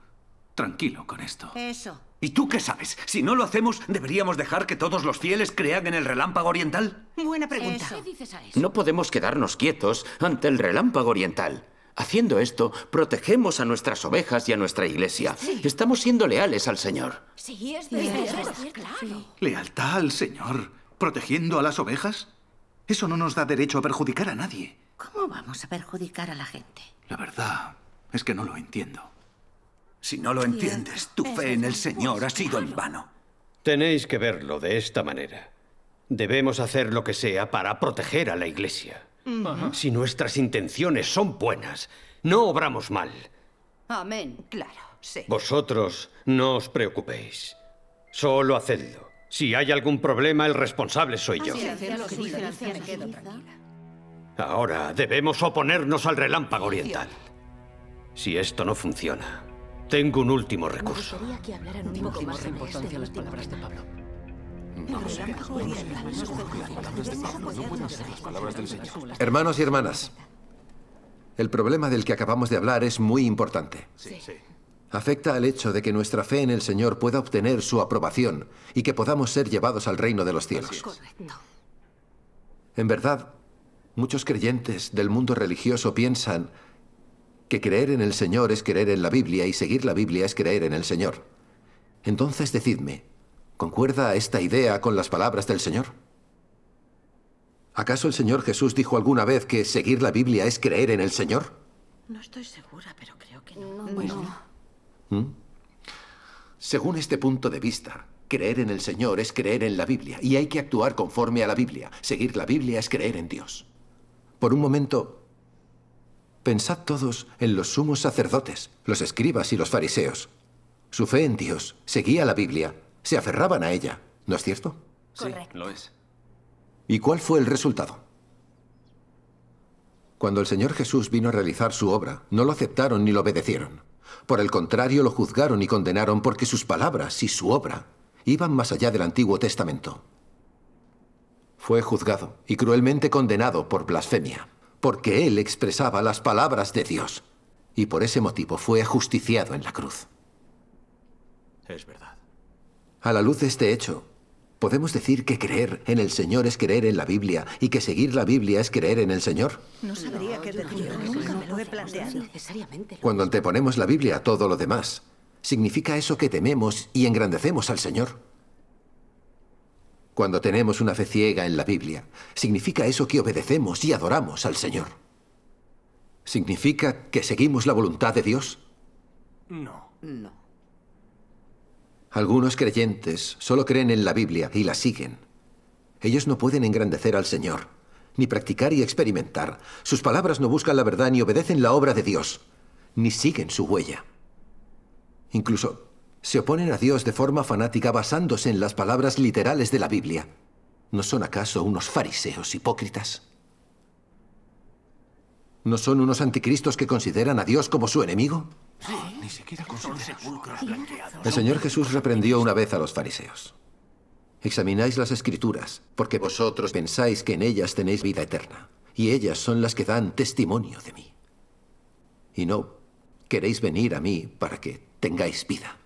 Speaker 31: tranquilo con esto.
Speaker 30: Eso.
Speaker 14: ¿Y tú qué sabes? Si no lo hacemos, ¿deberíamos dejar que todos los fieles crean en el relámpago oriental?
Speaker 19: Buena pregunta.
Speaker 2: ¿Qué dices a eso?
Speaker 13: No podemos quedarnos quietos ante el relámpago oriental. Haciendo esto, protegemos a nuestras ovejas y a nuestra iglesia. Estamos siendo leales al Señor.
Speaker 30: Sí, es verdad. Es verdad, claro.
Speaker 31: ¿Lealtad al Señor? ¿Protegiendo a las ovejas? Eso no nos da derecho a perjudicar a nadie.
Speaker 30: ¿Cómo vamos a perjudicar a la gente?
Speaker 31: La verdad es que no lo entiendo.
Speaker 14: Si no lo entiendes, tu fe en el Señor ha sido en vano.
Speaker 21: Tenéis que verlo de esta manera. Debemos hacer lo que sea para proteger a la Iglesia. Si nuestras intenciones son buenas, no obramos mal.
Speaker 30: Amén. Claro, sí.
Speaker 21: Vosotros no os preocupéis. Solo hacedlo. Si hay algún problema, el responsable soy yo. Ahora debemos oponernos al relámpago oriental. Si esto no funciona, tengo un último recurso.
Speaker 30: que hablaran un poco más de importancia las palabras de Pablo.
Speaker 9: Hermanos y hermanas, el problema del que acabamos de hablar es muy importante. Afecta al hecho de que nuestra fe en el Señor pueda obtener su aprobación y que podamos ser llevados al reino de los cielos. En verdad, muchos creyentes del mundo religioso piensan que creer en el Señor es creer en la Biblia y seguir la Biblia es creer en el Señor. Entonces decidme, ¿concuerda esta idea con las palabras del Señor? ¿Acaso el Señor Jesús dijo alguna vez que seguir la Biblia es creer en el Señor?
Speaker 30: No estoy segura, pero creo que no. Bueno,
Speaker 9: ¿Mm? Según este punto de vista, creer en el Señor es creer en la Biblia y hay que actuar conforme a la Biblia. Seguir la Biblia es creer en Dios. Por un momento, pensad todos en los sumos sacerdotes, los escribas y los fariseos. Su fe en Dios seguía la Biblia, se aferraban a ella, ¿no es cierto?
Speaker 29: Sí, lo es.
Speaker 9: ¿Y cuál fue el resultado? Cuando el Señor Jesús vino a realizar su obra, no lo aceptaron ni lo obedecieron. Por el contrario, lo juzgaron y condenaron porque sus palabras y su obra iban más allá del Antiguo Testamento. Fue juzgado y cruelmente condenado por blasfemia, porque él expresaba las palabras de Dios, y por ese motivo fue ajusticiado en la cruz.
Speaker 1: Es verdad.
Speaker 9: A la luz de este hecho, ¿podemos decir que creer en el Señor es creer en la Biblia y que seguir la Biblia es creer en el Señor?
Speaker 30: no sabría qué decir. Nunca me lo he planteado.
Speaker 16: Necesariamente.
Speaker 9: Cuando anteponemos la Biblia a todo lo demás, significa eso que tememos y engrandecemos al Señor. Cuando tenemos una fe ciega en la Biblia, significa eso que obedecemos y adoramos al Señor. ¿Significa que seguimos la voluntad de Dios?
Speaker 20: No.
Speaker 30: No.
Speaker 9: Algunos creyentes solo creen en la Biblia y la siguen, Ellos no pueden engrandecer al Señor, ni practicar y experimentar. Sus palabras no buscan la verdad ni obedecen la obra de Dios, ni siguen su huella. Incluso se oponen a Dios de forma fanática basándose en las palabras literales de la Biblia. ¿No son acaso unos fariseos hipócritas? ¿No son unos anticristos que consideran a Dios como su enemigo?
Speaker 1: Ni siquiera
Speaker 9: El Señor Jesús reprendió una vez a los fariseos. Examináis las escrituras, porque vosotros pensáis que en ellas tenéis vida eterna, y ellas son las que dan testimonio de mí. Y no queréis venir a mí para que tengáis vida.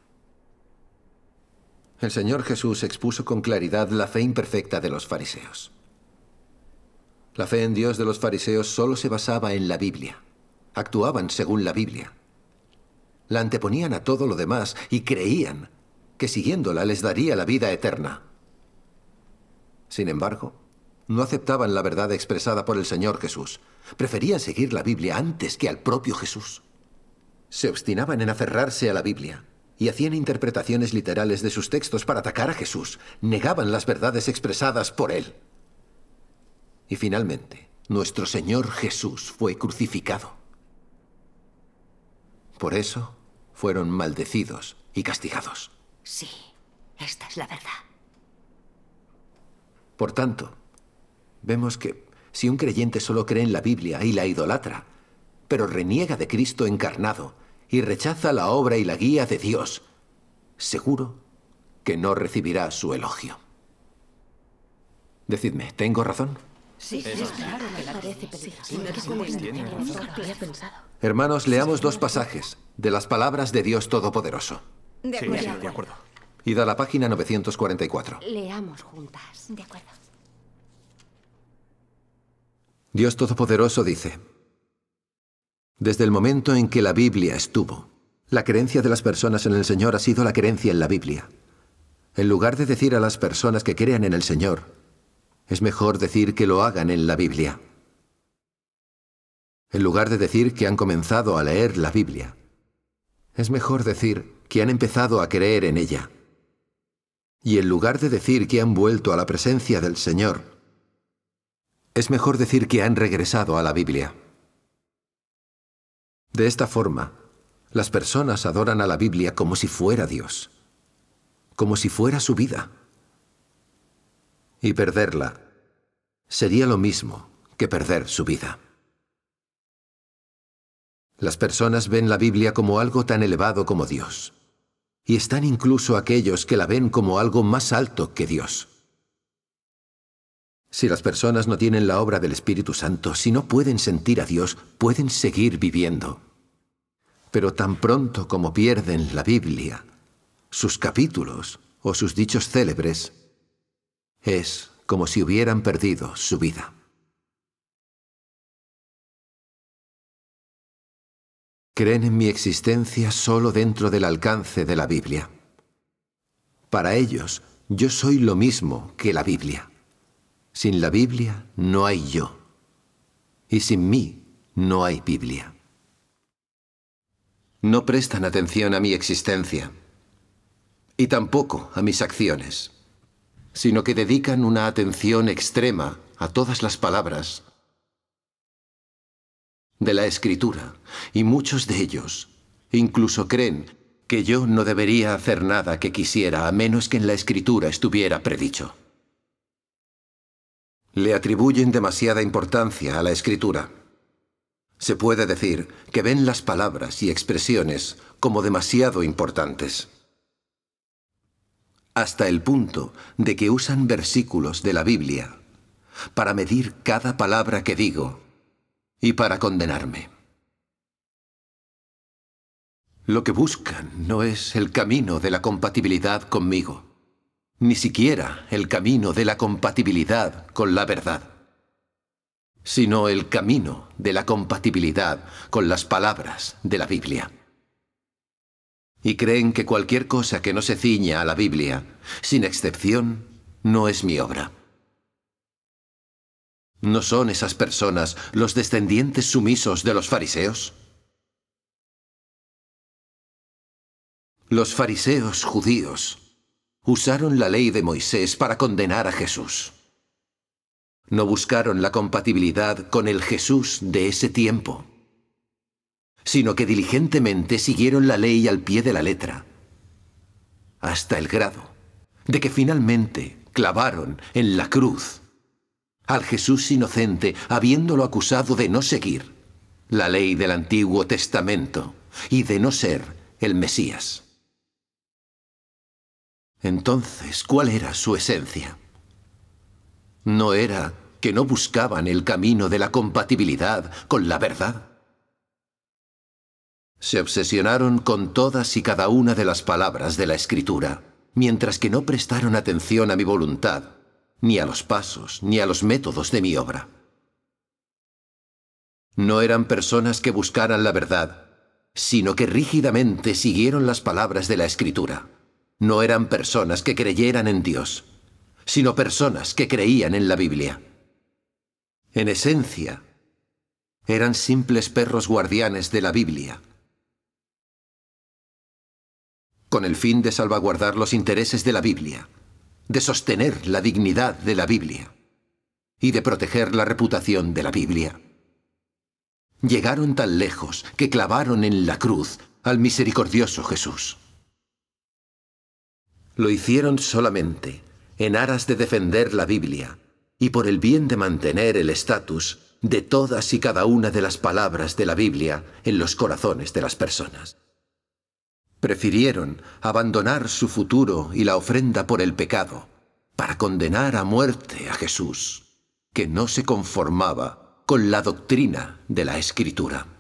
Speaker 9: El Señor Jesús expuso con claridad la fe imperfecta de los fariseos. La fe en Dios de los fariseos solo se basaba en la Biblia. Actuaban según la Biblia. La anteponían a todo lo demás y creían que siguiéndola les daría la vida eterna. Sin embargo, no aceptaban la verdad expresada por el Señor Jesús. Preferían seguir la Biblia antes que al propio Jesús. Se obstinaban en aferrarse a la Biblia y hacían interpretaciones literales de sus textos para atacar a Jesús. Negaban las verdades expresadas por él. Y finalmente, nuestro Señor Jesús fue crucificado. Por eso fueron maldecidos y castigados.
Speaker 16: Sí, esta es la verdad.
Speaker 9: Por tanto, vemos que si un creyente solo cree en la Biblia y la idolatra, pero reniega de Cristo encarnado y rechaza la obra y la guía de Dios, seguro que no recibirá su elogio. Decidme, ¿tengo razón?
Speaker 12: Sí, sí, claro, me parece.
Speaker 9: Hermanos, leamos dos pasajes de las palabras de Dios Todopoderoso.
Speaker 12: De
Speaker 1: Sí,
Speaker 12: acuerdo.
Speaker 1: sí, de acuerdo.
Speaker 9: Id a la página 944.
Speaker 18: Leamos juntas.
Speaker 6: De acuerdo.
Speaker 9: Dios Todopoderoso dice, Desde el momento en que la Biblia estuvo, la creencia de las personas en el Señor ha sido la creencia en la Biblia. En lugar de decir a las personas que crean en el Señor, es mejor decir que lo hagan en la Biblia. En lugar de decir que han comenzado a leer la Biblia, es mejor decir que han empezado a creer en ella. Y en lugar de decir que han vuelto a la presencia del Señor, es mejor decir que han regresado a la Biblia. De esta forma, las personas adoran a la Biblia como si fuera Dios, como si fuera su vida. Y perderla sería lo mismo que perder su vida. Las personas ven la Biblia como algo tan elevado como Dios. Y están incluso aquellos que la ven como algo más alto que Dios. Si las personas no tienen la obra del Espíritu Santo, si no pueden sentir a Dios, pueden seguir viviendo. Pero tan pronto como pierden la Biblia, sus capítulos o sus dichos célebres, es como si hubieran perdido su vida. Creen en mi existencia solo dentro del alcance de la Biblia. Para ellos, yo soy lo mismo que la Biblia. Sin la Biblia no hay yo. Y sin mí no hay Biblia. No prestan atención a mi existencia. Y tampoco a mis acciones. Sino que dedican una atención extrema a todas las palabras de la Escritura. Y muchos de ellos incluso creen que yo no debería hacer nada que quisiera a menos que en la Escritura estuviera predicho. Le atribuyen demasiada importancia a la escritura. Se puede decir que ven las palabras y expresiones como demasiado importantes. Hasta el punto de que usan versículos de la Biblia para medir cada palabra que digo y para condenarme. Lo que buscan no es el camino de la compatibilidad conmigo ni siquiera el camino de la compatibilidad con la verdad, sino el camino de la compatibilidad con las palabras de la Biblia. Y creen que cualquier cosa que no se ciña a la Biblia, sin excepción, no es mi obra. ¿No son esas personas los descendientes sumisos de los fariseos? Los fariseos judíos usaron la ley de Moisés para condenar a Jesús. No buscaron la compatibilidad con el Jesús de ese tiempo, sino que diligentemente siguieron la ley al pie de la letra, hasta el grado de que finalmente clavaron en la cruz al Jesús inocente, habiéndolo acusado de no seguir la ley del Antiguo Testamento y de no ser el Mesías. Entonces, ¿cuál era su esencia? ¿No era que no buscaban el camino de la compatibilidad con la verdad? Se obsesionaron con todas y cada una de las palabras de la Escritura, mientras que no prestaron atención a mi voluntad, ni a los pasos, ni a los métodos de mi obra. No eran personas que buscaran la verdad, sino que rígidamente siguieron las palabras de la Escritura. No eran personas que creyeran en Dios, sino personas que creían en la Biblia. En esencia, eran simples perros guardianes de la Biblia, con el fin de salvaguardar los intereses de la Biblia, de sostener la dignidad de la Biblia y de proteger la reputación de la Biblia. Llegaron tan lejos que clavaron en la cruz al misericordioso Jesús. Lo hicieron solamente en aras de defender la Biblia y por el bien de mantener el estatus de todas y cada una de las palabras de la Biblia en los corazones de las personas. Prefirieron abandonar su futuro y la ofrenda por el pecado para condenar a muerte a Jesús, que no se conformaba con la doctrina de la Escritura.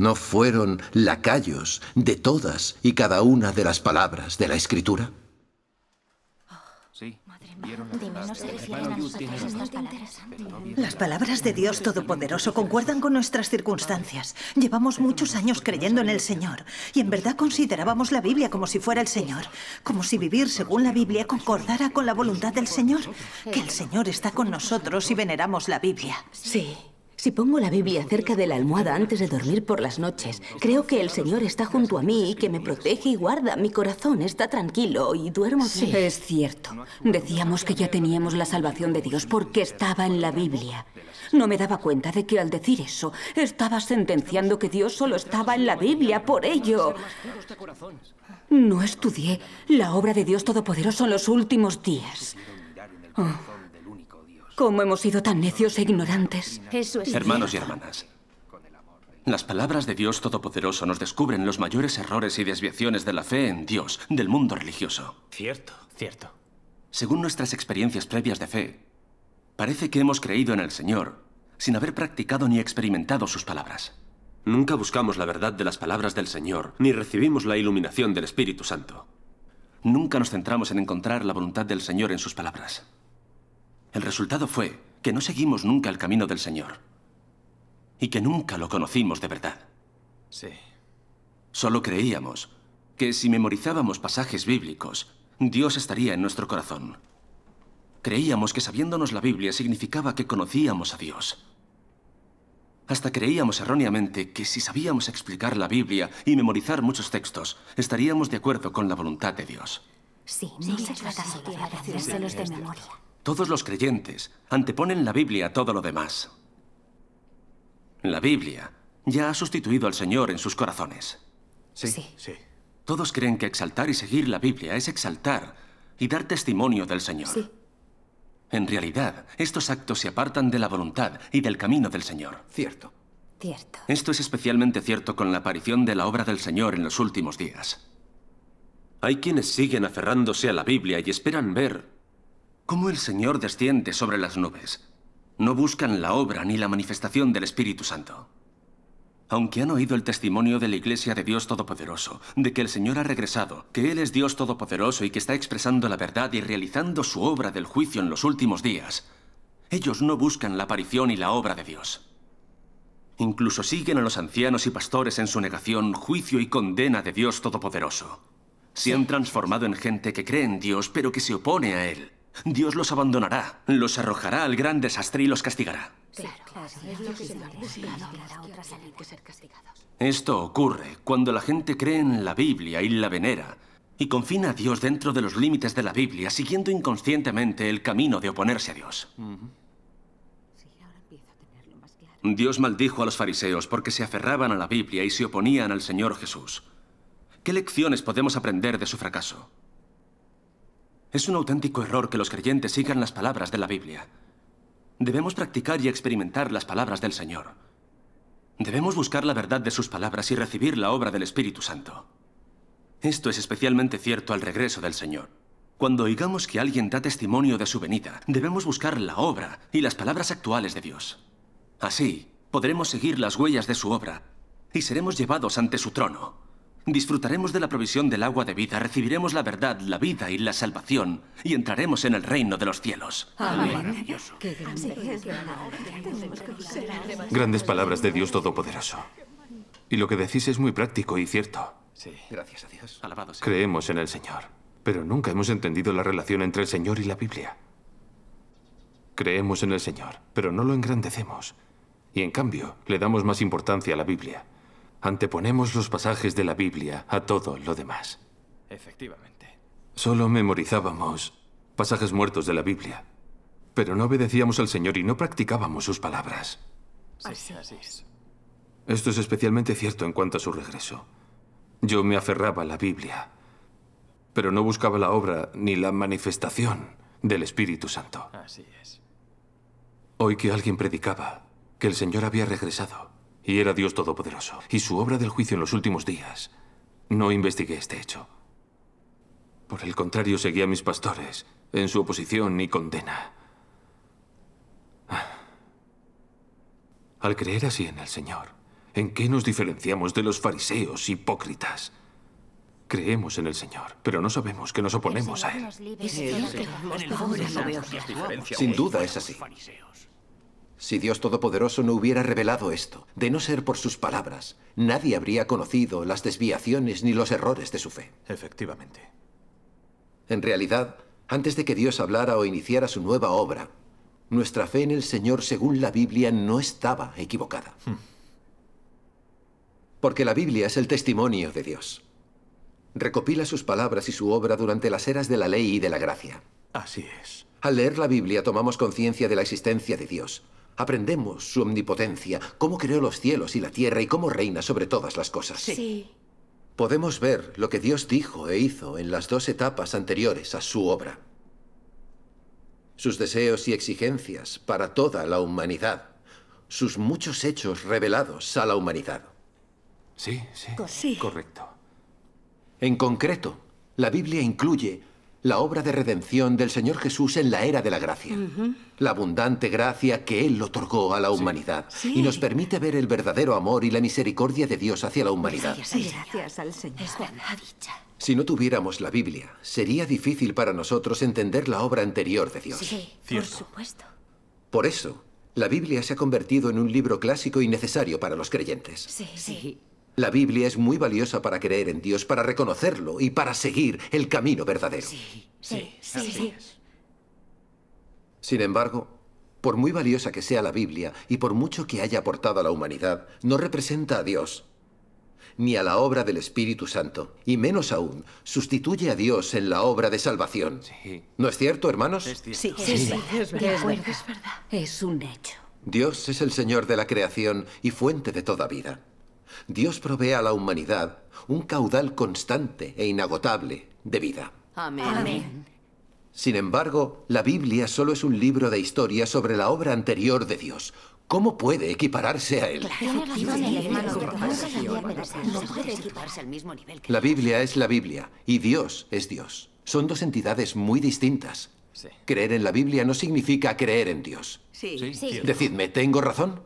Speaker 9: ¿No fueron lacayos de todas y cada una de las palabras de la Escritura?
Speaker 31: Sí.
Speaker 30: Las palabras de Dios Todopoderoso concuerdan con nuestras circunstancias. Llevamos muchos años creyendo en el Señor y en verdad considerábamos la Biblia como si fuera el Señor, como si vivir según la Biblia concordara con la voluntad del Señor, que el Señor está con nosotros y veneramos la Biblia.
Speaker 12: Sí. Si pongo la Biblia cerca de la almohada antes de dormir por las noches, creo que el Señor está junto a mí y que me protege y guarda. Mi corazón está tranquilo y duermo
Speaker 10: Sí,
Speaker 12: bien.
Speaker 10: es cierto. Decíamos que ya teníamos la salvación de Dios porque estaba en la Biblia. No me daba cuenta de que al decir eso, estaba sentenciando que Dios solo estaba en la Biblia. Por ello, no estudié la obra de Dios Todopoderoso en los últimos días. Oh, ¿Cómo hemos sido tan necios e ignorantes?
Speaker 6: Eso
Speaker 32: Hermanos y hermanas, las palabras de Dios Todopoderoso nos descubren los mayores errores y desviaciones de la fe en Dios del mundo religioso.
Speaker 20: Cierto, cierto.
Speaker 32: Según nuestras experiencias previas de fe, parece que hemos creído en el Señor sin haber practicado ni experimentado sus palabras.
Speaker 33: Nunca buscamos la verdad de las palabras del Señor, ni recibimos la iluminación del Espíritu Santo.
Speaker 32: Nunca nos centramos en encontrar la voluntad del Señor en sus palabras. El resultado fue que no seguimos nunca el camino del Señor y que nunca lo conocimos de verdad.
Speaker 29: Sí.
Speaker 32: Solo creíamos que si memorizábamos pasajes bíblicos, Dios estaría en nuestro corazón. Creíamos que sabiéndonos la Biblia significaba que conocíamos a Dios. Hasta creíamos erróneamente que si sabíamos explicar la Biblia y memorizar muchos textos, estaríamos de acuerdo con la voluntad de Dios.
Speaker 6: Sí, no se trata solo de aprendérselos de memoria.
Speaker 32: Todos los creyentes anteponen la Biblia a todo lo demás. La Biblia ya ha sustituido al Señor en sus corazones.
Speaker 29: Sí, sí.
Speaker 32: Todos creen que exaltar y seguir la Biblia es exaltar y dar testimonio del Señor.
Speaker 6: Sí.
Speaker 32: En realidad, estos actos se apartan de la voluntad y del camino del Señor.
Speaker 9: Cierto.
Speaker 6: Cierto.
Speaker 32: Esto es especialmente cierto con la aparición de la obra del Señor en los últimos días.
Speaker 33: Hay quienes siguen aferrándose a la Biblia y esperan ver
Speaker 32: cómo el Señor desciende sobre las nubes. No buscan la obra ni la manifestación del Espíritu Santo. Aunque han oído el testimonio de la Iglesia de Dios Todopoderoso, de que el Señor ha regresado, que Él es Dios Todopoderoso y que está expresando la verdad y realizando su obra del juicio en los últimos días, ellos no buscan la aparición y la obra de Dios. Incluso siguen a los ancianos y pastores en su negación, juicio y condena de Dios Todopoderoso. Se han transformado en gente que cree en Dios, pero que se opone a Él. Dios los abandonará, los arrojará al gran desastre y los castigará. Esto ocurre cuando la gente cree en la Biblia y la venera, y confina a Dios dentro de los límites de la Biblia, siguiendo inconscientemente el camino de oponerse a Dios. Dios maldijo a los fariseos porque se aferraban a la Biblia y se oponían al Señor Jesús. ¿Qué lecciones podemos aprender de su fracaso? Es un auténtico error que los creyentes sigan las palabras de la Biblia. Debemos practicar y experimentar las palabras del Señor. Debemos buscar la verdad de sus palabras y recibir la obra del Espíritu Santo. Esto es especialmente cierto al regreso del Señor. Cuando oigamos que alguien da testimonio de su venida, debemos buscar la obra y las palabras actuales de Dios. Así, podremos seguir las huellas de su obra y seremos llevados ante su trono. Disfrutaremos de la provisión del agua de vida, recibiremos la verdad, la vida y la salvación y entraremos en el reino de los cielos.
Speaker 6: Amén.
Speaker 34: Grandes palabras de Dios Todopoderoso. Y lo que decís es muy práctico y cierto.
Speaker 32: Sí. Gracias a Dios. Alabado sea.
Speaker 34: Creemos en el Señor, pero nunca hemos entendido la relación entre el Señor y la Biblia. Creemos en el Señor, pero no lo engrandecemos. Y en cambio, le damos más importancia a la Biblia. Anteponemos los pasajes de la Biblia a todo lo demás.
Speaker 29: Efectivamente.
Speaker 34: Solo memorizábamos pasajes muertos de la Biblia, pero no obedecíamos al Señor y no practicábamos sus palabras.
Speaker 29: Sí, así es.
Speaker 34: Esto es especialmente cierto en cuanto a su regreso. Yo me aferraba a la Biblia, pero no buscaba la obra ni la manifestación del Espíritu Santo.
Speaker 29: Así es.
Speaker 34: Hoy que alguien predicaba que el Señor había regresado y era Dios Todopoderoso y su obra del juicio en los últimos días, no investigué este hecho. Por el contrario, seguí a mis pastores en su oposición y condena. Al creer así en el Señor, ¿en qué nos diferenciamos de los fariseos hipócritas? Creemos en el Señor, pero no sabemos que nos oponemos a Él.
Speaker 9: Sin duda es así. Si Dios Todopoderoso no hubiera revelado esto, de no ser por sus palabras, nadie habría conocido las desviaciones ni los errores de su fe.
Speaker 1: Efectivamente.
Speaker 9: En realidad, antes de que Dios hablara o iniciara su nueva obra, nuestra fe en el Señor, según la Biblia, no estaba equivocada. Porque la Biblia es el testimonio de Dios. Recopila sus palabras y su obra durante las eras de la ley y de la gracia.
Speaker 1: Así es.
Speaker 9: Al leer la Biblia tomamos conciencia de la existencia de Dios. Aprendemos su omnipotencia, cómo creó los cielos y la tierra y cómo reina sobre todas las cosas.
Speaker 6: Sí.
Speaker 9: Podemos ver lo que Dios dijo e hizo en las dos etapas anteriores a su obra. Sus deseos y exigencias para toda la humanidad. Sus muchos hechos revelados a la humanidad.
Speaker 34: Sí, sí.
Speaker 6: Sí.
Speaker 34: Correcto.
Speaker 9: En concreto, la Biblia incluye la obra de redención del Señor Jesús en la era de la gracia. La abundante gracia que Él otorgó a la humanidad
Speaker 6: Sí.
Speaker 9: y nos permite ver el verdadero amor y la misericordia de Dios hacia la humanidad.
Speaker 6: Gracias al Señor. Es verdad.
Speaker 9: Si no tuviéramos la Biblia, sería difícil para nosotros entender la obra anterior de Dios.
Speaker 6: Sí, por supuesto.
Speaker 9: Por eso, la Biblia se ha convertido en un libro clásico y necesario para los creyentes.
Speaker 6: Sí, sí.
Speaker 9: La Biblia es muy valiosa para creer en Dios, para reconocerlo y para seguir el camino verdadero.
Speaker 6: Sí, sí, sí.
Speaker 9: Sin embargo, por muy valiosa que sea la Biblia y por mucho que haya aportado a la humanidad, no representa a Dios, ni a la obra del Espíritu Santo, y menos aún, sustituye a Dios en la obra de salvación. ¿No es cierto, hermanos?
Speaker 10: Sí, sí,
Speaker 6: Sí,
Speaker 10: sí.
Speaker 6: es verdad.
Speaker 10: acuerdo.
Speaker 6: Es verdad.
Speaker 10: Es un hecho.
Speaker 9: Dios es el Señor de la creación y fuente de toda vida. Dios provee a la humanidad un caudal constante e inagotable de vida.
Speaker 16: Amén.
Speaker 6: Amén.
Speaker 9: Sin embargo, la Biblia solo es un libro de historia sobre la obra anterior de Dios. ¿Cómo puede equipararse a él?
Speaker 16: No puede equiparse al mismo nivel que...
Speaker 9: La Biblia es la Biblia y Dios es Dios. Son dos entidades muy distintas. Creer en la Biblia no significa creer en Dios.
Speaker 16: Sí.
Speaker 9: Decidme, ¿tengo razón?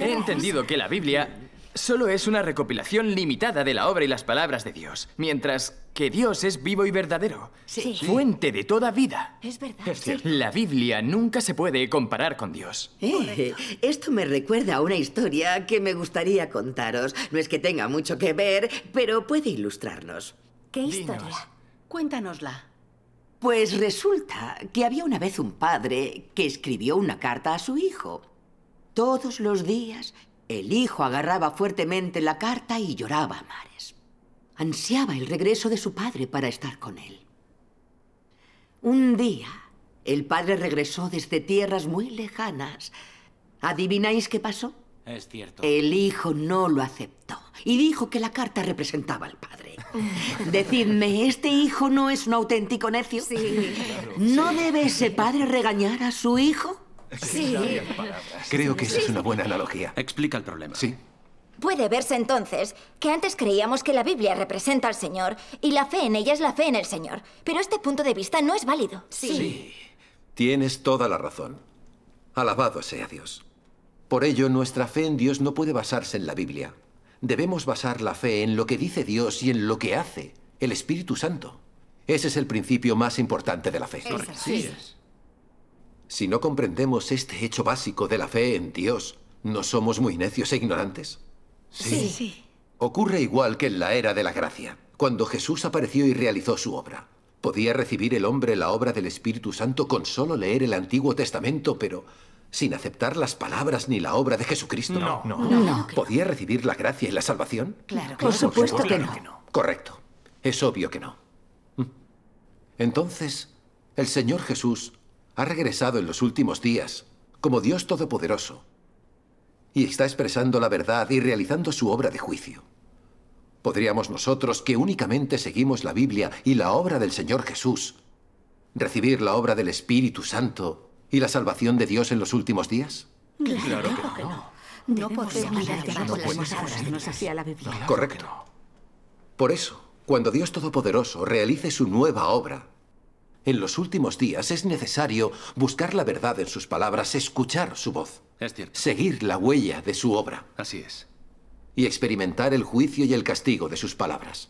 Speaker 29: He entendido que la Biblia solo es una recopilación limitada de la obra y las palabras de Dios, mientras que Dios es vivo y verdadero,
Speaker 16: Sí.
Speaker 29: fuente de toda vida.
Speaker 16: Es verdad.
Speaker 29: La Biblia nunca se puede comparar con Dios.
Speaker 16: Eh, esto me recuerda a una historia que me gustaría contaros. No es que tenga mucho que ver, pero puede ilustrarnos.
Speaker 6: ¿Qué historia?
Speaker 16: Cuéntanosla. Pues resulta que había una vez un padre que escribió una carta a su hijo. Todos los días, el hijo agarraba fuertemente la carta y lloraba a mares. Ansiaba el regreso de su padre para estar con él. Un día, el padre regresó desde tierras muy lejanas. ¿Adivináis qué pasó?
Speaker 8: Es cierto.
Speaker 16: El hijo no lo aceptó y dijo que la carta representaba al padre. Decidme, ¿este hijo no es un auténtico necio? Sí. ¿No debe ese padre regañar a su hijo?
Speaker 35: Sí.
Speaker 9: Creo que esa es una buena analogía.
Speaker 32: Explica el problema.
Speaker 9: Sí.
Speaker 6: Puede verse entonces que antes creíamos que la Biblia representa al Señor y la fe en ella es la fe en el Señor. Pero este punto de vista no es válido.
Speaker 9: Sí. Tienes toda la razón. Alabado sea Dios. Por ello, nuestra fe en Dios no puede basarse en la Biblia. Debemos basar la fe en lo que dice Dios y en lo que hace el Espíritu Santo. Ese es el principio más importante de la fe.
Speaker 6: Sí.
Speaker 9: Si no comprendemos este hecho básico de la fe en Dios, ¿no somos muy necios e ignorantes?
Speaker 6: Sí.
Speaker 9: Ocurre igual que en la era de la gracia, cuando Jesús apareció y realizó su obra. Podía recibir el hombre la obra del Espíritu Santo con solo leer el Antiguo Testamento, pero sin aceptar las palabras ni la obra de Jesucristo.
Speaker 1: No, no.
Speaker 6: No.
Speaker 9: ¿Podía recibir la gracia y la salvación?
Speaker 6: Claro, Por supuesto que no.
Speaker 9: Correcto. Es obvio que no. Mm. Entonces, el Señor Jesús ha regresado en los últimos días como Dios Todopoderoso y está expresando la verdad y realizando su obra de juicio. ¿Podríamos nosotros, que únicamente seguimos la Biblia y la obra del Señor Jesús, recibir la obra del Espíritu Santo y la salvación de Dios en los últimos días?
Speaker 35: Claro, que no. No podemos llevarnos así a la Biblia.
Speaker 9: Correcto. Por eso, cuando Dios Todopoderoso realice su nueva obra, en los últimos días es necesario buscar la verdad en sus palabras, escuchar su voz,
Speaker 32: Es cierto.
Speaker 9: seguir la huella de su obra
Speaker 32: Así es.
Speaker 9: y experimentar el juicio y el castigo de sus palabras.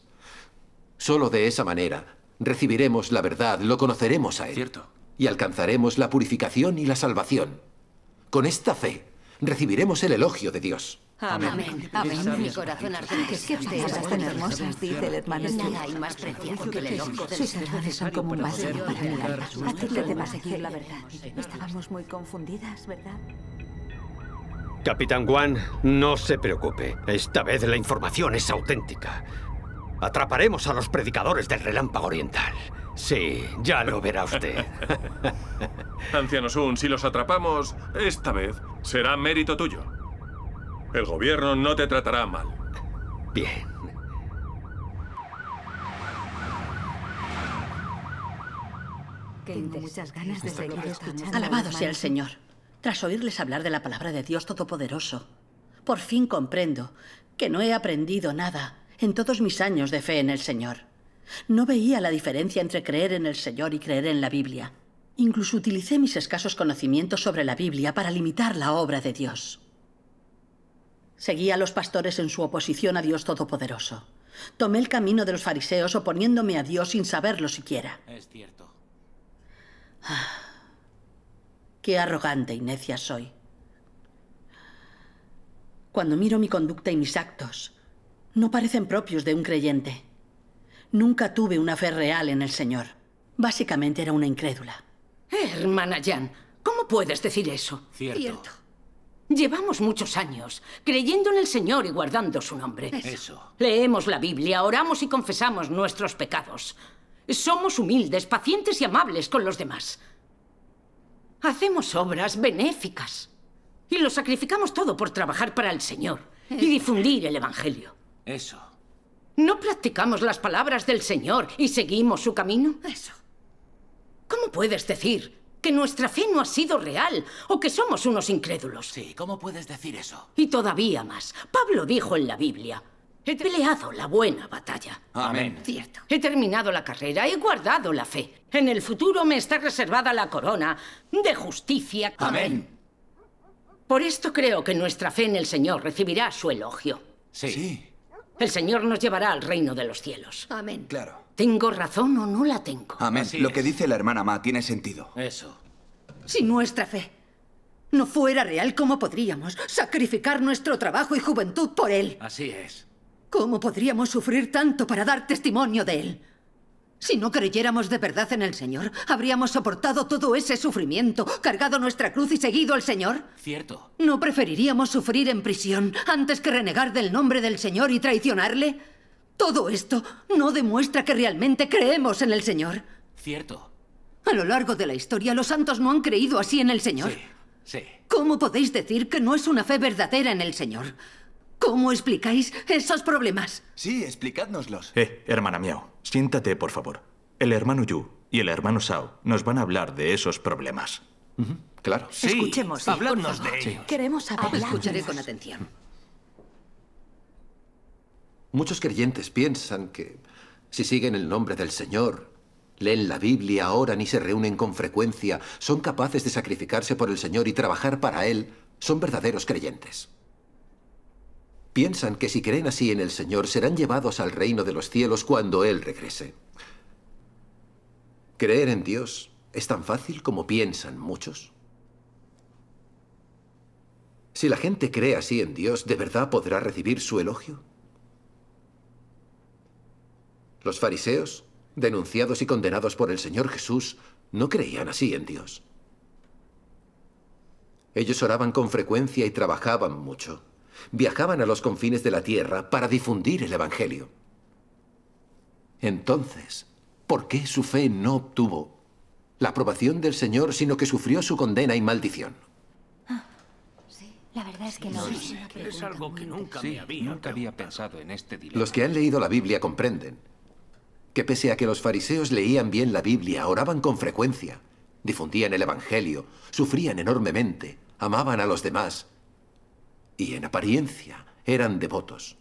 Speaker 9: Solo de esa manera recibiremos la verdad, lo conoceremos a Él.
Speaker 32: Cierto.
Speaker 9: Y alcanzaremos la purificación y la salvación. Con esta fe recibiremos el elogio de Dios.
Speaker 6: Amén. Amén. Mi corazón ardiente.
Speaker 35: Qué palabras tan hermosas, dice el hermano.
Speaker 6: Nada hay más preciado que el elogio del
Speaker 35: Sus errores son como un bálsamo para mi alma. A ti te debes decir la verdad. Estábamos muy confundidas, ¿verdad?
Speaker 21: Capitán Juan, no se preocupe. Esta vez la información es auténtica. Atraparemos a los predicadores del relámpago oriental. Sí, ya lo verá usted.
Speaker 3: Anciano Sun, si los atrapamos, esta vez será mérito tuyo. El gobierno no te tratará mal.
Speaker 21: Bien.
Speaker 35: Tengo muchas ganas de seguir escuchando.
Speaker 12: Alabado sea el Señor. Tras oírles hablar de la palabra de Dios Todopoderoso, por fin comprendo que no he aprendido nada en todos mis años de fe en el Señor. No veía la diferencia entre creer en el Señor y creer en la Biblia. Incluso utilicé mis escasos conocimientos sobre la Biblia para limitar la obra de Dios. Seguí a los pastores en su oposición a Dios Todopoderoso. Tomé el camino de los fariseos oponiéndome a Dios sin saberlo siquiera.
Speaker 8: Es cierto.
Speaker 12: Qué arrogante y necia soy. Cuando miro mi conducta y mis actos, no parecen propios de un creyente. Nunca tuve una fe real en el Señor. Básicamente era una incrédula.
Speaker 27: Eh, hermana Jan, ¿cómo puedes decir eso?
Speaker 8: Cierto.
Speaker 27: Llevamos muchos años creyendo en el Señor y guardando su nombre.
Speaker 8: Eso.
Speaker 27: Leemos la Biblia, oramos y confesamos nuestros pecados. Somos humildes, pacientes y amables con los demás. Hacemos obras benéficas. Y lo sacrificamos todo por trabajar para el Señor y difundir el Evangelio.
Speaker 8: Eso.
Speaker 27: ¿No practicamos las palabras del Señor y seguimos su camino? Eso. ¿Cómo puedes decir que nuestra fe no ha sido real o que somos unos incrédulos?
Speaker 8: Sí, ¿cómo puedes decir eso?
Speaker 27: Y todavía más. Pablo dijo en la Biblia, he peleado la buena batalla.
Speaker 8: Amén.
Speaker 27: Cierto. He terminado la carrera, he guardado la fe. En el futuro me está reservada la corona de justicia.
Speaker 8: Amén.
Speaker 27: Por esto creo que nuestra fe en el Señor recibirá su elogio.
Speaker 8: Sí.
Speaker 27: El Señor nos llevará al reino de los cielos.
Speaker 6: Amén.
Speaker 8: Claro.
Speaker 27: ¿Tengo razón o no la tengo?
Speaker 14: Amén.
Speaker 8: Así
Speaker 14: Lo
Speaker 8: es.
Speaker 14: que dice la hermana Ma tiene sentido.
Speaker 8: Eso.
Speaker 12: Si nuestra fe no fuera real, ¿cómo podríamos sacrificar nuestro trabajo y juventud por Él?
Speaker 8: Así es.
Speaker 12: ¿Cómo podríamos sufrir tanto para dar testimonio de Él? Si no creyéramos de verdad en el Señor, ¿habríamos soportado todo ese sufrimiento, cargado nuestra cruz y seguido al Señor?
Speaker 8: Cierto.
Speaker 12: ¿No preferiríamos sufrir en prisión antes que renegar del nombre del Señor y traicionarle?
Speaker 2: Todo esto no demuestra que realmente creemos en el Señor.
Speaker 36: Cierto.
Speaker 2: A lo largo de la historia, los santos no han creído así en el Señor.
Speaker 36: Sí.
Speaker 2: ¿Cómo podéis decir que no es una fe verdadera en el Señor? ¿Cómo explicáis esos problemas?
Speaker 37: Sí, explicádnoslos.
Speaker 1: Eh, hermana Miao, siéntate, por favor. El hermano Yu y el hermano Sao nos van a hablar de esos problemas.
Speaker 9: Claro.
Speaker 1: Sí,
Speaker 30: Escuchemos, sí,
Speaker 1: de ellos.
Speaker 30: Queremos saber.
Speaker 2: Escucharé con atención.
Speaker 9: Muchos creyentes piensan que si siguen el nombre del Señor, leen la Biblia, oran y se reúnen con frecuencia, son capaces de sacrificarse por el Señor y trabajar para Él, son verdaderos creyentes. Piensan que si creen así en el Señor serán llevados al reino de los cielos cuando Él regrese. ¿Creer en Dios es tan fácil como piensan muchos? Si la gente cree así en Dios, ¿de verdad podrá recibir su elogio? Los fariseos, denunciados y condenados por el Señor Jesús, no creían así en Dios. Ellos oraban con frecuencia y trabajaban mucho. Viajaban a los confines de la tierra para difundir el Evangelio. Entonces, ¿por qué su fe no obtuvo la aprobación del Señor, sino que sufrió su condena y maldición?
Speaker 6: La verdad es que no.
Speaker 38: Es algo que nunca me había
Speaker 34: Nunca había pensado en este dilema.
Speaker 9: Los que han leído la Biblia comprenden que pese a que los fariseos leían bien la Biblia, oraban con frecuencia, difundían el Evangelio, sufrían enormemente, amaban a los demás y en apariencia eran devotos,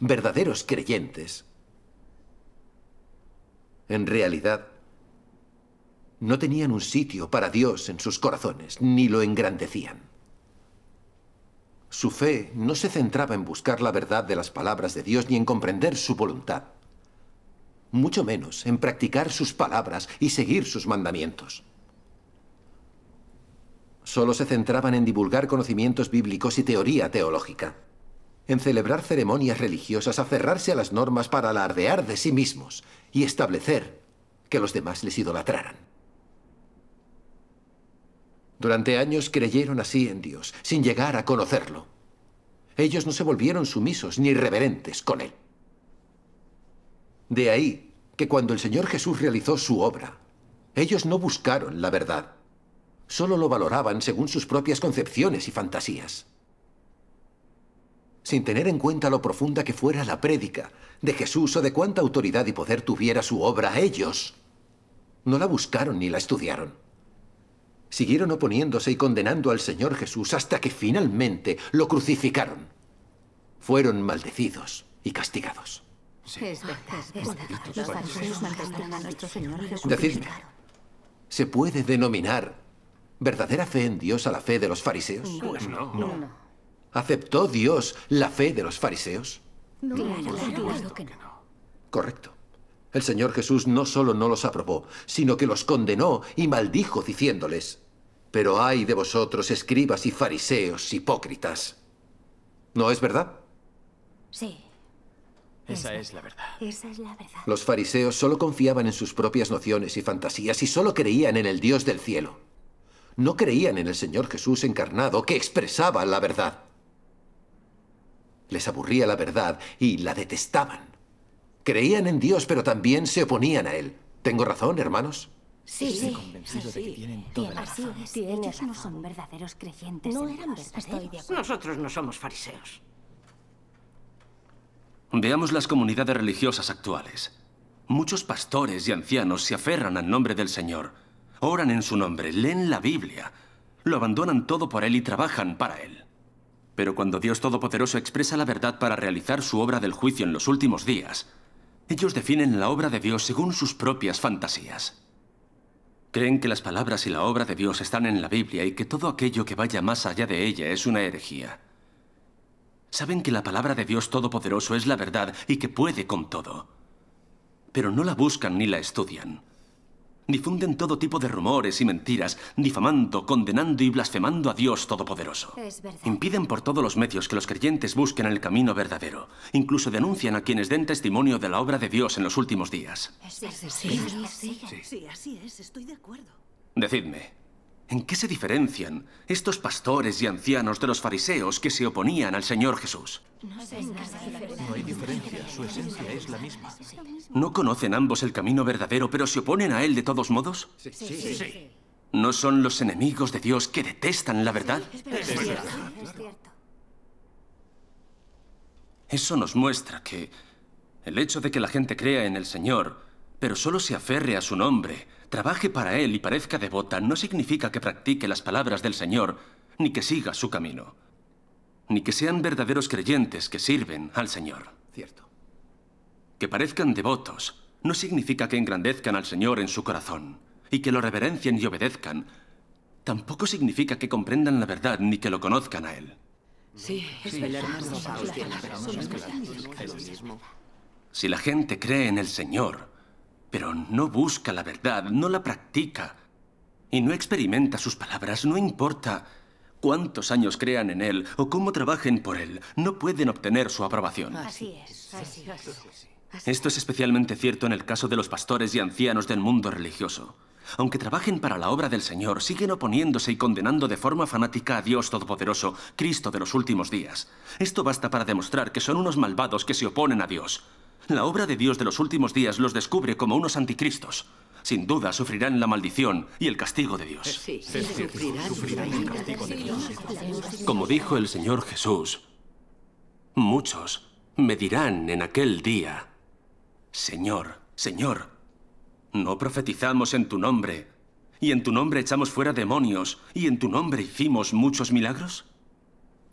Speaker 9: verdaderos creyentes, en realidad no tenían un sitio para Dios en sus corazones, ni lo engrandecían. Su fe no se centraba en buscar la verdad de las palabras de Dios ni en comprender su voluntad mucho menos en practicar sus palabras y seguir sus mandamientos. Solo se centraban en divulgar conocimientos bíblicos y teoría teológica, en celebrar ceremonias religiosas, aferrarse a las normas para alardear de sí mismos y establecer que los demás les idolatraran. Durante años creyeron así en Dios, sin llegar a conocerlo. Ellos no se volvieron sumisos ni reverentes con Él. De ahí que cuando el Señor Jesús realizó su obra, ellos no buscaron la verdad. Solo lo valoraban según sus propias concepciones y fantasías. Sin tener en cuenta lo profunda que fuera la prédica de Jesús o de cuánta autoridad y poder tuviera su obra, ellos no la buscaron ni la estudiaron. Siguieron oponiéndose y condenando al Señor Jesús hasta que finalmente lo crucificaron. Fueron maldecidos y castigados.
Speaker 6: Es verdad, es verdad. Los fariseos maltrataron a nuestro Señor Jesús.
Speaker 9: Decidme, ¿se puede denominar verdadera fe en Dios a la fe de los fariseos?
Speaker 38: Pues no.
Speaker 9: ¿Aceptó Dios la fe de los fariseos?
Speaker 6: No, claro que no.
Speaker 9: Correcto. El Señor Jesús no solo no los aprobó, sino que los condenó y maldijo diciéndoles, pero ay de vosotros, escribas y fariseos hipócritas. ¿No es verdad?
Speaker 6: Sí.
Speaker 29: Esa es la verdad.
Speaker 6: Esa es la verdad.
Speaker 9: Los fariseos solo confiaban en sus propias nociones y fantasías y solo creían en el Dios del cielo. No creían en el Señor Jesús encarnado que expresaba la verdad. Les aburría la verdad y la detestaban. Creían en Dios, pero también se oponían a Él. ¿Tengo razón, hermanos?
Speaker 6: Sí, sí.
Speaker 29: convencido de que tienen
Speaker 6: Tiene-
Speaker 29: toda la
Speaker 6: así
Speaker 29: razón.
Speaker 6: es. Ellos no son verdaderos creyentes.
Speaker 35: No eran verdaderos.
Speaker 27: Nosotros no somos fariseos.
Speaker 32: Veamos las comunidades religiosas actuales. Muchos pastores y ancianos se aferran al nombre del Señor, oran en su nombre, leen la Biblia, lo abandonan todo por Él y trabajan para Él. Pero cuando Dios Todopoderoso expresa la verdad para realizar su obra del juicio en los últimos días, ellos definen la obra de Dios según sus propias fantasías. Creen que las palabras y la obra de Dios están en la Biblia y que todo aquello que vaya más allá de ella es una herejía. Saben que la palabra de Dios Todopoderoso es la verdad y que puede con todo. Pero no la buscan ni la estudian. Difunden todo tipo de rumores y mentiras, difamando, condenando y blasfemando a Dios Todopoderoso.
Speaker 6: Es verdad.
Speaker 32: Impiden por todos los medios que los creyentes busquen el camino verdadero. Incluso denuncian a quienes den testimonio de la obra de Dios en los últimos días.
Speaker 30: Sí, sí,
Speaker 6: Sí,
Speaker 30: sí.
Speaker 6: sí,
Speaker 30: Sí, así es, estoy de acuerdo.
Speaker 32: Decidme, ¿En qué se diferencian estos pastores y ancianos de los fariseos que se oponían al Señor Jesús?
Speaker 1: No hay diferencia, su esencia es la misma.
Speaker 32: ¿No conocen ambos el camino verdadero, pero se oponen a él de todos modos?
Speaker 1: Sí.
Speaker 32: ¿No son los enemigos de Dios que detestan la verdad? Eso nos muestra que el hecho de que la gente crea en el Señor, pero solo se aferre a su nombre, trabaje para Él y parezca devota, no significa que practique las palabras del Señor, ni que siga su camino, ni que sean verdaderos creyentes que sirven al Señor.
Speaker 9: Cierto.
Speaker 32: Que parezcan devotos no significa que engrandezcan al Señor en su corazón y que lo reverencien y obedezcan. Tampoco significa que comprendan la verdad ni que lo conozcan a Él.
Speaker 16: Sí,
Speaker 35: Es verdad.
Speaker 32: Si la gente cree en el Señor, pero no busca la verdad, no la practica y no experimenta sus palabras, no importa cuántos años crean en Él o cómo trabajen por Él, no pueden obtener su aprobación.
Speaker 35: Así es. Así es.
Speaker 32: Esto es especialmente cierto en el caso de los pastores y ancianos del mundo religioso. Aunque trabajen para la obra del Señor, siguen oponiéndose y condenando de forma fanática a Dios Todopoderoso, Cristo de los últimos días. Esto basta para demostrar que son unos malvados que se oponen a Dios. La obra de Dios de los últimos días los descubre como unos anticristos. Sin duda sufrirán la maldición y el castigo de Dios.
Speaker 16: Sí,
Speaker 1: Es cierto,
Speaker 16: sufrirán,
Speaker 1: sufrirán el castigo de Dios.
Speaker 32: Como dijo el Señor Jesús, muchos me dirán en aquel día, Señor, Señor, ¿no profetizamos en tu nombre, y en tu nombre echamos fuera demonios, y en tu nombre hicimos muchos milagros?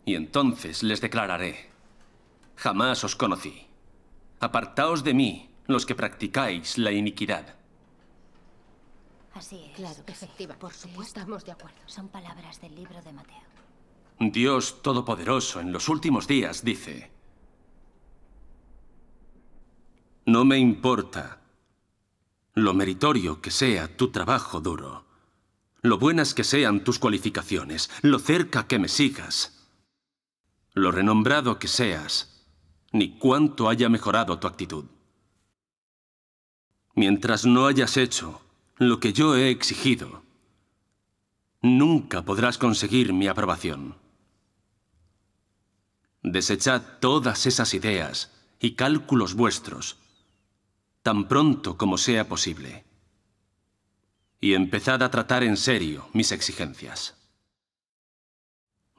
Speaker 32: Y entonces les declararé, jamás os conocí. Apartaos de mí, los que practicáis la iniquidad.
Speaker 35: Así es.
Speaker 6: Claro que sí.
Speaker 35: Efectiva.
Speaker 6: Por supuesto. Estamos de acuerdo.
Speaker 35: Son palabras del libro de Mateo.
Speaker 32: Dios Todopoderoso en los últimos días dice, No me importa lo meritorio que sea tu trabajo duro, lo buenas que sean tus cualificaciones, lo cerca que me sigas, lo renombrado que seas, ni cuánto haya mejorado tu actitud. Mientras no hayas hecho lo que yo he exigido, nunca podrás conseguir mi aprobación. Desechad todas esas ideas y cálculos vuestros tan pronto como sea posible. Y empezad a tratar en serio mis exigencias.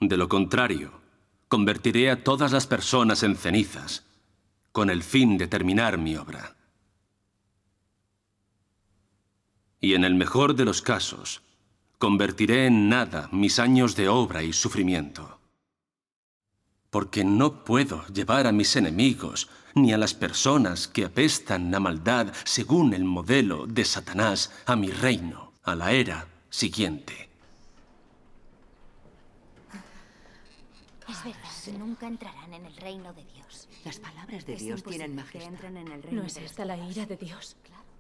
Speaker 32: De lo contrario, convertiré a todas las personas en cenizas con el fin de terminar mi obra. Y en el mejor de los casos, convertiré en nada mis años de obra y sufrimiento. Porque no puedo llevar a mis enemigos ni a las personas que apestan a maldad según el modelo de Satanás a mi reino, a la era siguiente.
Speaker 35: Es verdad. Nunca entrarán en el reino de Dios.
Speaker 16: Las palabras de
Speaker 35: Es
Speaker 16: Dios tienen
Speaker 35: que
Speaker 16: majestad.
Speaker 35: en el
Speaker 6: ¿No es esta la ira de Dios?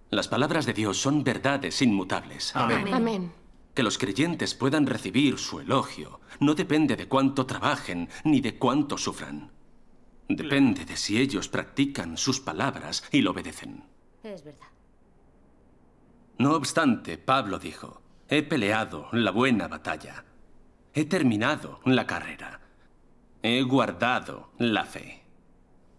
Speaker 32: Las palabras de Dios son verdades inmutables.
Speaker 6: Amén.
Speaker 32: Que los creyentes puedan recibir su elogio no depende de cuánto trabajen ni de cuánto sufran. Depende de si ellos practican sus palabras y lo obedecen.
Speaker 35: Es verdad.
Speaker 32: No obstante, Pablo dijo, he peleado la buena batalla, he terminado la carrera, he guardado la fe.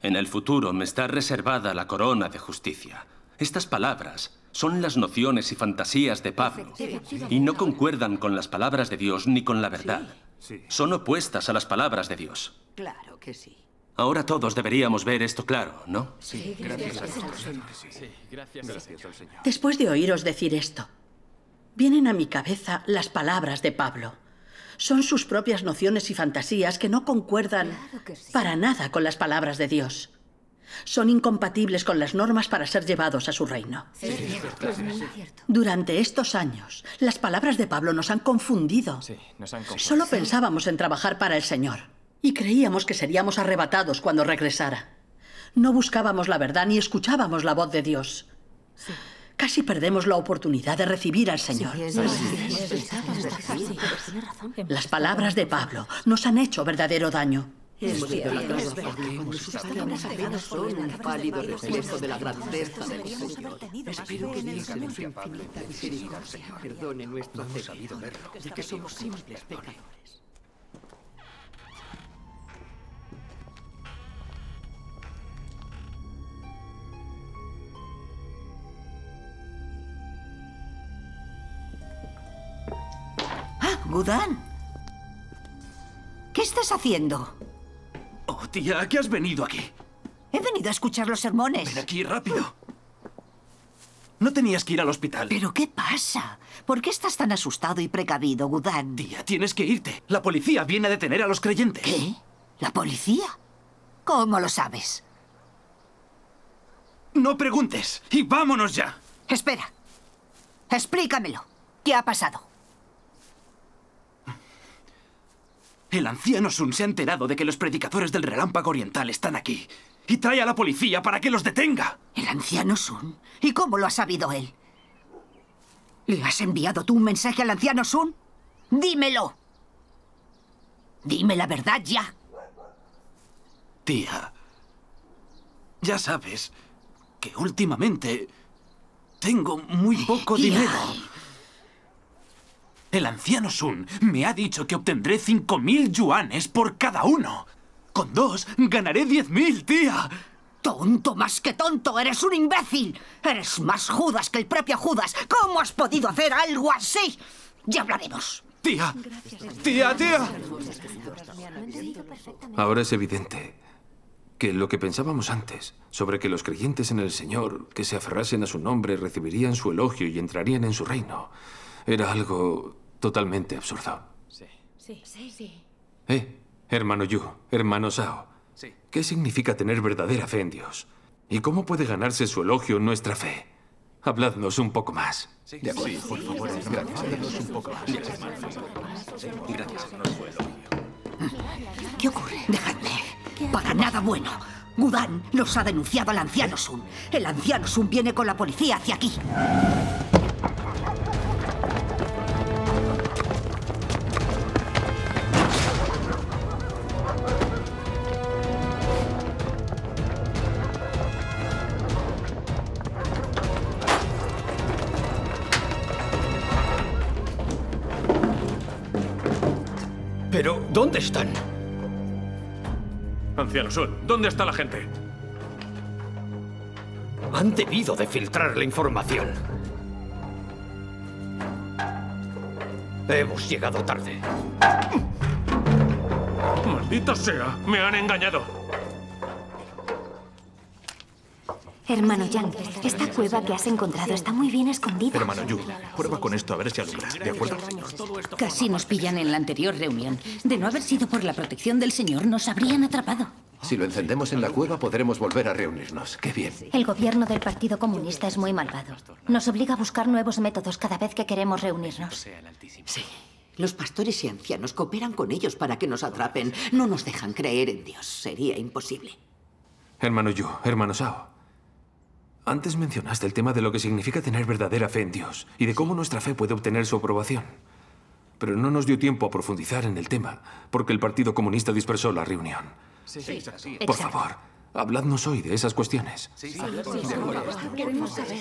Speaker 32: En el futuro me está reservada la corona de justicia. Estas palabras son las nociones y fantasías de Pablo y no concuerdan con las palabras de Dios ni con la verdad. Son opuestas a las palabras de Dios.
Speaker 16: Claro que sí.
Speaker 32: Ahora todos deberíamos ver esto claro, ¿no?
Speaker 12: Sí,
Speaker 29: gracias al Señor. Sí, gracias.
Speaker 34: Gracias al Señor.
Speaker 12: Después de oíros decir esto, vienen a mi cabeza las palabras de Pablo. Son sus propias nociones y fantasías que no concuerdan para nada con las palabras de Dios. Son incompatibles con las normas para ser llevados a su reino. Durante estos años, las palabras de Pablo nos han confundido.
Speaker 29: Sí, nos han confundido.
Speaker 12: Solo pensábamos en trabajar para el Señor y creíamos que seríamos arrebatados cuando regresara. No buscábamos la verdad ni escuchábamos la voz de Dios. Casi perdemos la oportunidad de recibir al Señor. Las palabras de Pablo nos han hecho verdadero daño.
Speaker 16: Hemos
Speaker 30: cierto,
Speaker 16: idolatrado
Speaker 30: es
Speaker 16: a
Speaker 30: verdad.
Speaker 16: Pablo cuando sus palabras apenas son un pálido reflejo de la grandeza del Señor. Espero que Dios en su infinita misericordia perdone nuestro ya que somos simples pecadores.
Speaker 30: Gudán. ¿Qué estás haciendo?
Speaker 14: Oh, tía, ¿a qué has venido aquí?
Speaker 30: He venido a escuchar los sermones.
Speaker 14: Ven aquí, rápido. No tenías que ir al hospital.
Speaker 30: ¿Pero qué pasa? ¿Por qué estás tan asustado y precavido, Gudán?
Speaker 14: Tía, tienes que irte. La policía viene a detener a los creyentes.
Speaker 30: ¿Qué? ¿La policía? ¿Cómo lo sabes?
Speaker 14: No preguntes. Y vámonos ya.
Speaker 30: Espera. Explícamelo. ¿Qué ha pasado?
Speaker 14: El anciano Sun se ha enterado de que los predicadores del relámpago oriental están aquí. Y trae a la policía para que los detenga.
Speaker 30: ¿El anciano Sun? ¿Y cómo lo ha sabido él? ¿Le has enviado tú un mensaje al anciano Sun? ¡Dímelo! Dime la verdad ya.
Speaker 14: Tía, ya sabes que últimamente tengo muy poco dinero. El anciano Sun me ha dicho que obtendré 5.000 yuanes por cada uno. Con dos ganaré 10.000, tía.
Speaker 30: Tonto más que tonto, eres un imbécil. Eres más Judas que el propio Judas. ¿Cómo has podido hacer algo así? Ya hablaremos.
Speaker 14: Tía, tía, tía.
Speaker 34: Ahora es evidente que lo que pensábamos antes sobre que los creyentes en el Señor que se aferrasen a su nombre recibirían su elogio y entrarían en su reino era algo totalmente absurdo.
Speaker 6: Sí, sí, sí.
Speaker 34: Eh, hermano Yu, hermano Sao.
Speaker 14: Sí.
Speaker 34: ¿Qué significa tener verdadera fe en Dios? ¿Y cómo puede ganarse su elogio nuestra fe? Habladnos un poco más.
Speaker 1: De acuerdo, por favor, gracias. Háblanos un poco más.
Speaker 14: Gracias.
Speaker 30: ¿Qué ocurre? Dejadme. Para nada bueno. Gudán nos ha denunciado al anciano Sun. El anciano Sun viene con la policía hacia aquí.
Speaker 21: ¿Dónde están?
Speaker 3: Anciano Sun, ¿dónde está la gente?
Speaker 21: Han debido de filtrar la información. Hemos llegado tarde.
Speaker 3: ¡Maldita sea! ¡Me han engañado!
Speaker 39: Hermano Yang, esta cueva que has encontrado está muy bien escondida.
Speaker 1: Hermano Yu, prueba con esto a ver si alumbra, ¿de acuerdo?
Speaker 40: Casi nos pillan en la anterior reunión. De no haber sido por la protección del Señor, nos habrían atrapado.
Speaker 9: Si lo encendemos en la cueva, podremos volver a reunirnos. ¡Qué bien!
Speaker 6: El gobierno del Partido Comunista es muy malvado. Nos obliga a buscar nuevos métodos cada vez que queremos reunirnos.
Speaker 16: Sí. Los pastores y ancianos cooperan con ellos para que nos atrapen. No nos dejan creer en Dios. Sería imposible.
Speaker 34: Hermano Yu, hermano Sao. Antes mencionaste el tema de lo que significa tener verdadera fe en Dios y de cómo nuestra fe puede obtener su aprobación. Pero no nos dio tiempo a profundizar en el tema, porque el Partido Comunista dispersó la reunión.
Speaker 1: Sí, sí,
Speaker 34: Por favor, habladnos hoy de esas cuestiones.
Speaker 6: Queremos saber.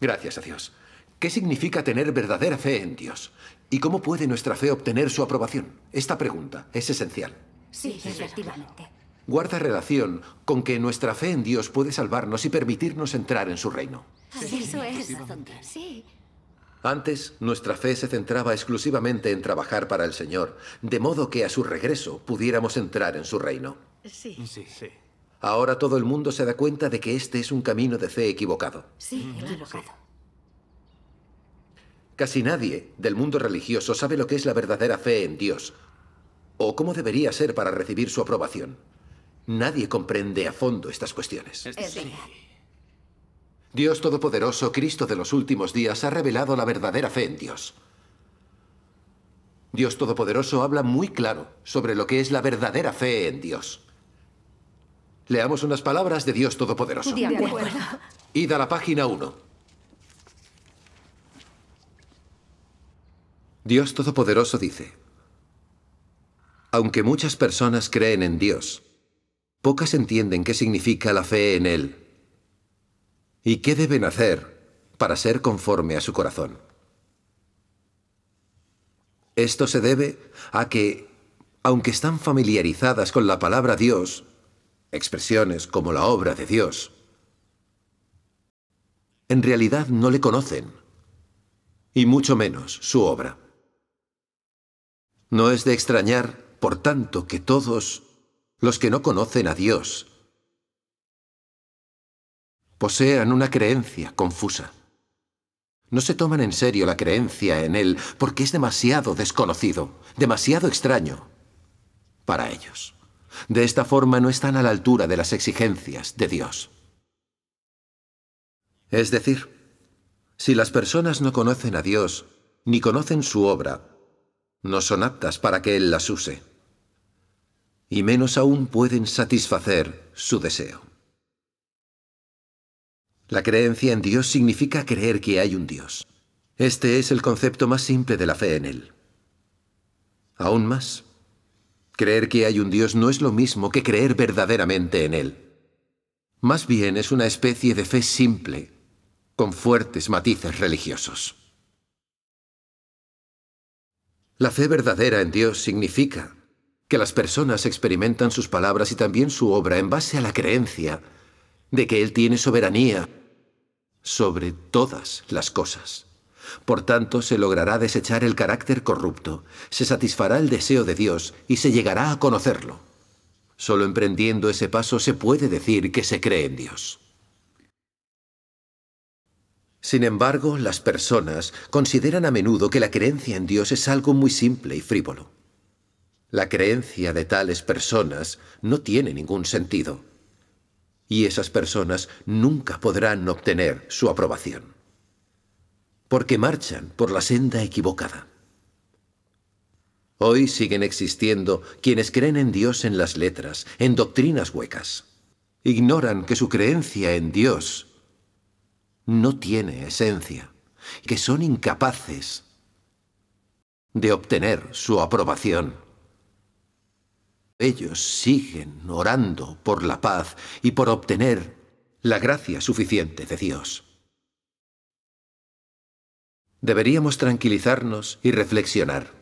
Speaker 9: Gracias a Dios. ¿Qué significa tener verdadera fe en Dios? ¿Y cómo puede nuestra fe obtener su aprobación? Esta pregunta es esencial.
Speaker 6: Sí, efectivamente.
Speaker 9: Guarda relación con que nuestra fe en Dios puede salvarnos y permitirnos entrar en su reino.
Speaker 6: Eso es. Sí.
Speaker 9: Antes, nuestra fe se centraba exclusivamente en trabajar para el Señor, de modo que a su regreso pudiéramos entrar en su reino.
Speaker 6: Sí.
Speaker 1: Sí, sí.
Speaker 9: Ahora todo el mundo se da cuenta de que este es un camino de fe equivocado.
Speaker 6: Sí, equivocado.
Speaker 9: Casi nadie del mundo religioso sabe lo que es la verdadera fe en Dios, o cómo debería ser para recibir su aprobación. Nadie comprende a fondo estas cuestiones.
Speaker 6: Es verdad.
Speaker 9: Dios Todopoderoso, Cristo de los últimos días, ha revelado la verdadera fe en Dios. Dios Todopoderoso habla muy claro sobre lo que es la verdadera fe en Dios. Leamos unas palabras de Dios Todopoderoso.
Speaker 6: De acuerdo.
Speaker 9: Id a la página 1. Dios Todopoderoso dice, Aunque muchas personas creen en Dios, pocas entienden qué significa la fe en Él y qué deben hacer para ser conforme a su corazón. Esto se debe a que, aunque están familiarizadas con la palabra Dios, expresiones como la obra de Dios, en realidad no le conocen, y mucho menos su obra. No es de extrañar, por tanto, que todos los que no conocen a Dios posean una creencia confusa. No se toman en serio la creencia en Él porque es demasiado desconocido, demasiado extraño para ellos. De esta forma no están a la altura de las exigencias de Dios. Es decir, si las personas no conocen a Dios ni conocen su obra, no son aptas para que Él las use. Y menos aún pueden satisfacer su deseo. La creencia en Dios significa creer que hay un Dios. Este es el concepto más simple de la fe en Él. Aún más, creer que hay un Dios no es lo mismo que creer verdaderamente en Él. Más bien es una especie de fe simple, con fuertes matices religiosos. La fe verdadera en Dios significa que las personas experimentan sus palabras y también su obra en base a la creencia de que Él tiene soberanía sobre todas las cosas. Por tanto, se logrará desechar el carácter corrupto, se satisfará el deseo de Dios y se llegará a conocerlo. Solo emprendiendo ese paso se puede decir que se cree en Dios. Sin embargo, las personas consideran a menudo que la creencia en Dios es algo muy simple y frívolo. La creencia de tales personas no tiene ningún sentido y esas personas nunca podrán obtener su aprobación, porque marchan por la senda equivocada. Hoy siguen existiendo quienes creen en Dios en las letras, en doctrinas huecas. Ignoran que su creencia en Dios no tiene esencia, que son incapaces de obtener su aprobación. Ellos siguen orando por la paz y por obtener la gracia suficiente de Dios. Deberíamos tranquilizarnos y reflexionar.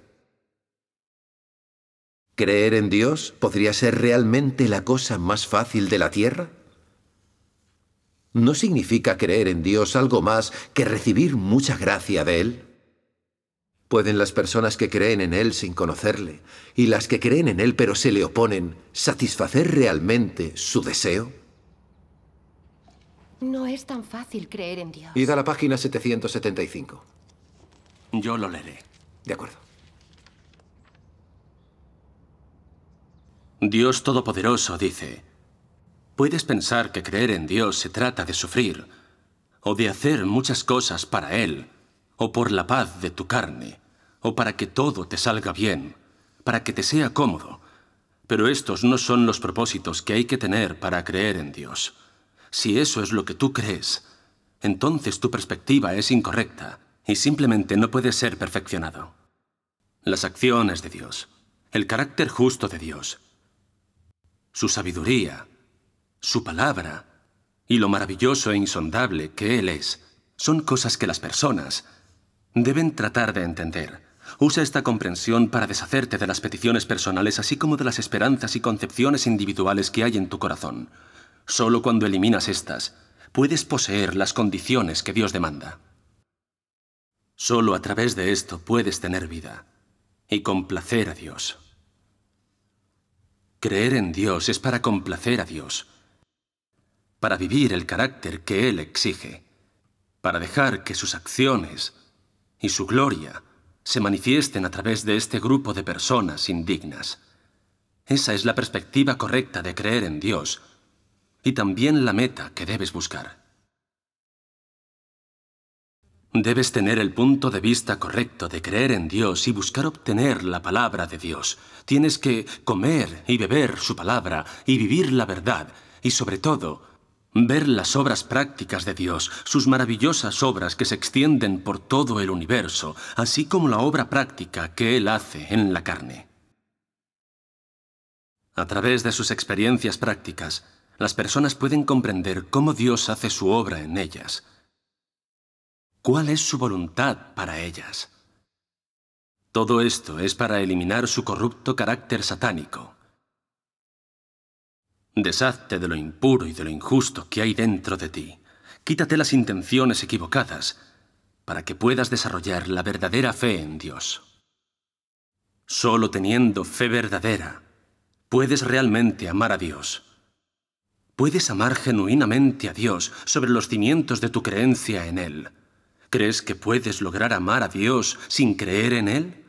Speaker 9: ¿Creer en Dios podría ser realmente la cosa más fácil de la tierra? ¿No significa creer en Dios algo más que recibir mucha gracia de Él? ¿Pueden las personas que creen en Él sin conocerle y las que creen en Él pero se le oponen satisfacer realmente su deseo?
Speaker 41: No es tan fácil creer en Dios.
Speaker 9: Id a la página 775.
Speaker 32: Yo lo leeré.
Speaker 9: De acuerdo.
Speaker 32: Dios Todopoderoso dice, puedes pensar que creer en Dios se trata de sufrir, o de hacer muchas cosas para Él, o por la paz de tu carne, o para que todo te salga bien, para que te sea cómodo. Pero estos no son los propósitos que hay que tener para creer en Dios. Si eso es lo que tú crees, entonces tu perspectiva es incorrecta y simplemente no puede ser perfeccionado. Las acciones de Dios, el carácter justo de Dios, su sabiduría, su palabra y lo maravilloso e insondable que Él es, son cosas que las personas deben tratar de entender. Usa esta comprensión para deshacerte de las peticiones personales así como de las esperanzas y concepciones individuales que hay en tu corazón. Solo cuando eliminas estas, puedes poseer las condiciones que Dios demanda. Solo a través de esto puedes tener vida y complacer a Dios. Creer en Dios es para complacer a Dios, para vivir el carácter que Él exige, para dejar que sus acciones y su gloria se manifiesten a través de este grupo de personas indignas. Esa es la perspectiva correcta de creer en Dios y también la meta que debes buscar. Debes tener el punto de vista correcto de creer en Dios y buscar obtener la palabra de Dios. Tienes que comer y beber su palabra y vivir la verdad y sobre todo ver las obras prácticas de Dios, sus maravillosas obras que se extienden por todo el universo, así como la obra práctica que Él hace en la carne. A través de sus experiencias prácticas, las personas pueden comprender cómo Dios hace su obra en ellas. ¿Cuál es su voluntad para ellas? Todo esto es para eliminar su corrupto carácter satánico. Deshazte de lo impuro y de lo injusto que hay dentro de ti. Quítate las intenciones equivocadas para que puedas desarrollar la verdadera fe en Dios. Solo teniendo fe verdadera puedes realmente amar a Dios. Puedes amar genuinamente a Dios sobre los cimientos de tu creencia en Él. ¿Crees que puedes lograr amar a Dios sin creer en Él?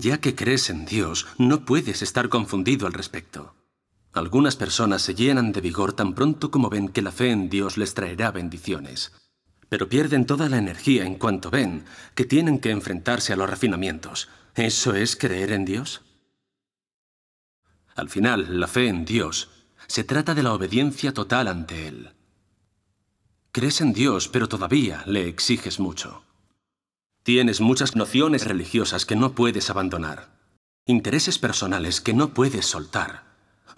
Speaker 32: Ya que crees en Dios, no puedes estar confundido al respecto. Algunas personas se llenan de vigor tan pronto como ven que la fe en Dios les traerá bendiciones, pero pierden toda la energía en cuanto ven que tienen que enfrentarse a los refinamientos. ¿Eso es creer en Dios? Al final, la fe en Dios se trata de la obediencia total ante Él. Crees en Dios, pero todavía le exiges mucho. Tienes muchas nociones religiosas que no puedes abandonar, intereses personales que no puedes soltar,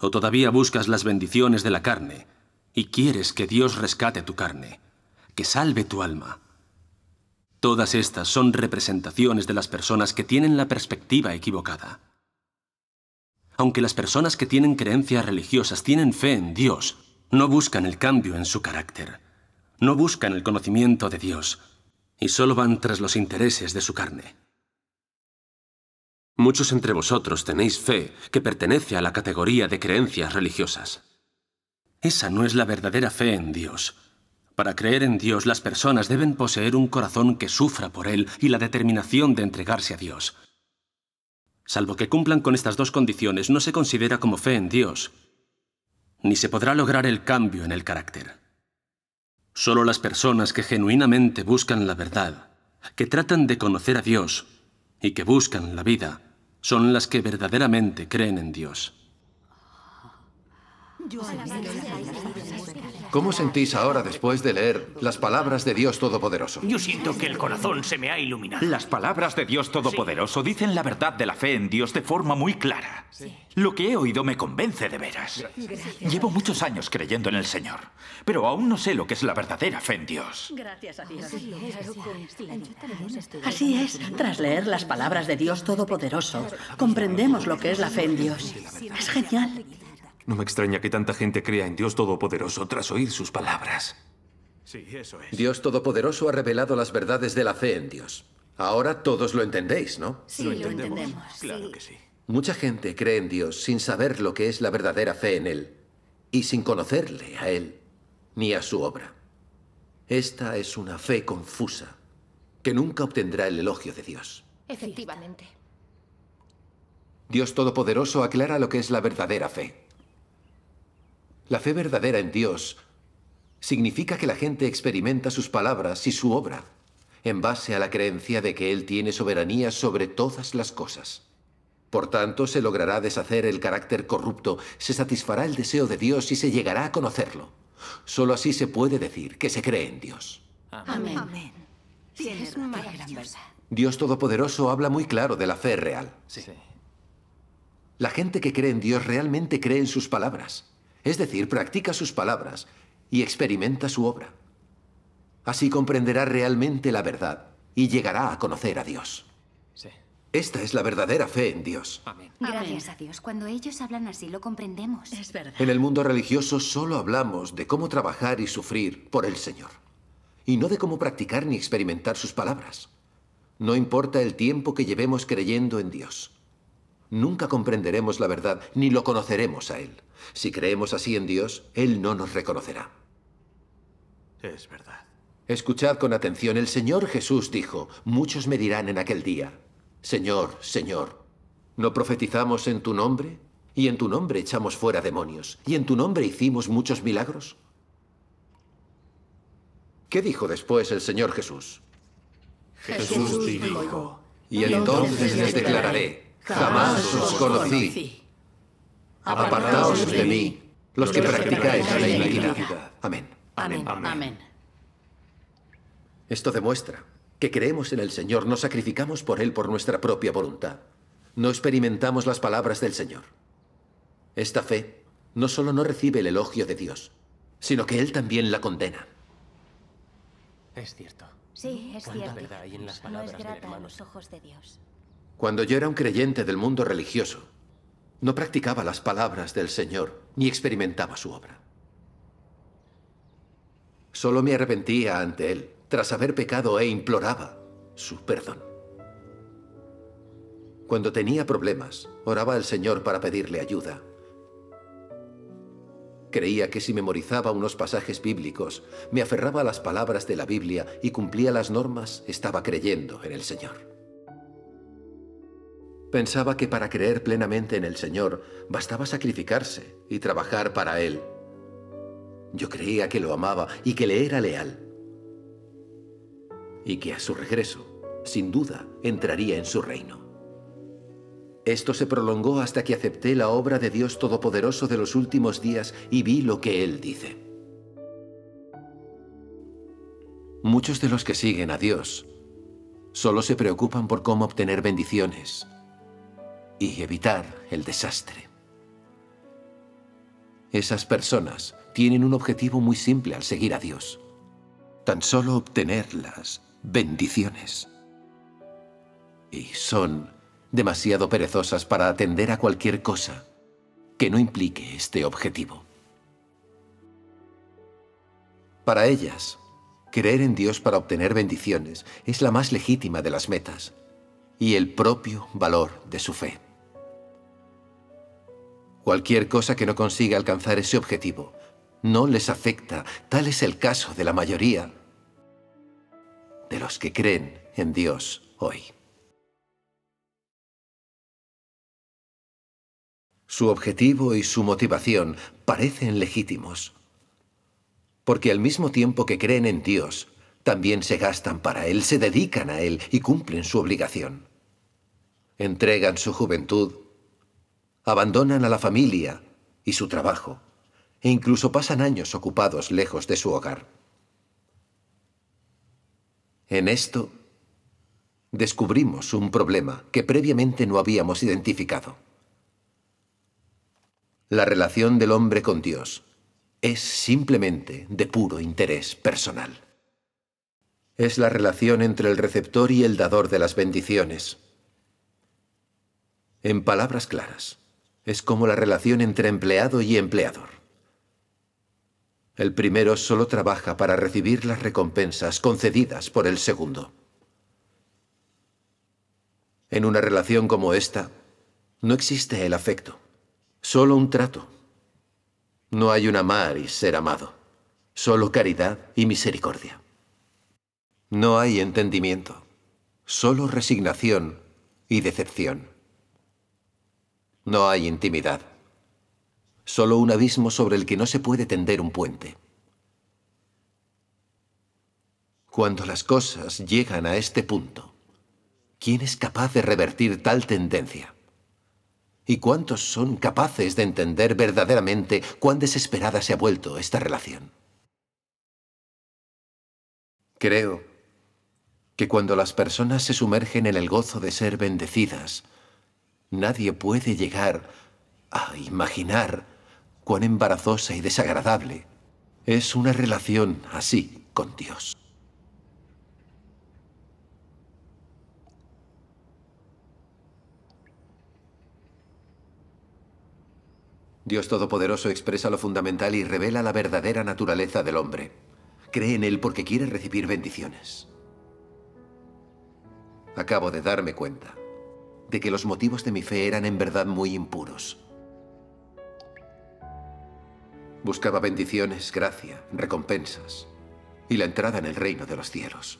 Speaker 32: o todavía buscas las bendiciones de la carne y quieres que Dios rescate tu carne, que salve tu alma. Todas estas son representaciones de las personas que tienen la perspectiva equivocada. Aunque las personas que tienen creencias religiosas tienen fe en Dios, no buscan el cambio en su carácter, no buscan el conocimiento de Dios, y solo van tras los intereses de su carne. Muchos entre vosotros tenéis fe que pertenece a la categoría de creencias religiosas. Esa no es la verdadera fe en Dios. Para creer en Dios las personas deben poseer un corazón que sufra por Él y la determinación de entregarse a Dios. Salvo que cumplan con estas dos condiciones, no se considera como fe en Dios, ni se podrá lograr el cambio en el carácter. Solo las personas que genuinamente buscan la verdad, que tratan de conocer a Dios y que buscan la vida, son las que verdaderamente creen en Dios.
Speaker 9: ¿Cómo sentís ahora después de leer las palabras de Dios Todopoderoso?
Speaker 38: Yo siento que el corazón se me ha iluminado.
Speaker 42: Las palabras de Dios Todopoderoso dicen la verdad de la fe en Dios de forma muy clara. Lo que he oído me convence de veras. Llevo muchos años creyendo en el Señor, pero aún no sé lo que es la verdadera fe en Dios.
Speaker 12: Gracias a Dios. Así es, tras leer las palabras de Dios Todopoderoso, comprendemos lo que es la fe en Dios. Es genial.
Speaker 34: No me extraña que tanta gente crea en Dios Todopoderoso tras oír sus palabras.
Speaker 1: Sí, eso es.
Speaker 9: Dios Todopoderoso ha revelado las verdades de la fe en Dios. Ahora todos lo entendéis, ¿no?
Speaker 12: Sí, lo entendemos.
Speaker 1: Claro que sí.
Speaker 9: Mucha gente cree en Dios sin saber lo que es la verdadera fe en Él y sin conocerle a Él ni a su obra. Esta es una fe confusa que nunca obtendrá el elogio de Dios.
Speaker 41: Efectivamente.
Speaker 9: Dios Todopoderoso aclara lo que es la verdadera fe. La fe verdadera en Dios significa que la gente experimenta sus palabras y su obra en base a la creencia de que Él tiene soberanía sobre todas las cosas. Por tanto, se logrará deshacer el carácter corrupto, se satisfará el deseo de Dios y se llegará a conocerlo. Solo así se puede decir que se cree en Dios.
Speaker 41: Amén. Amén. Es maravillosa.
Speaker 9: Dios Todopoderoso habla muy claro de la fe real. La gente que cree en Dios realmente cree en sus palabras. Es decir, practica sus palabras y experimenta su obra. Así comprenderá realmente la verdad y llegará a conocer a Dios. Esta es la verdadera fe en Dios.
Speaker 6: Gracias a Dios. Cuando ellos hablan así, lo comprendemos.
Speaker 12: Es verdad.
Speaker 9: En el mundo religioso solo hablamos de cómo trabajar y sufrir por el Señor. Y no de cómo practicar ni experimentar sus palabras. No importa el tiempo que llevemos creyendo en Dios. Nunca comprenderemos la verdad ni lo conoceremos a Él. Si creemos así en Dios, Él no nos reconocerá.
Speaker 1: Es verdad.
Speaker 9: Escuchad con atención. El Señor Jesús dijo, muchos me dirán en aquel día, Señor, Señor, ¿no profetizamos en tu nombre? Y en tu nombre echamos fuera demonios. Y en tu nombre hicimos muchos milagros. ¿Qué dijo después el Señor Jesús?
Speaker 1: Jesús dijo,
Speaker 9: Y entonces les declararé, jamás os conocí. Apartaos de mí, los que practicáis la iniquidad. Amén.
Speaker 12: Amén. Amén.
Speaker 9: Esto demuestra que creemos en el Señor, nos sacrificamos por Él por nuestra propia voluntad. no experimentamos las palabras del Señor. Esta fe no solo no recibe el elogio de Dios, sino que Él también la condena.
Speaker 41: Es cierto.
Speaker 35: Sí, es
Speaker 41: ¿Cuánta
Speaker 35: cierto.
Speaker 41: verdad hay en las
Speaker 35: no
Speaker 41: palabras
Speaker 35: es
Speaker 41: del
Speaker 35: grata a los ojos de Dios.
Speaker 9: Cuando yo era un creyente del mundo religioso, no practicaba las palabras del Señor ni experimentaba su obra. Solo me arrepentía ante Él tras haber pecado e imploraba su perdón. Cuando tenía problemas, oraba al Señor para pedirle ayuda. Creía que si memorizaba unos pasajes bíblicos, me aferraba a las palabras de la Biblia y cumplía las normas, estaba creyendo en el Señor. Pensaba que para creer plenamente en el Señor bastaba sacrificarse y trabajar para Él. Yo creía que lo amaba y que le era leal. Y que a su regreso, sin duda, entraría en su reino. Esto se prolongó hasta que acepté la obra de Dios Todopoderoso de los últimos días y vi lo que Él dice. Muchos de los que siguen a Dios solo se preocupan por cómo obtener bendiciones y evitar el desastre. Esas personas tienen un objetivo muy simple al seguir a Dios. Tan solo obtener las bendiciones. Y son demasiado perezosas para atender a cualquier cosa que no implique este objetivo. Para ellas, creer en Dios para obtener bendiciones es la más legítima de las metas y el propio valor de su fe. Cualquier cosa que no consiga alcanzar ese objetivo no les afecta. Tal es el caso de la mayoría de los que creen en Dios hoy. Su objetivo y su motivación parecen legítimos, porque al mismo tiempo que creen en Dios, también se gastan para Él, se dedican a Él y cumplen su obligación. Entregan su juventud, abandonan a la familia y su trabajo, e incluso pasan años ocupados lejos de su hogar. En esto, descubrimos un problema que previamente no habíamos identificado. La relación del hombre con Dios es simplemente de puro interés personal. Es la relación entre el receptor y el dador de las bendiciones. En palabras claras, es como la relación entre empleado y empleador. El primero solo trabaja para recibir las recompensas concedidas por el segundo. En una relación como esta, no existe el afecto, solo un trato. No hay un amar y ser amado, solo caridad y misericordia. No hay entendimiento, solo resignación y decepción. No hay intimidad, solo un abismo sobre el que no se puede tender un puente. Cuando las cosas llegan a este punto, ¿quién es capaz de revertir tal tendencia? ¿Y cuántos son capaces de entender verdaderamente cuán desesperada se ha vuelto esta relación? Creo que cuando las personas se sumergen en el gozo de ser bendecidas, nadie puede llegar a imaginar cuán embarazosa y desagradable es una relación así con Dios. Dios Todopoderoso expresa lo fundamental y revela la verdadera naturaleza del hombre. Cree en Él porque quiere recibir bendiciones. Acabo de darme cuenta de que los motivos de mi fe eran en verdad muy impuros. Buscaba bendiciones, gracia, recompensas y la entrada en el reino de los cielos.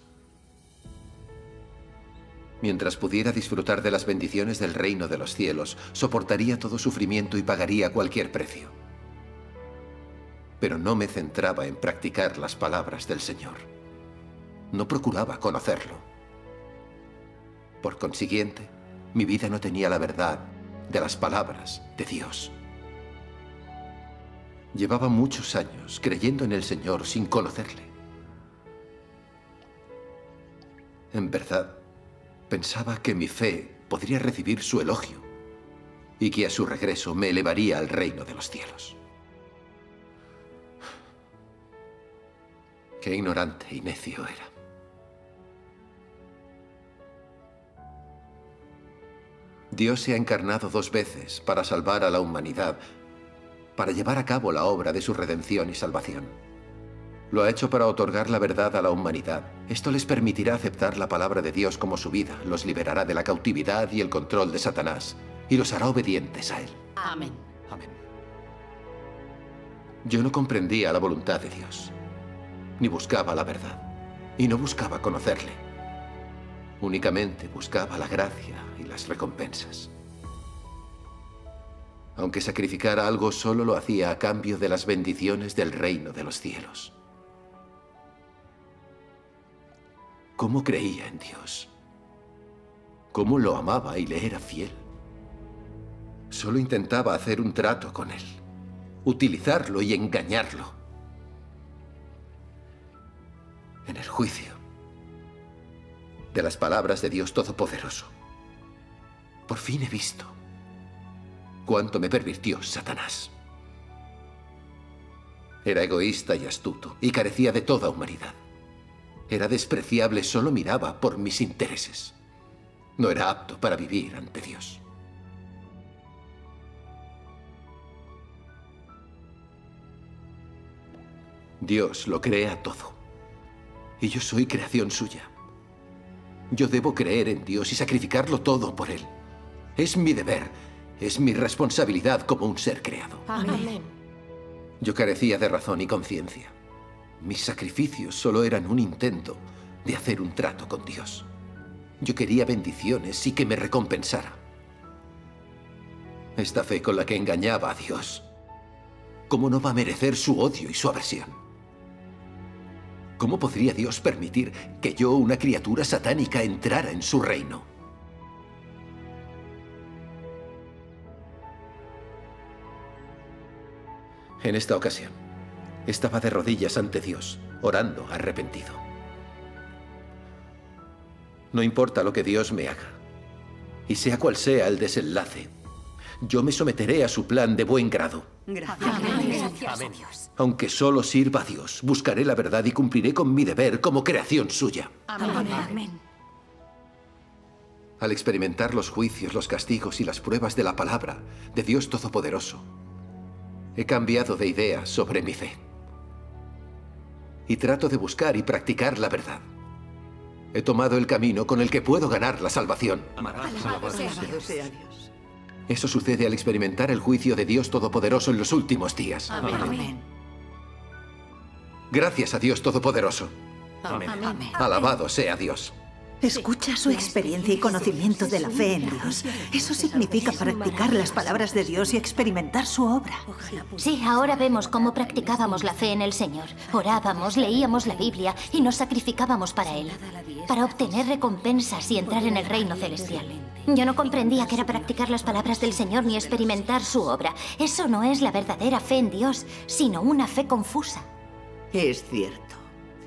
Speaker 9: Mientras pudiera disfrutar de las bendiciones del reino de los cielos, soportaría todo sufrimiento y pagaría cualquier precio. Pero no me centraba en practicar las palabras del Señor. No procuraba conocerlo. Por consiguiente, mi vida no tenía la verdad de las palabras de Dios. Llevaba muchos años creyendo en el Señor sin conocerle. En verdad, pensaba que mi fe podría recibir su elogio y que a su regreso me elevaría al reino de los cielos. Qué ignorante y necio era. Dios se ha encarnado dos veces para salvar a la humanidad, para llevar a cabo la obra de su redención y salvación. Lo ha hecho para otorgar la verdad a la humanidad. Esto les permitirá aceptar la palabra de Dios como su vida, los liberará de la cautividad y el control de Satanás, y los hará obedientes a él.
Speaker 27: Amén.
Speaker 9: Yo no comprendía la voluntad de Dios, ni buscaba la verdad, y no buscaba conocerle. Únicamente buscaba la gracia y las recompensas. Aunque sacrificara algo, solo lo hacía a cambio de las bendiciones del reino de los cielos. ¿Cómo creía en Dios? ¿Cómo lo amaba y le era fiel? Solo intentaba hacer un trato con él, utilizarlo y engañarlo. En el juicio de las palabras de Dios Todopoderoso, por fin he visto cuánto me pervirtió Satanás. Era egoísta y astuto y carecía de toda humanidad. Era despreciable, solo miraba por mis intereses. No era apto para vivir ante Dios. Dios lo crea todo. Y yo soy creación suya. Yo debo creer en Dios y sacrificarlo todo por Él. Es mi deber, es mi responsabilidad como un ser creado.
Speaker 27: Amén.
Speaker 9: Yo carecía de razón y conciencia. Mis sacrificios solo eran un intento de hacer un trato con Dios. Yo quería bendiciones y que me recompensara. Esta fe con la que engañaba a Dios, ¿cómo no va a merecer su odio y su aversión? ¿Cómo podría Dios permitir que yo, una criatura satánica, entrara en su reino? En esta ocasión, estaba de rodillas ante Dios, orando arrepentido. No importa lo que Dios me haga, y sea cual sea el desenlace, yo me someteré a su plan de buen grado.
Speaker 30: Gracias.
Speaker 6: Dios.
Speaker 9: Aunque solo sirva a Dios, buscaré la verdad y cumpliré con mi deber como creación suya.
Speaker 6: Amén.
Speaker 9: Al experimentar los juicios, los castigos y las pruebas de la palabra de Dios Todopoderoso, he cambiado de idea sobre mi fe. Y trato de buscar y practicar la verdad. He tomado el camino con el que puedo ganar la salvación.
Speaker 30: Alabado sea Dios.
Speaker 9: Eso sucede al experimentar el juicio de Dios Todopoderoso en los últimos días.
Speaker 30: Amén.
Speaker 9: Gracias a Dios Todopoderoso.
Speaker 30: Amén.
Speaker 9: Alabado sea Dios.
Speaker 30: Escucha su experiencia y conocimiento de la fe en Dios. Eso significa practicar las palabras de Dios y experimentar su obra.
Speaker 35: Sí, ahora vemos cómo practicábamos la fe en el Señor. Orábamos, leíamos la Biblia y nos sacrificábamos para Él, para obtener recompensas y entrar en el reino celestial. Yo no comprendía que era practicar las palabras del Señor ni experimentar su obra. Eso no es la verdadera fe en Dios, sino una fe confusa.
Speaker 16: Es cierto.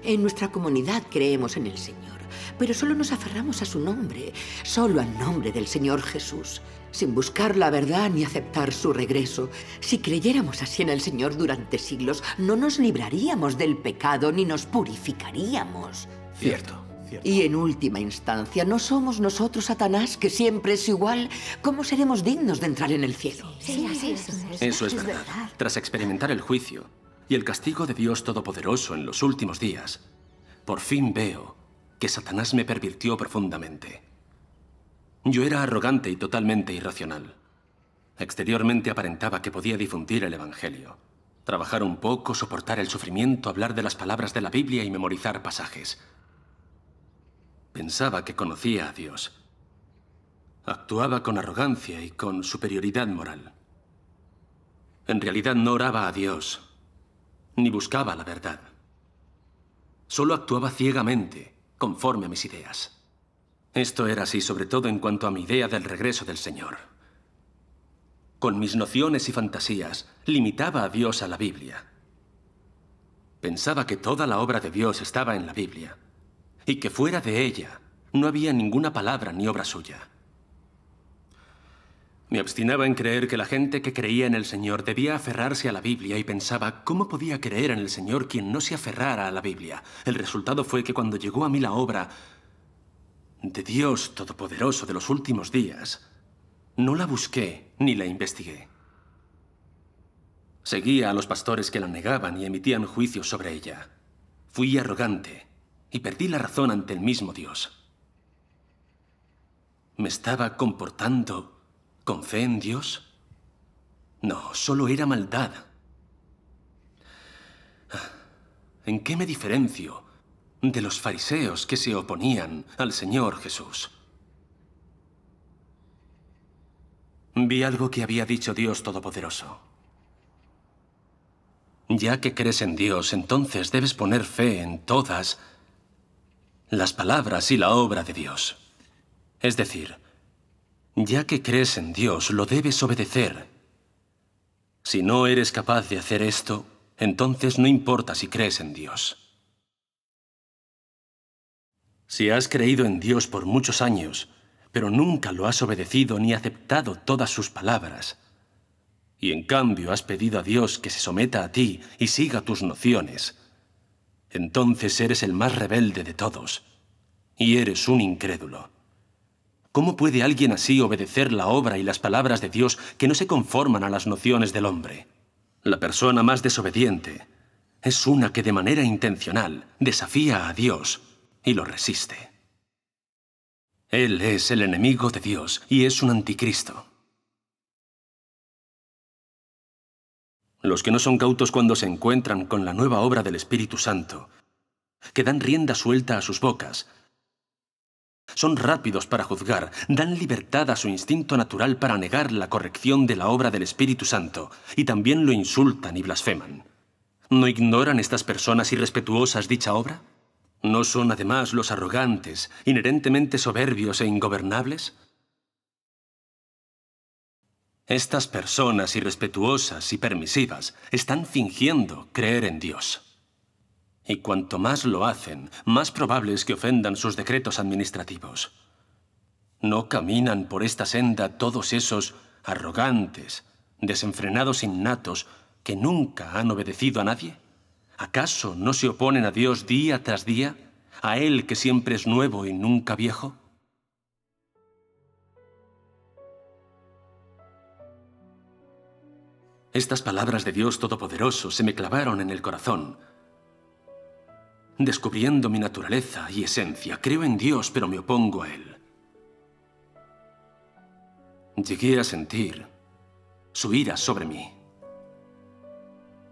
Speaker 16: En nuestra comunidad creemos en el Señor, pero solo nos aferramos a su nombre, solo al nombre del Señor Jesús, sin buscar la verdad ni aceptar su regreso. Si creyéramos así en el Señor durante siglos, no nos libraríamos del pecado ni nos purificaríamos.
Speaker 9: Cierto.
Speaker 16: Y en última instancia, ¿no somos nosotros Satanás, que siempre es igual? ¿Cómo seremos dignos de entrar en el cielo?
Speaker 35: Sí, así es.
Speaker 32: Eso es verdad. Tras experimentar el juicio y el castigo de Dios Todopoderoso en los últimos días, por fin veo que Satanás me pervirtió profundamente. Yo era arrogante y totalmente irracional. Exteriormente aparentaba que podía difundir el Evangelio, trabajar un poco, soportar el sufrimiento, hablar de las palabras de la Biblia y memorizar pasajes. Pensaba que conocía a Dios. Actuaba con arrogancia y con superioridad moral. En realidad no oraba a Dios, ni buscaba la verdad. Solo actuaba ciegamente, conforme a mis ideas. Esto era así sobre todo en cuanto a mi idea del regreso del Señor. Con mis nociones y fantasías, limitaba a Dios a la Biblia. Pensaba que toda la obra de Dios estaba en la Biblia y que fuera de ella no había ninguna palabra ni obra suya. Me obstinaba en creer que la gente que creía en el Señor debía aferrarse a la Biblia y pensaba, ¿cómo podía creer en el Señor quien no se aferrara a la Biblia? El resultado fue que cuando llegó a mí la obra de Dios Todopoderoso de los últimos días, no la busqué ni la investigué. Seguía a los pastores que la negaban y emitían juicios sobre ella. Fui arrogante y perdí la razón ante el mismo Dios. ¿Me estaba comportando con fe en Dios? No, solo era maldad. ¿En qué me diferencio de los fariseos que se oponían al Señor Jesús? Vi algo que había dicho Dios Todopoderoso. Ya que crees en Dios, entonces debes poner fe en todas las palabras y la obra de Dios. Es decir, ya que crees en Dios, lo debes obedecer. Si no eres capaz de hacer esto, entonces no importa si crees en Dios. Si has creído en Dios por muchos años, pero nunca lo has obedecido ni aceptado todas sus palabras, y en cambio has pedido a Dios que se someta a ti y siga tus nociones, entonces eres el más rebelde de todos, y eres un incrédulo. ¿Cómo puede alguien así obedecer la obra y las palabras de Dios que no se conforman a las nociones del hombre? La persona más desobediente es una que de manera intencional desafía a Dios y lo resiste. Él es el enemigo de Dios y es un anticristo. Los que no son cautos cuando se encuentran con la nueva obra del Espíritu Santo, que dan rienda suelta a sus bocas, son rápidos para juzgar, dan libertad a su instinto natural para negar la corrección de la obra del Espíritu Santo, y también lo insultan y blasfeman. ¿No ignoran estas personas irrespetuosas dicha obra? ¿No son además los arrogantes, inherentemente soberbios e ingobernables? Estas personas irrespetuosas y permisivas están fingiendo creer en Dios. Y cuanto más lo hacen, más probable es que ofendan sus decretos administrativos. ¿No caminan por esta senda todos esos arrogantes, desenfrenados innatos que nunca han obedecido a nadie? ¿Acaso no se oponen a Dios día tras día, a Él que siempre es nuevo y nunca viejo? Estas palabras de Dios Todopoderoso se me clavaron en el corazón, descubriendo mi naturaleza y esencia. Creo en Dios, pero me opongo a Él. Llegué a sentir su ira sobre mí.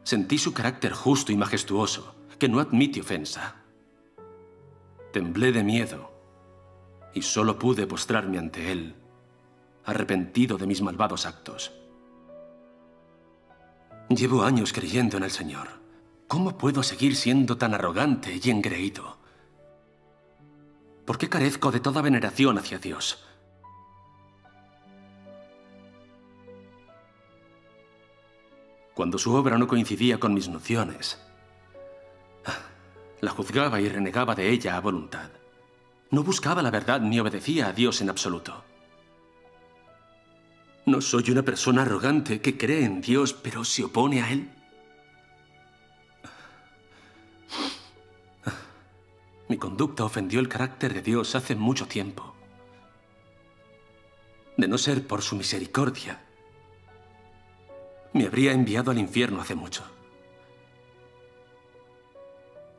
Speaker 32: Sentí su carácter justo y majestuoso, que no admite ofensa. Temblé de miedo y solo pude postrarme ante Él, arrepentido de mis malvados actos. Llevo años creyendo en el Señor. ¿Cómo puedo seguir siendo tan arrogante y engreído? ¿Por qué carezco de toda veneración hacia Dios? Cuando su obra no coincidía con mis nociones, la juzgaba y renegaba de ella a voluntad. No buscaba la verdad ni obedecía a Dios en absoluto. ¿No soy una persona arrogante que cree en Dios pero se opone a Él? Mi conducta ofendió el carácter de Dios hace mucho tiempo. De no ser por su misericordia, me habría enviado al infierno hace mucho.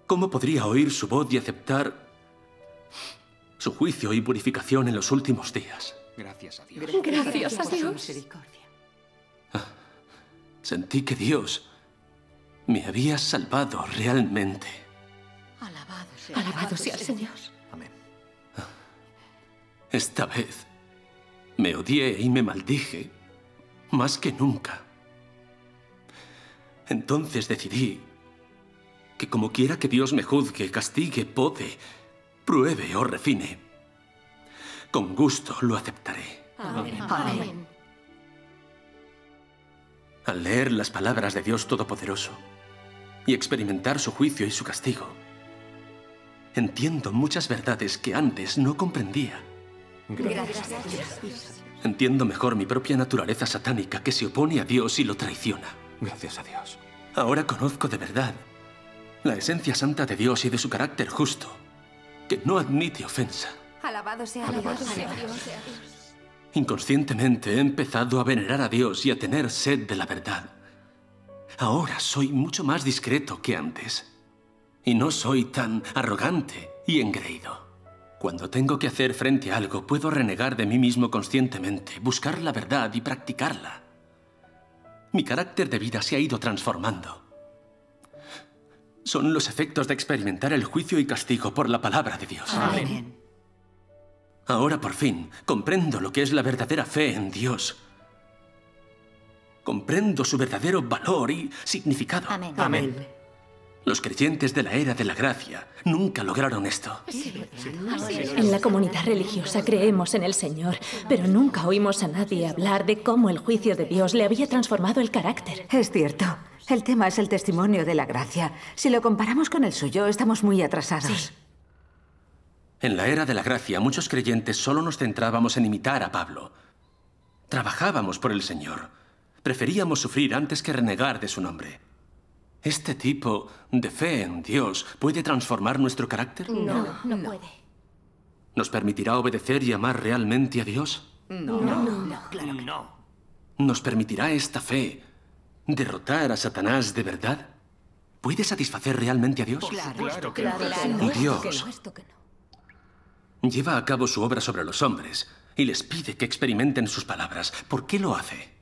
Speaker 32: ¿Cómo podría oír su voz y aceptar su juicio y purificación en los últimos días?
Speaker 43: Gracias a Dios.
Speaker 6: Gracias a Dios.
Speaker 32: Sentí que Dios me había salvado realmente.
Speaker 35: Alabado sea,
Speaker 6: Alabado sea el Señor.
Speaker 32: Esta vez me odié y me maldije más que nunca. Entonces decidí que como quiera que Dios me juzgue, castigue, pode, pruebe o refine, con gusto lo aceptaré.
Speaker 35: Amén.
Speaker 6: Amén.
Speaker 32: Al leer las palabras de Dios Todopoderoso y experimentar su juicio y su castigo, entiendo muchas verdades que antes no comprendía.
Speaker 35: Gracias a Dios.
Speaker 32: Entiendo mejor mi propia naturaleza satánica que se opone a Dios y lo traiciona.
Speaker 34: Gracias a Dios.
Speaker 32: Ahora conozco de verdad la esencia santa de Dios y de su carácter justo, que no admite ofensa.
Speaker 6: Alabado sea Dios.
Speaker 32: Inconscientemente he empezado a venerar a Dios y a tener sed de la verdad. Ahora soy mucho más discreto que antes. Y no soy tan arrogante y engreído. Cuando tengo que hacer frente a algo, puedo renegar de mí mismo conscientemente, buscar la verdad y practicarla. Mi carácter de vida se ha ido transformando. Son los efectos de experimentar el juicio y castigo por la palabra de Dios.
Speaker 35: Amén.
Speaker 32: Ahora por fin comprendo lo que es la verdadera fe en Dios. Comprendo su verdadero valor y significado.
Speaker 35: Amén.
Speaker 32: Amén. Los creyentes de la era de la gracia nunca lograron esto.
Speaker 43: En la comunidad religiosa creemos en el Señor, pero nunca oímos a nadie hablar de cómo el juicio de Dios le había transformado el carácter.
Speaker 44: Es cierto. El tema es el testimonio de la gracia. Si lo comparamos con el suyo, estamos muy atrasados.
Speaker 32: En la era de la gracia, muchos creyentes solo nos centrábamos en imitar a Pablo. Trabajábamos por el Señor. Preferíamos sufrir antes que renegar de su nombre. ¿Este tipo de fe en Dios puede transformar nuestro carácter?
Speaker 35: No, no puede.
Speaker 32: ¿Nos permitirá obedecer y amar realmente a Dios?
Speaker 35: No, no, no, claro que
Speaker 45: no.
Speaker 32: ¿Nos permitirá esta fe derrotar a Satanás de verdad? ¿Puede satisfacer realmente a Dios?
Speaker 35: Claro, claro,
Speaker 32: Dios lleva a cabo su obra sobre los hombres y les pide que experimenten sus palabras. ¿Por qué lo hace?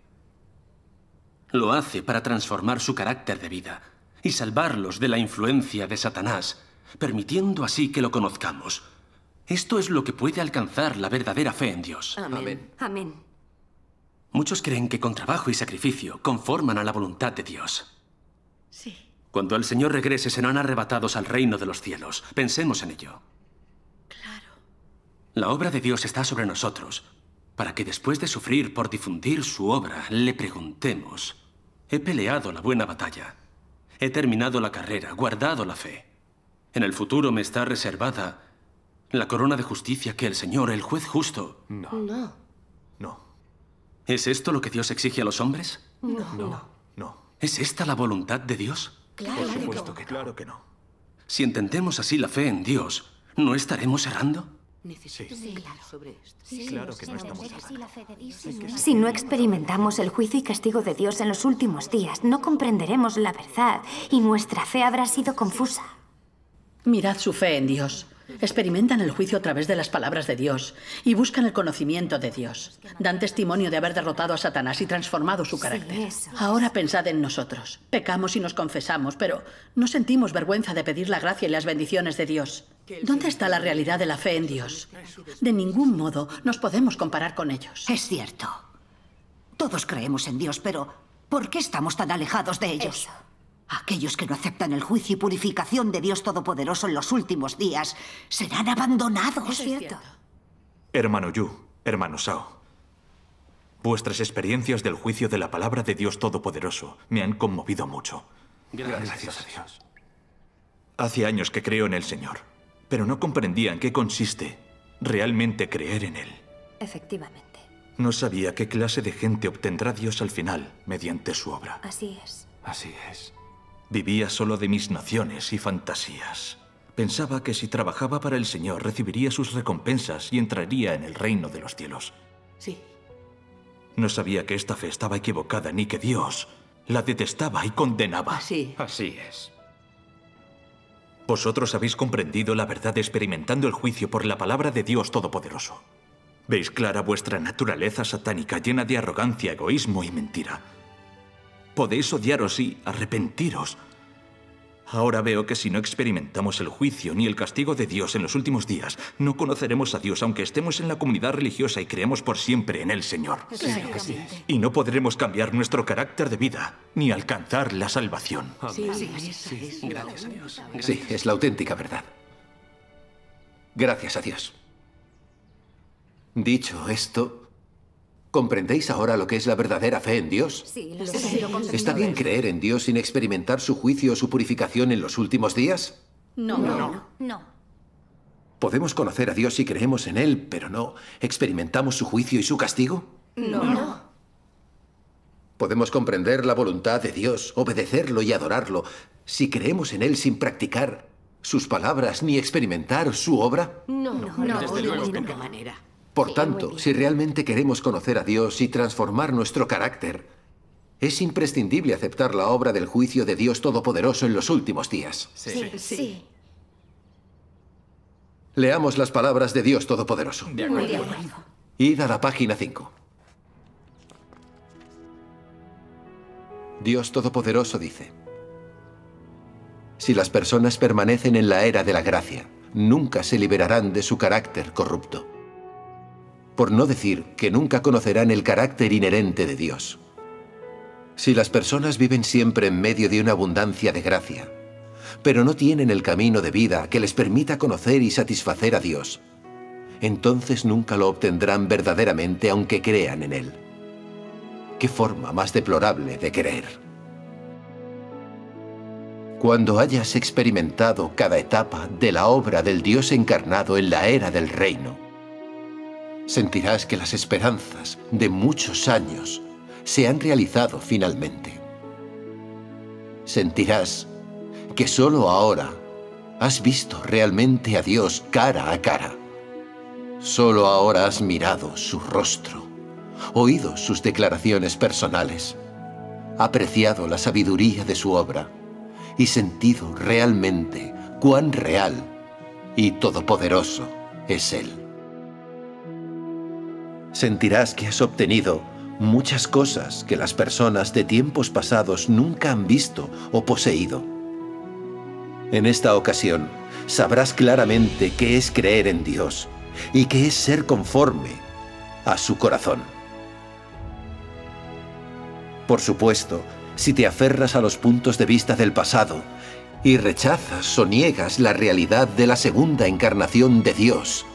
Speaker 32: Lo hace para transformar su carácter de vida y salvarlos de la influencia de Satanás, permitiendo así que lo conozcamos. Esto es lo que puede alcanzar la verdadera fe en Dios.
Speaker 16: Amén.
Speaker 6: Amén.
Speaker 32: Muchos creen que con trabajo y sacrificio conforman a la voluntad de Dios.
Speaker 12: Sí.
Speaker 32: Cuando el Señor regrese serán arrebatados al reino de los cielos. Pensemos en ello.
Speaker 12: Claro.
Speaker 32: La obra de Dios está sobre nosotros, para que después de sufrir por difundir su obra, le preguntemos, he peleado la buena batalla, he terminado la carrera, guardado la fe. En el futuro me está reservada la corona de justicia que el Señor, el juez justo...
Speaker 1: No.
Speaker 35: No.
Speaker 1: No.
Speaker 32: ¿Es esto lo que Dios exige a los hombres?
Speaker 35: No.
Speaker 1: No. No.
Speaker 32: ¿Es esta la voluntad de Dios?
Speaker 35: Claro
Speaker 1: Por
Speaker 35: que
Speaker 1: supuesto
Speaker 35: no.
Speaker 1: que claro que no.
Speaker 32: Si entendemos así la fe en Dios, ¿no estaremos errando?
Speaker 16: Necesito
Speaker 1: Sí.
Speaker 16: claro sobre esto.
Speaker 1: Claro que no estamos
Speaker 35: Entender así la fe de Dios.
Speaker 6: Si no experimentamos el juicio y castigo de Dios en los últimos días, no comprenderemos la verdad y nuestra fe habrá sido confusa.
Speaker 12: Mirad su fe en Dios. Experimentan el juicio a través de las palabras de Dios y buscan el conocimiento de Dios. Dan testimonio de haber derrotado a Satanás y transformado su carácter. Ahora pensad en nosotros. Pecamos y nos confesamos, pero no sentimos vergüenza de pedir la gracia y las bendiciones de Dios. ¿Dónde está la realidad de la fe en Dios? De ningún modo nos podemos comparar con ellos.
Speaker 46: Es cierto. Todos creemos en Dios, pero ¿por qué estamos tan alejados de ellos? Aquellos que no aceptan el juicio y purificación de Dios Todopoderoso en los últimos días serán abandonados.
Speaker 6: Es cierto.
Speaker 1: Hermano Yu, hermano Sao. Vuestras experiencias del juicio de la palabra de Dios Todopoderoso me han conmovido mucho.
Speaker 34: Gracias a Dios.
Speaker 1: Hace años que creo en el Señor, pero no comprendía en qué consiste realmente creer en Él.
Speaker 6: Efectivamente.
Speaker 1: No sabía qué clase de gente obtendrá Dios al final mediante su obra.
Speaker 6: Así es.
Speaker 1: Así es. Vivía solo de mis nociones y fantasías. Pensaba que si trabajaba para el Señor recibiría sus recompensas y entraría en el reino de los cielos.
Speaker 16: Sí.
Speaker 1: No sabía que esta fe estaba equivocada ni que Dios la detestaba y condenaba.
Speaker 16: Así.
Speaker 42: Así es.
Speaker 1: Vosotros habéis comprendido la verdad experimentando el juicio por la palabra de Dios Todopoderoso. Veis clara vuestra naturaleza satánica llena de arrogancia, egoísmo y mentira. Podéis odiaros y arrepentiros. Ahora veo que si no experimentamos el juicio ni el castigo de Dios en los últimos días, no conoceremos a Dios aunque estemos en la comunidad religiosa y creemos por siempre en el Señor.
Speaker 35: Claro que sí.
Speaker 1: Y no podremos cambiar nuestro carácter de vida ni alcanzar la salvación.
Speaker 16: Sí, sí, sí.
Speaker 32: Gracias a Dios.
Speaker 9: Sí, es la auténtica verdad. Gracias a Dios. Dicho esto, ¿comprendéis ahora lo que es la verdadera fe en Dios?
Speaker 6: Sí, lo sé.
Speaker 9: ¿Está bien creer en Dios sin experimentar su juicio o su purificación en los últimos días?
Speaker 12: No.
Speaker 35: No. No.
Speaker 9: ¿Podemos conocer a Dios si creemos en Él, pero no experimentamos su juicio y su castigo?
Speaker 35: No.
Speaker 9: ¿Podemos comprender la voluntad de Dios, obedecerlo y adorarlo si creemos en Él sin practicar sus palabras ni experimentar su obra?
Speaker 35: No,
Speaker 16: no, desde luego de ninguna manera.
Speaker 9: Por tanto, si realmente queremos conocer a Dios y transformar nuestro carácter, es imprescindible aceptar la obra del juicio de Dios Todopoderoso en los últimos días.
Speaker 35: Sí, sí.
Speaker 9: Leamos las palabras de Dios Todopoderoso.
Speaker 35: Muy bien.
Speaker 9: Id a la página 5. Dios Todopoderoso dice, si las personas permanecen en la era de la gracia, nunca se liberarán de su carácter corrupto. Por no decir que nunca conocerán el carácter inherente de Dios. Si las personas viven siempre en medio de una abundancia de gracia, pero no tienen el camino de vida que les permita conocer y satisfacer a Dios, entonces nunca lo obtendrán verdaderamente aunque crean en Él. ¿Qué forma más deplorable de creer? Cuando hayas experimentado cada etapa de la obra del Dios encarnado en la era del reino, sentirás que las esperanzas de muchos años se han realizado finalmente. Sentirás que solo ahora has visto realmente a Dios cara a cara. Solo ahora has mirado su rostro, oído sus declaraciones personales, apreciado la sabiduría de su obra y sentido realmente cuán real y todopoderoso es Él. Sentirás que has obtenido muchas cosas que las personas de tiempos pasados nunca han visto o poseído. En esta ocasión, sabrás claramente qué es creer en Dios y qué es ser conforme a su corazón. Por supuesto, si te aferras a los puntos de vista del pasado y rechazas o niegas la realidad de la segunda encarnación de Dios,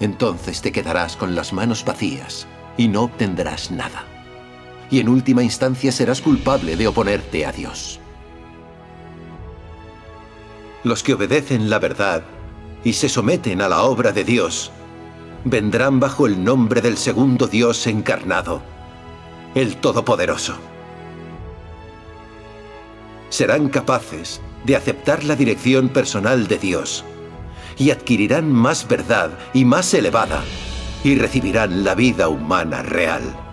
Speaker 9: entonces te quedarás con las manos vacías y no obtendrás nada. Y en última instancia serás culpable de oponerte a Dios. Los que obedecen la verdad y se someten a la obra de Dios vendrán bajo el nombre del segundo Dios encarnado, el Todopoderoso. Serán capaces de aceptar la dirección personal de Dios y adquirirán más verdad y más elevada y recibirán la vida humana real.